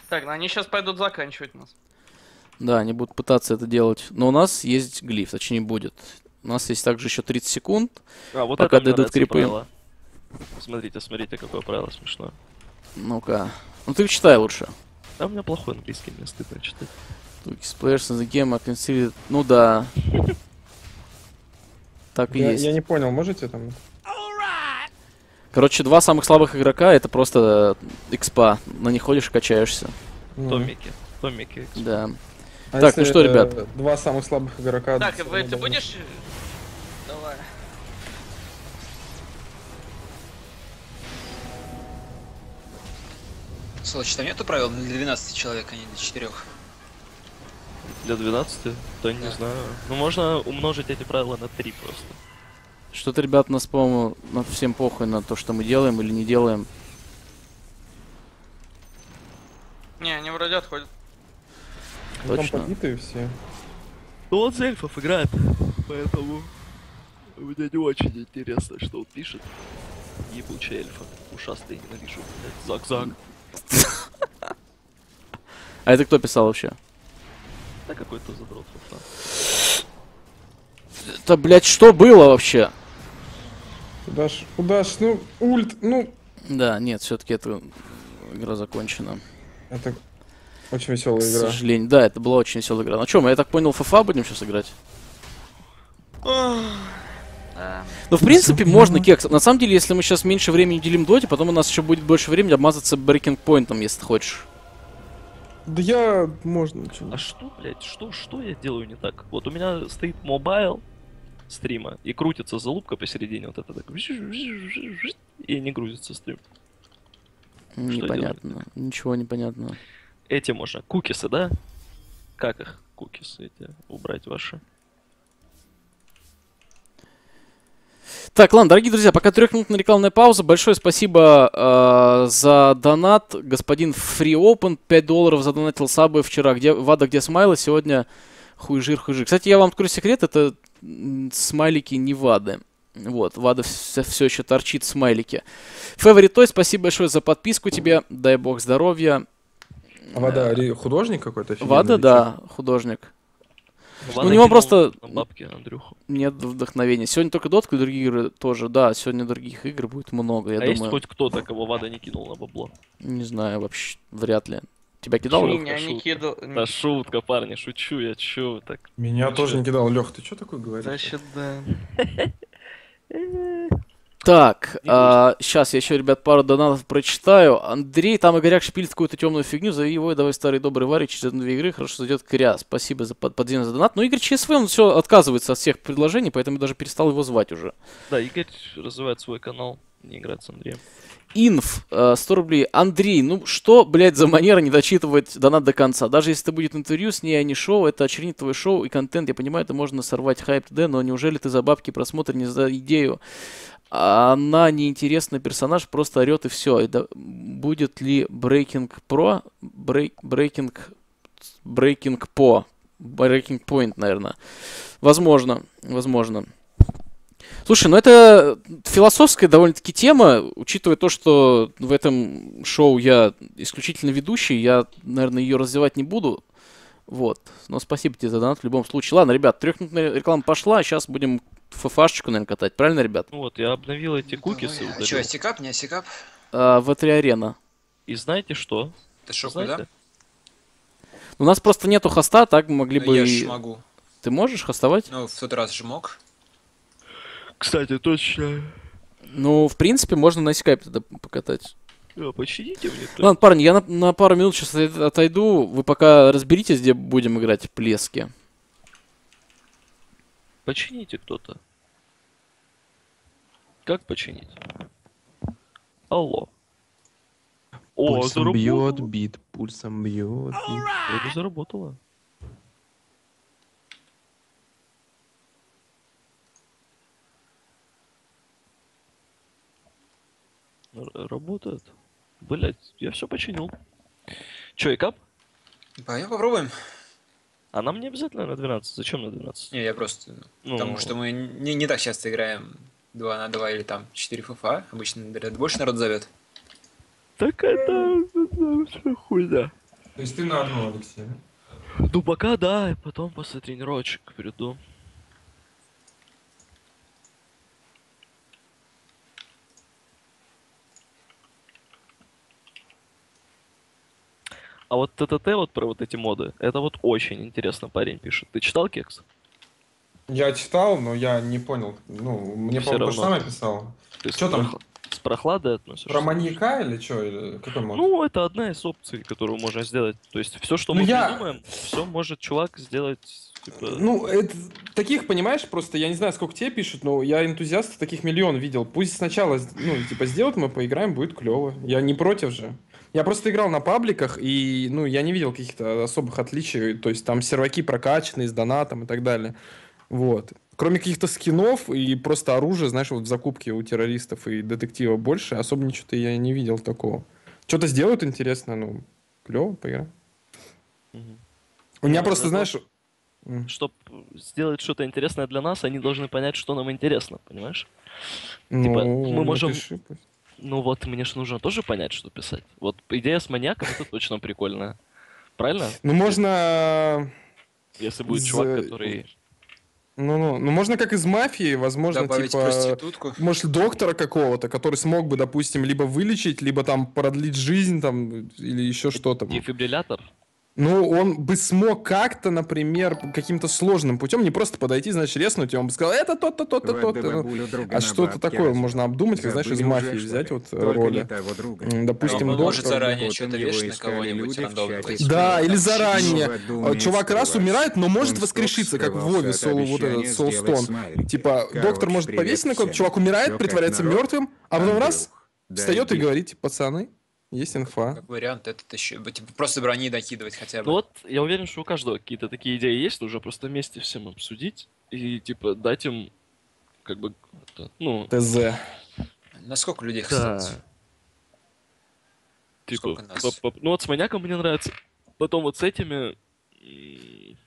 Так, ну они сейчас пойдут заканчивать нас. Да, они будут пытаться это делать. Но у нас есть глиф, точнее будет. У нас есть также еще 30 секунд. А, вот Пока дойдут крипы. правило. Смотрите, смотрите, какое правило смешное. Ну-ка. Ну ты читай лучше. А у меня плохой английский, мне стыдно читать. Tukis players in the game are considered... Ну да. Так и Я, есть. я не понял, можете там? Короче, два самых слабых игрока это просто э, экспа. На них ходишь и качаешься. Ну, Томики. Томики. Да. А Так, ну что, ребят? Два самых слабых игрока. Так, равно ты будешь... Давай. Слушай, там нету правил для 12 человек, а не для 4. Для 12? Да не Да. знаю. Ну можно умножить эти правила на 3 просто. Что-то, ребят, нас, по-моему, на всем похуй на то, что мы делаем или не делаем. Не, они вроде отходят. Ну, Там Точно. побитые все. Ну он за эльфов играет, поэтому мне не очень интересно, что он пишет. Ебучий эльфа. Ушастый, ненавижу. блядь. Зак-зак. А это кто писал вообще? Да какой-то задрот. фуфа. Это, блядь, что было вообще? Куда ж, куда ж, ну, ульт, ну, Да, нет, все-таки эта игра закончена. это очень веселая К игра. сожалению. Да, это была очень веселая игра. Ну что, мы, я так понял, FFA будем сейчас играть? Ну, в принципе, можно кекс. На самом деле, если мы сейчас меньше времени уделим доте, потом у нас еще будет больше времени обмазаться Breaking Point ом, если ты хочешь. Да я, можно. А что, блядь, что, что я делаю не так? Вот у меня стоит mobile стрима и крутится залупка посередине вот это так. И не грузится стрим. Непонятно. Ничего не понятно. Эти можно. Кукисы, да? Как их? Кукисы эти убрать ваши. Так, ладно, дорогие друзья, пока трехминутная рекламная пауза. Большое спасибо э, за донат. Господин Free Open 5 долларов задонатил сабы вчера. Где Вада, где смайлы? Сегодня хуйжир, хуйжир. Кстати, я вам открою секрет, это смайлики не Вады. Вот, Вада все, еще торчит. Favorite Toy, спасибо большое за подписку тебе. Дай бог здоровья. А вода ре- художник какой-то? офигенный Вада, или да, художник. Ладно, у него кинул просто- На бабки Андрюху. Нет вдохновения. Сегодня только дотка и другие игры тоже. Да, сегодня других игр будет много, я а есть думаю. хоть кто-то, кого Вада не кинул на бабло? Не знаю, вообще, вряд ли. Тебя кидал? Чё? Лёх? Меня не шутка. кидал. Да шутка, парни, шучу я, чё вы так? Меня Чё? тоже не кидал. Лех, ты что такое говоришь? Значит, да. Так, Не сейчас я еще, ребят, пару донатов прочитаю. Андрей, там Игоряк шпилит какую-то темную фигню, зови его, и давай старый добрый Варя, через одну-две игры хорошо зайдет кря. Спасибо за под, подземный за донат. Но Игорь ЧСВ, он все отказывается от всех предложений, поэтому я даже перестал его звать уже. Да, Игорь развивает свой канал, не играет с Андреем. Инф, э, 100 рублей. Андрей, ну что, блядь, за манера не дочитывать донат до конца? Даже если это будет интервью с ней, а не шоу, это очередное твое шоу и контент. Я понимаю, это можно сорвать хайп ТД, но неужели ты за бабки просмотр не за идею? Она неинтересный персонаж, просто орет и все. будет ли Breaking Pro? Breaking... Breaking по? Breaking Point, наверное. Возможно, возможно. Слушай, ну это философская довольно-таки тема, учитывая то, что в этом шоу я исключительно ведущий, я, наверное, ее развивать не буду. Вот. Но спасибо тебе за донат в любом случае. Ладно, ребят, трехминутная реклама пошла, сейчас будем ФФАшечку, наверное, катать. Правильно, ребят? Ну вот, я обновил эти кукисы, А удалил. что, сикап, не сикап? А, в 3 арена. И знаете что? Ты шо, Знаете? куда? У нас просто нету хоста, так мы могли Ну, бы... я и- ж могу. Ты можешь хостовать? Ну, в тот раз же мог. Кстати, точно. Ну, в принципе, можно на скайпе тогда покатать. А, почините мне кто Ладно, парни, я на, на пару минут сейчас отойду. Вы пока разберитесь, где будем играть в плески. Почините кто-то. Как починить? Алло. О, Пульсом бьет заработало. бит, пульсом бьет бит. Вроде заработало. Работает. Блять, я все починил. Че, и кап? Пойдем попробуем. А нам не обязательно на 12. Зачем на 12? Не, я просто... Ну, Потому что мы не, не так часто играем 2 на 2 или там 4 ФФА. Обычно говорят, больше народ зовет. Так это... это хуйня. То есть ты на одну, Алексей? Ну пока да, и потом после тренировочек приду. А вот ТТТ вот про вот эти моды, это вот очень интересно парень пишет. Ты читал кекс? Я читал, но я не понял. Ну, мне, по-моему, то же самое писал. Ты с там? С прохладой относишься? Про маньяка или что? Или какой мод? Ну, это одна из опций, которую можно сделать. То есть все, что Ну, мы я- придумаем, все может чувак сделать. Типа... Ну, это, таких, понимаешь, просто я не знаю, сколько тебе пишут, но я энтузиастов таких миллион видел. Пусть сначала, ну, типа, сделают, мы поиграем, будет клево. Я не против же. Я просто играл на пабликах, и, ну, я не видел каких-то особых отличий. То есть там серваки прокачанные с донатом и так далее. Вот. Кроме каких-то скинов и просто оружия, знаешь, вот в закупке у террористов и детектива больше, особо ничего-то я не видел такого. Что-то сделают интересно, ну, клево, поиграем. Мгм. У меня Ну, просто, это- знаешь... Чтобы сделать что-то интересное для нас, они должны понять, что нам интересно, понимаешь? Ну, Типа, мы можем- напиши пусть. Ну вот, мне же нужно тоже понять, что писать. Вот идея с маньяком это точно прикольная. Правильно? Ну, можно... Если будет чувак, э, который... Ну, ну, ну, можно как из мафии, возможно, Добавить типа... проститутку. Может, доктора какого-то, который смог бы, допустим, либо вылечить, либо там продлить жизнь, там, или еще что-то. Дефибриллятор? Ну, он бы смог как-то, например, каким-то сложным путем не просто подойти, значит, резнуть, и он бы сказал, это то-то, то-то, то-то. А что-то такое можно обдумать, как, знаешь, из мафии взять вот э, роли. Допустим, может, заранее что-то вешать на кого-нибудь. Да, или заранее. А, Чувак раз умирает, но может воскрешиться, как в Вове, Soul, вот этот смайлики. Типа, доктор может повесить на кого-то, чувак умирает, притворяется мертвым, а потом раз, встает и говорит, типа, пацаны, есть инфа. Как вариант, этот еще. Типа, просто брони докидывать хотя Ну бы. вот, я уверен, что у каждого какие-то такие идеи есть, уже просто вместе всем обсудить и, типа, дать им, как бы, ну, ТЗ. На сколько людей да. осталось? Типа, Сколько нас? по- по- ну вот с маньяком мне нравится. Потом вот с этими...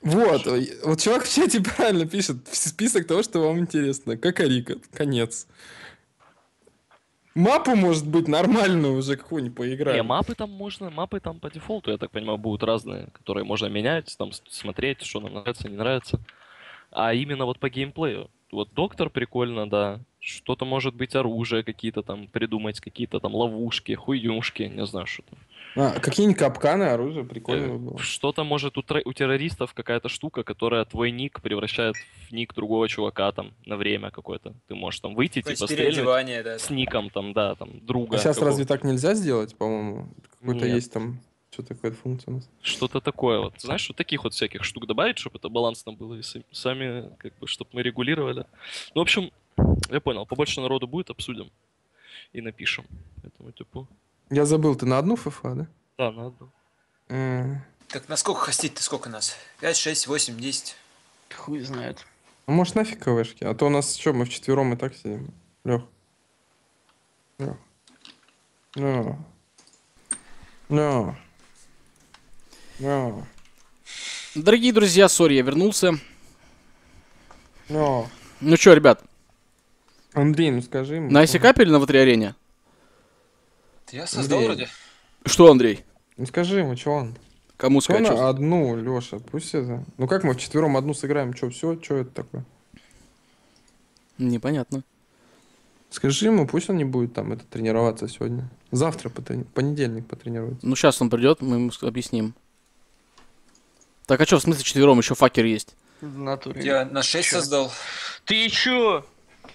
Вот, вот чувак в чате правильно пишет список того, что вам интересно. Кокорика, конец. Мапу, может быть, нормальную уже какую-нибудь поиграем. Не, мапы там можно, мапы там по дефолту, я так понимаю, будут разные, которые можно менять, там смотреть, что нам нравится, не нравится. А именно вот по геймплею. Вот доктор прикольно, да. Что-то может быть оружие какие-то там придумать, какие-то там ловушки, хуюшки, не знаю, что там. А, какие-нибудь капканы, оружие, прикольно Э, было. Что-то может у, у террористов какая-то штука, которая твой ник превращает в ник другого чувака там на время какое-то. Ты можешь там выйти, типа стрельнуть переодевание, да. с ником там, да, там друга. А сейчас какого- разве так нельзя сделать, по-моему? Какой-то Нет. есть там, что такое функция у нас. Что-то такое вот. Знаешь, вот таких вот всяких штук добавить, чтобы это балансно было, и сами- сами, как бы, чтобы мы регулировали. Ну, в общем, я понял, побольше народу будет, обсудим и напишем. Поэтому, типа, Я забыл, ты на одну ФФА, да? да, надо. М. Так на сколько хостить-то? Сколько нас? 5, 6, 8, 10. Хуй знает. А может нафиг КВшки? А то у нас что, мы вчетвером и так сидим. Лех. Лех. Ну. Ну. Ну. Дорогие друзья, сори, я вернулся. Ну. Ну что, ребят, Андрей, ну скажи ему. на IC или на В3-арене? Я создал Андрей. вроде. Что, Андрей? Ну скажи ему, что он? Кому Что сказать? на чё? одну, Леша, пусть это. Ну как мы вчетвером одну сыграем? Что, все? Что это такое? Непонятно. Скажи ему, пусть он не будет там это тренироваться сегодня. Завтра, потрени- понедельник потренируется. Ну, сейчас он придет, мы ему объясним. Так, а что, в смысле четвером? Еще факер есть. В натуре. Я на 6 Чё? создал. Ты чё?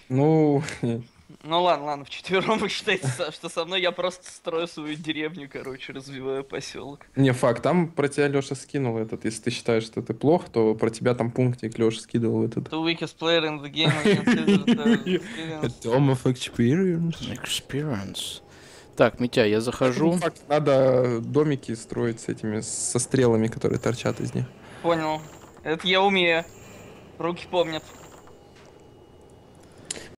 Ну, Ну ладно, ладно, вчетвером вы считаете, что со мной я просто строю свою деревню, короче, развиваю поселок. не факт. Там про тебя Леша скинул этот. Если ты считаешь, что ты плох, то про тебя там пунктик Леша скидывал этот. The weakest player in the game experience. Tom of experience. Experience. Так, Митя, я захожу. Факт, надо домики строить с этими, со стрелами, которые торчат из них. Понял. Это я умею. Руки помнят.